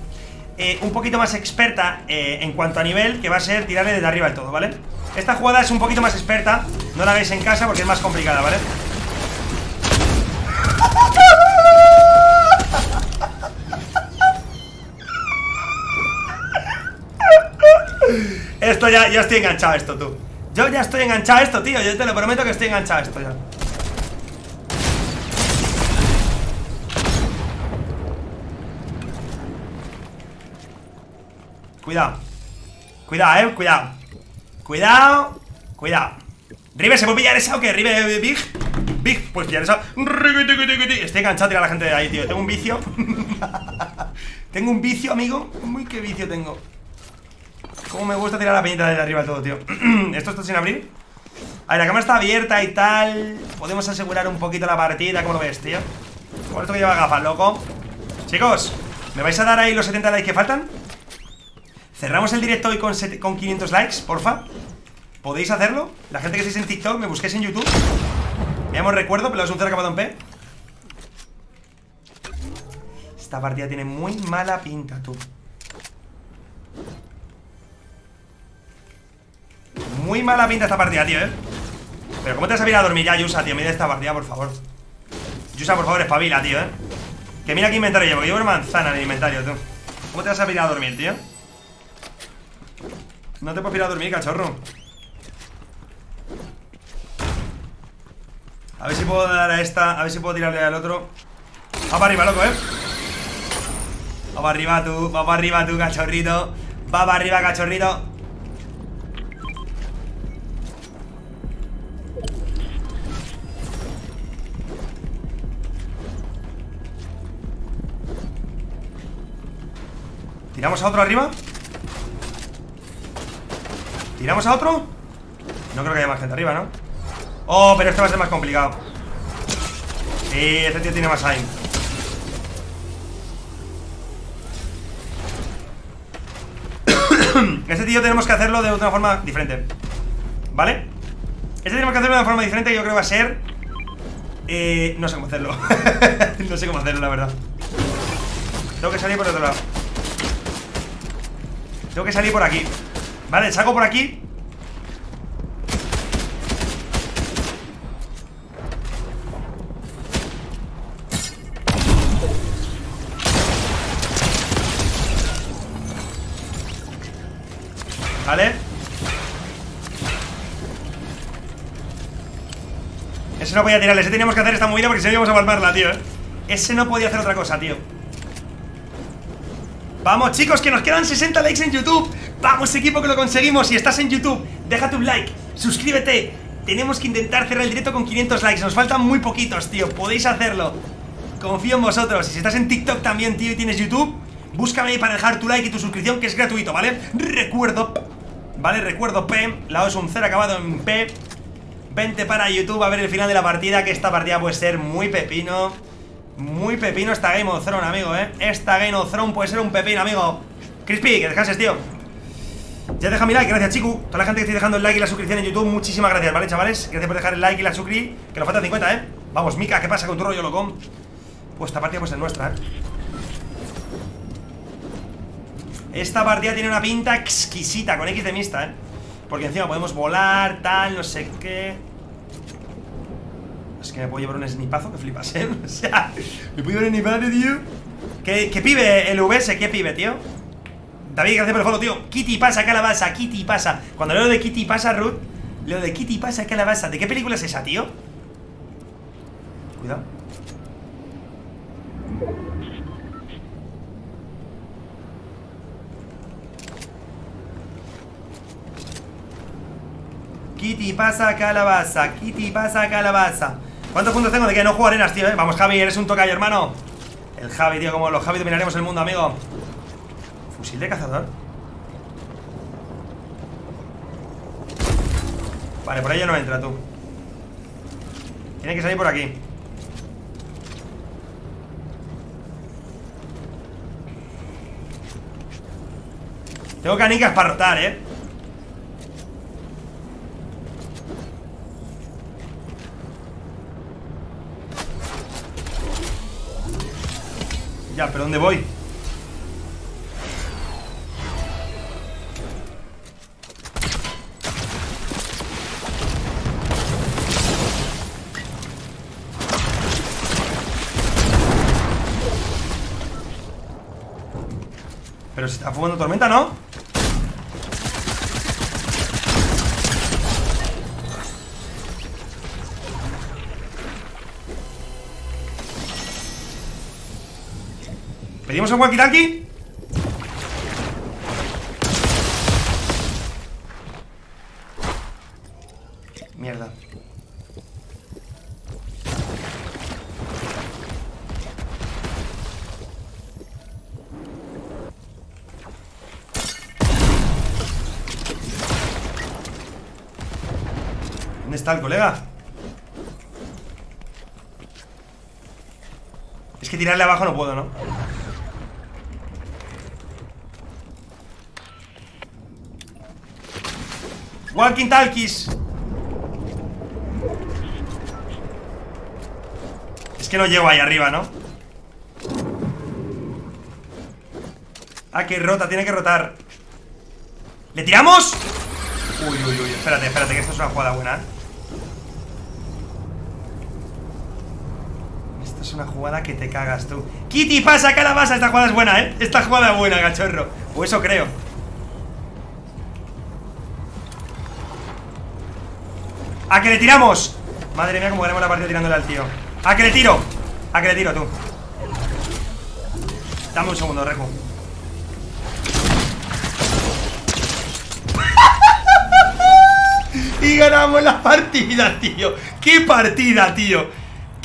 eh, un poquito más experta eh, en cuanto a nivel, que va a ser tirarle desde arriba el todo, ¿vale? Esta jugada es un poquito más experta, no la hagáis en casa porque es más complicada, ¿vale? Esto ya, ya estoy enganchado a esto, tú Yo ya estoy enganchado a esto, tío Yo te lo prometo que estoy enganchado a esto ya Cuidado. Cuidado, eh, cuidado. Cuidado Cuidado. Rive, ¿se puede pillar esa o qué? Rive, Big. Big, pues pillar esa. Estoy enganchado a tirar a la gente de ahí, tío. Tengo un vicio. Tengo un vicio, amigo. Muy qué vicio tengo. Cómo me gusta tirar la peñita de arriba todo, tío. ¿Esto está sin abrir? A ver, la cámara está abierta y tal. Podemos asegurar un poquito la partida ¿Cómo lo ves, tío? Por esto que lleva gafas, loco. Chicos, ¿me vais a dar ahí los 70 likes que faltan? Cerramos el directo hoy con, 500 likes, porfa. ¿Podéis hacerlo? La gente que estáis en TikTok, me busquéis en YouTube. Llamo Recuerdo, pero es un acabado en P. Esta partida tiene muy mala pinta, tú. Muy mala pinta esta partida, tío, eh. Pero ¿cómo te vas a ir a dormir ya, Yusa, tío? Mira esta partida, por favor. Yusa, por favor, espabila, tío, eh. Que mira qué inventario llevo, llevo una manzana en el inventario, tú. ¿Cómo te vas a ir a dormir, tío? No te puedes ir a dormir, cachorro. A ver si puedo dar a esta A ver si puedo tirarle al otro. Va para arriba, loco, eh. Va para arriba tú, va para arriba tú, cachorrito. Va para arriba, cachorrito. ¿Tiramos a otro arriba? ¿Tiramos a otro? No creo que haya más gente arriba, ¿no? Oh, pero este va a ser más complicado. Sí, este tío tiene más aim. Este tío tenemos que hacerlo de una forma diferente. ¿Vale? Este tenemos que hacerlo de una forma diferente Yo creo que va a ser eh, No sé cómo hacerlo. No sé cómo hacerlo, la verdad. Tengo que salir por otro lado. Tengo que salir por aquí Vale, salgo por aquí ¿Vale? Ese no podía tirarle, ese teníamos que hacer esta movida porque si no íbamos a palmarla, tío ¿eh? Ese no podía hacer otra cosa, tío Vamos, chicos, que nos quedan 60 likes en YouTube Vamos, equipo, que lo conseguimos. Si estás en YouTube, déjate un like Suscríbete. Tenemos que intentar cerrar el directo con 500 likes. Nos faltan muy poquitos, tío. Podéis hacerlo. Confío en vosotros. Y si estás en TikTok también, tío, y tienes YouTube Búscame para dejar tu like y tu suscripción Que es gratuito, ¿vale? Recuerdo Vale, recuerdo P La O es un 0 acabado en P. Vente para YouTube a ver el final de la partida Que esta partida puede ser muy pepino. Muy pepino. Esta Game of Thrones, amigo, ¿eh? Esta Game of Thrones puede ser un pepino, amigo. Crispy, que descanses, tío Ya deja mi like, gracias, chico Toda la gente que estoy dejando el like y la suscripción en YouTube Muchísimas gracias, ¿vale, chavales? Gracias por dejar el like y la suscri Que nos faltan 50, ¿eh? Vamos, Mika, ¿qué pasa con tu rollo, loco? Pues esta partida pues es nuestra, ¿eh? Esta partida tiene una pinta exquisita Con X de mista, ¿eh? Porque encima podemos volar, tal, no sé qué Es que me puedo llevar un snipazo que flipas, ¿eh? O sea, me puedo llevar un snipazo, tío ¿Qué, ¿Qué, pibe el VS? ¿Qué pibe, tío? David, gracias por el follow, tío. Kitty pasa, calabaza, Kitty pasa. Cuando leo de Kitty pasa, Ruth Leo de Kitty pasa, calabaza ¿De qué película es esa, tío? Cuidado. Kitty pasa calabaza, Kitty pasa calabaza ¿Cuántos puntos tengo de que no juego arenas, tío? Eh? Vamos, Javi, eres un tocayo, hermano. El Javi, tío, como los Javi dominaremos el mundo, amigo Fusil de cazador. Vale, por ahí ya no entra, tú. Tiene que salir por aquí. Tengo canicas para rotar, eh. Ya, pero ¿dónde voy? Pero se está fumando tormenta, ¿no? ¿Pedimos un walkie-talkie? Está el colega? Es que tirarle abajo no puedo, ¿no? Walking talkies Es que no llego ahí arriba, ¿no? Ah, que rota, tiene que rotar ¿Le tiramos? Uy, uy, uy, espérate, espérate Que esto es una jugada buena ¿eh? Esto es una jugada que te cagas tú. Kitty, pasa calabaza. Esta jugada es buena, ¿eh? Esta jugada buena, cachorro. O eso creo. ¡A que le tiramos! Madre mía, cómo ganamos la partida tirándole al tío. ¡A que le tiro! ¡A que le tiro tú! Dame un segundo, Reco. y ganamos la partida, tío. ¡Qué partida, tío!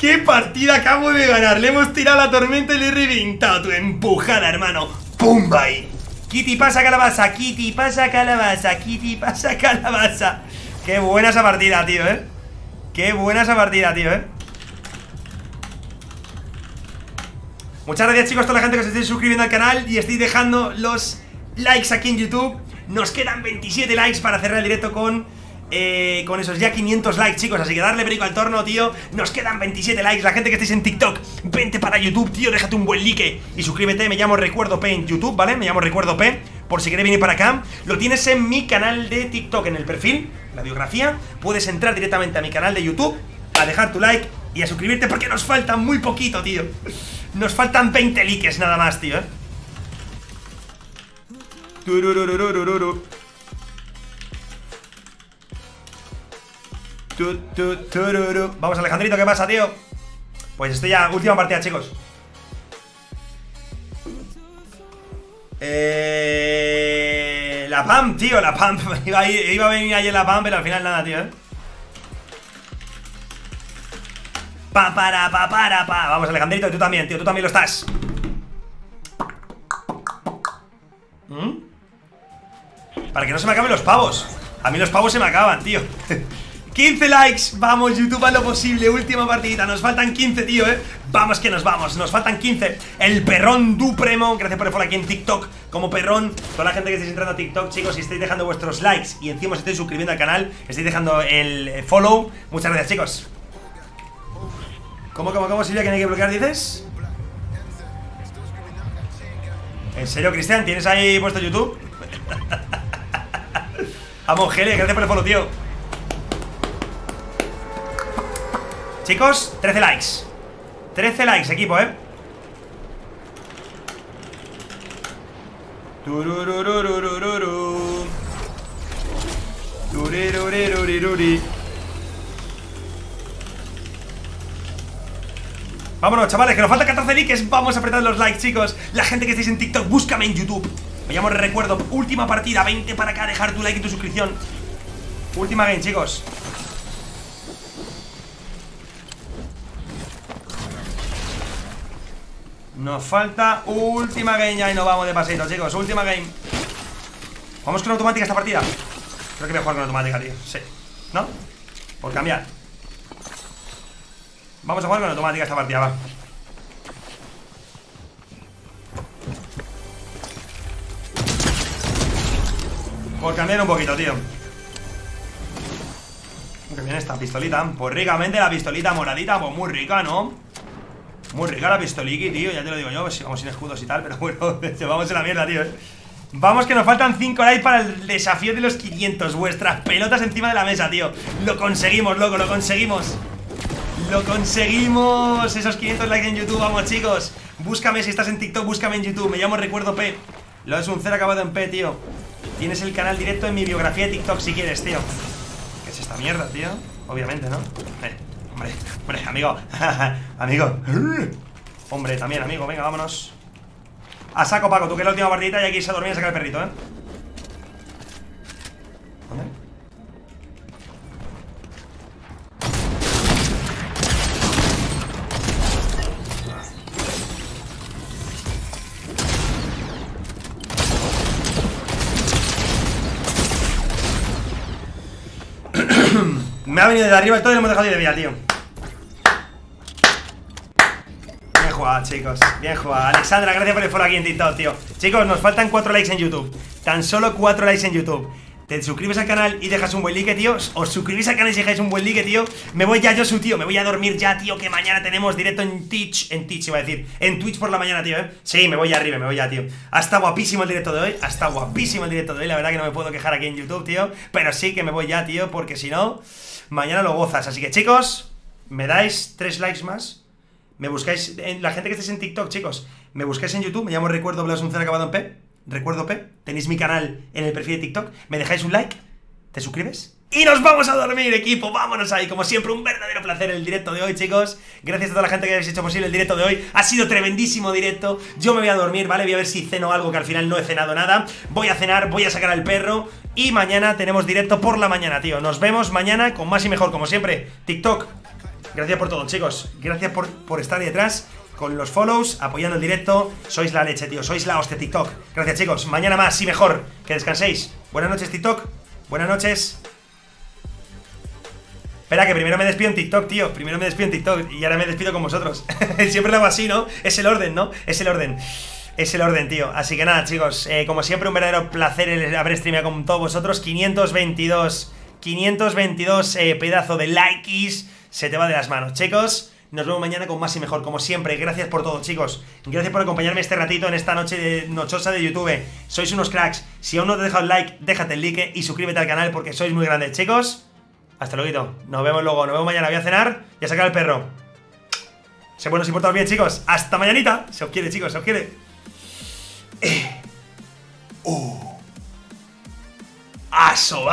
¡Qué partida acabo de ganar! Le hemos tirado la tormenta y le he reventado tu empujada, hermano. ¡Pumba ahí! Kitty pasa calabaza, Kitty pasa calabaza, Kitty pasa calabaza. Qué buena esa partida, tío, ¿eh? Qué buena esa partida, tío, ¿eh? Muchas gracias, chicos, a toda la gente que se esté suscribiendo al canal y estoy dejando los likes aquí en YouTube. Nos quedan 27 likes para cerrar el directo con eh, con esos ya 500 likes, chicos Así que darle brico al torno, tío. Nos quedan 27 likes La gente que estéis en TikTok Vente para YouTube, tío Déjate un buen like Y suscríbete. Me llamo Recuerdo P en YouTube, ¿vale? Me llamo Recuerdo P Por si queréis venir para acá. Lo tienes en mi canal de TikTok En el perfil, la biografía. Puedes entrar directamente a mi canal de YouTube A dejar tu like Y a suscribirte Porque nos falta muy poquito, tío. Nos faltan 20 likes nada más, tío, ¿eh? Vamos, Alejandrito, ¿qué pasa, tío? Pues estoy ya, última partida, chicos. Eh... La PAM, tío, la PAM iba iba a venir ayer la PAM, pero al final nada, tío, ¿eh? Pa, para, pa, para, pa. Vamos, Alejandrito, tú también, tío, tú también lo estás. ¿Mm? Para que no se me acaben los pavos. A mí los pavos se me acaban, tío 15 likes, vamos YouTube a lo posible Última partidita, nos faltan 15 tío, eh Vamos que nos vamos, nos faltan 15 El perrón Dupremo, gracias por estar aquí en TikTok Como perrón, toda la gente que estáis entrando a TikTok Chicos, si estáis dejando vuestros likes Y encima os estáis suscribiendo al canal Estáis dejando el eh, follow Muchas gracias chicos ¿Cómo, cómo, cómo Silvia que no hay que bloquear, dices? ¿En serio, Cristian? ¿Tienes ahí puesto YouTube? Vamos, Gele, gracias por el follow, tío Chicos, 13 likes. 13 likes, equipo, ¿eh? Vámonos, chavales, que nos falta 14 likes. Vamos a apretar los likes, chicos. La gente que estáis en TikTok, búscame en YouTube. Me llamo Recuerdo, última partida 20 para acá, dejar tu like y tu suscripción. Última game, chicos Nos falta última game. Ya y nos vamos de paseito, chicos. Última game. ¿Vamos con automática esta partida? Creo que voy a jugar con automática, tío. Sí. ¿No? Por cambiar. Vamos a jugar con automática esta partida, va. Por cambiar un poquito, tío. Que viene esta pistolita Pues ricamente la pistolita moradita Pues muy rica, ¿no? Muy rica la pistoliki, tío, ya te lo digo yo pues, Vamos sin escudos y tal, pero bueno Vamos en la mierda, tío, eh. Vamos que nos faltan 5 likes para el desafío de los 500 Vuestras pelotas encima de la mesa, tío Lo conseguimos, loco, lo conseguimos Lo conseguimos Esos 500 likes en YouTube, vamos chicos Búscame si estás en TikTok, búscame en YouTube Me llamo Recuerdo P Lo es un cero acabado en P, tío Tienes el canal directo en mi biografía de TikTok si quieres, tío ¿Qué es esta mierda, tío? Obviamente, ¿no? Eh. Hombre, hombre, amigo Amigo Hombre, también, amigo, venga, vámonos A saco, Paco, tú que es la última partidita Y aquí se ha dormido a sacar el perrito, ¿eh? ¿Dónde? Me ha venido de arriba todo lo hemos dejado de vida, tío. Bien jugado, chicos. Bien jugado. Alexandra, gracias por el follow aquí en TikTok, tío. Chicos, nos faltan 4 likes en YouTube. Tan solo 4 likes en YouTube. Te suscribes al canal y dejas un buen like, tío. Os suscribís al canal y dejáis un buen like, tío. Me voy ya yo, su tío, me voy a dormir ya, tío Que mañana tenemos directo en Twitch. En Twitch iba a decir, en Twitch por la mañana, tío, ¿eh? Sí, me voy ya arriba, me voy ya, tío. Hasta guapísimo el directo de hoy. Hasta guapísimo el directo de hoy, la verdad que no me puedo quejar aquí en YouTube, tío. Pero sí que me voy ya, tío, porque si no Mañana lo gozas, así que chicos Me dais tres likes más. Me buscáis, la gente que estéis en TikTok, chicos, me buscáis en YouTube, me llamo Recuerdo Blas Uncer acabado en P, Recuerdo P, tenéis mi canal en el perfil de TikTok, me dejáis un like, ¿te suscribes? Y nos vamos a dormir, equipo, vámonos ahí, como siempre, un verdadero placer el directo de hoy, chicos, gracias a toda la gente que habéis hecho posible el directo de hoy, ha sido tremendísimo directo, yo me voy a dormir, ¿vale? Voy a ver si ceno algo, que al final no he cenado nada, voy a cenar, voy a sacar al perro, y mañana tenemos directo por la mañana, tío, nos vemos mañana con más y mejor, como siempre, TikTok, Gracias por todo, chicos. Gracias por, por estar detrás con los follows, apoyando el directo. Sois la leche, tío. Sois la hostia TikTok. Gracias, chicos. Mañana más y mejor. Que descanséis. Buenas noches, TikTok. Buenas noches. Espera, que primero me despido en TikTok, tío. Primero me despido en TikTok y ahora me despido con vosotros. siempre lo hago así, ¿no? Es el orden, ¿no? Es el orden. Es el orden, tío. Así que nada, chicos. Eh, como siempre, un verdadero placer el haber streameado con todos vosotros. 522. 522 eh, pedazo de likes se te va de las manos. Chicos, nos vemos mañana con más y mejor, como siempre. Gracias por todo, chicos. Gracias por acompañarme este ratito en esta noche de nochosa de YouTube. Sois unos cracks. Si aún no te has dejado el like, déjate el like y suscríbete al canal porque sois muy grandes, chicos. Hasta luego. Nos vemos luego. Nos vemos mañana. Voy a cenar y a sacar al perro. Sé buenos y bien, chicos. Hasta mañanita. Se os quiere, chicos. Se os quiere. Eh. Uh. ¡Aso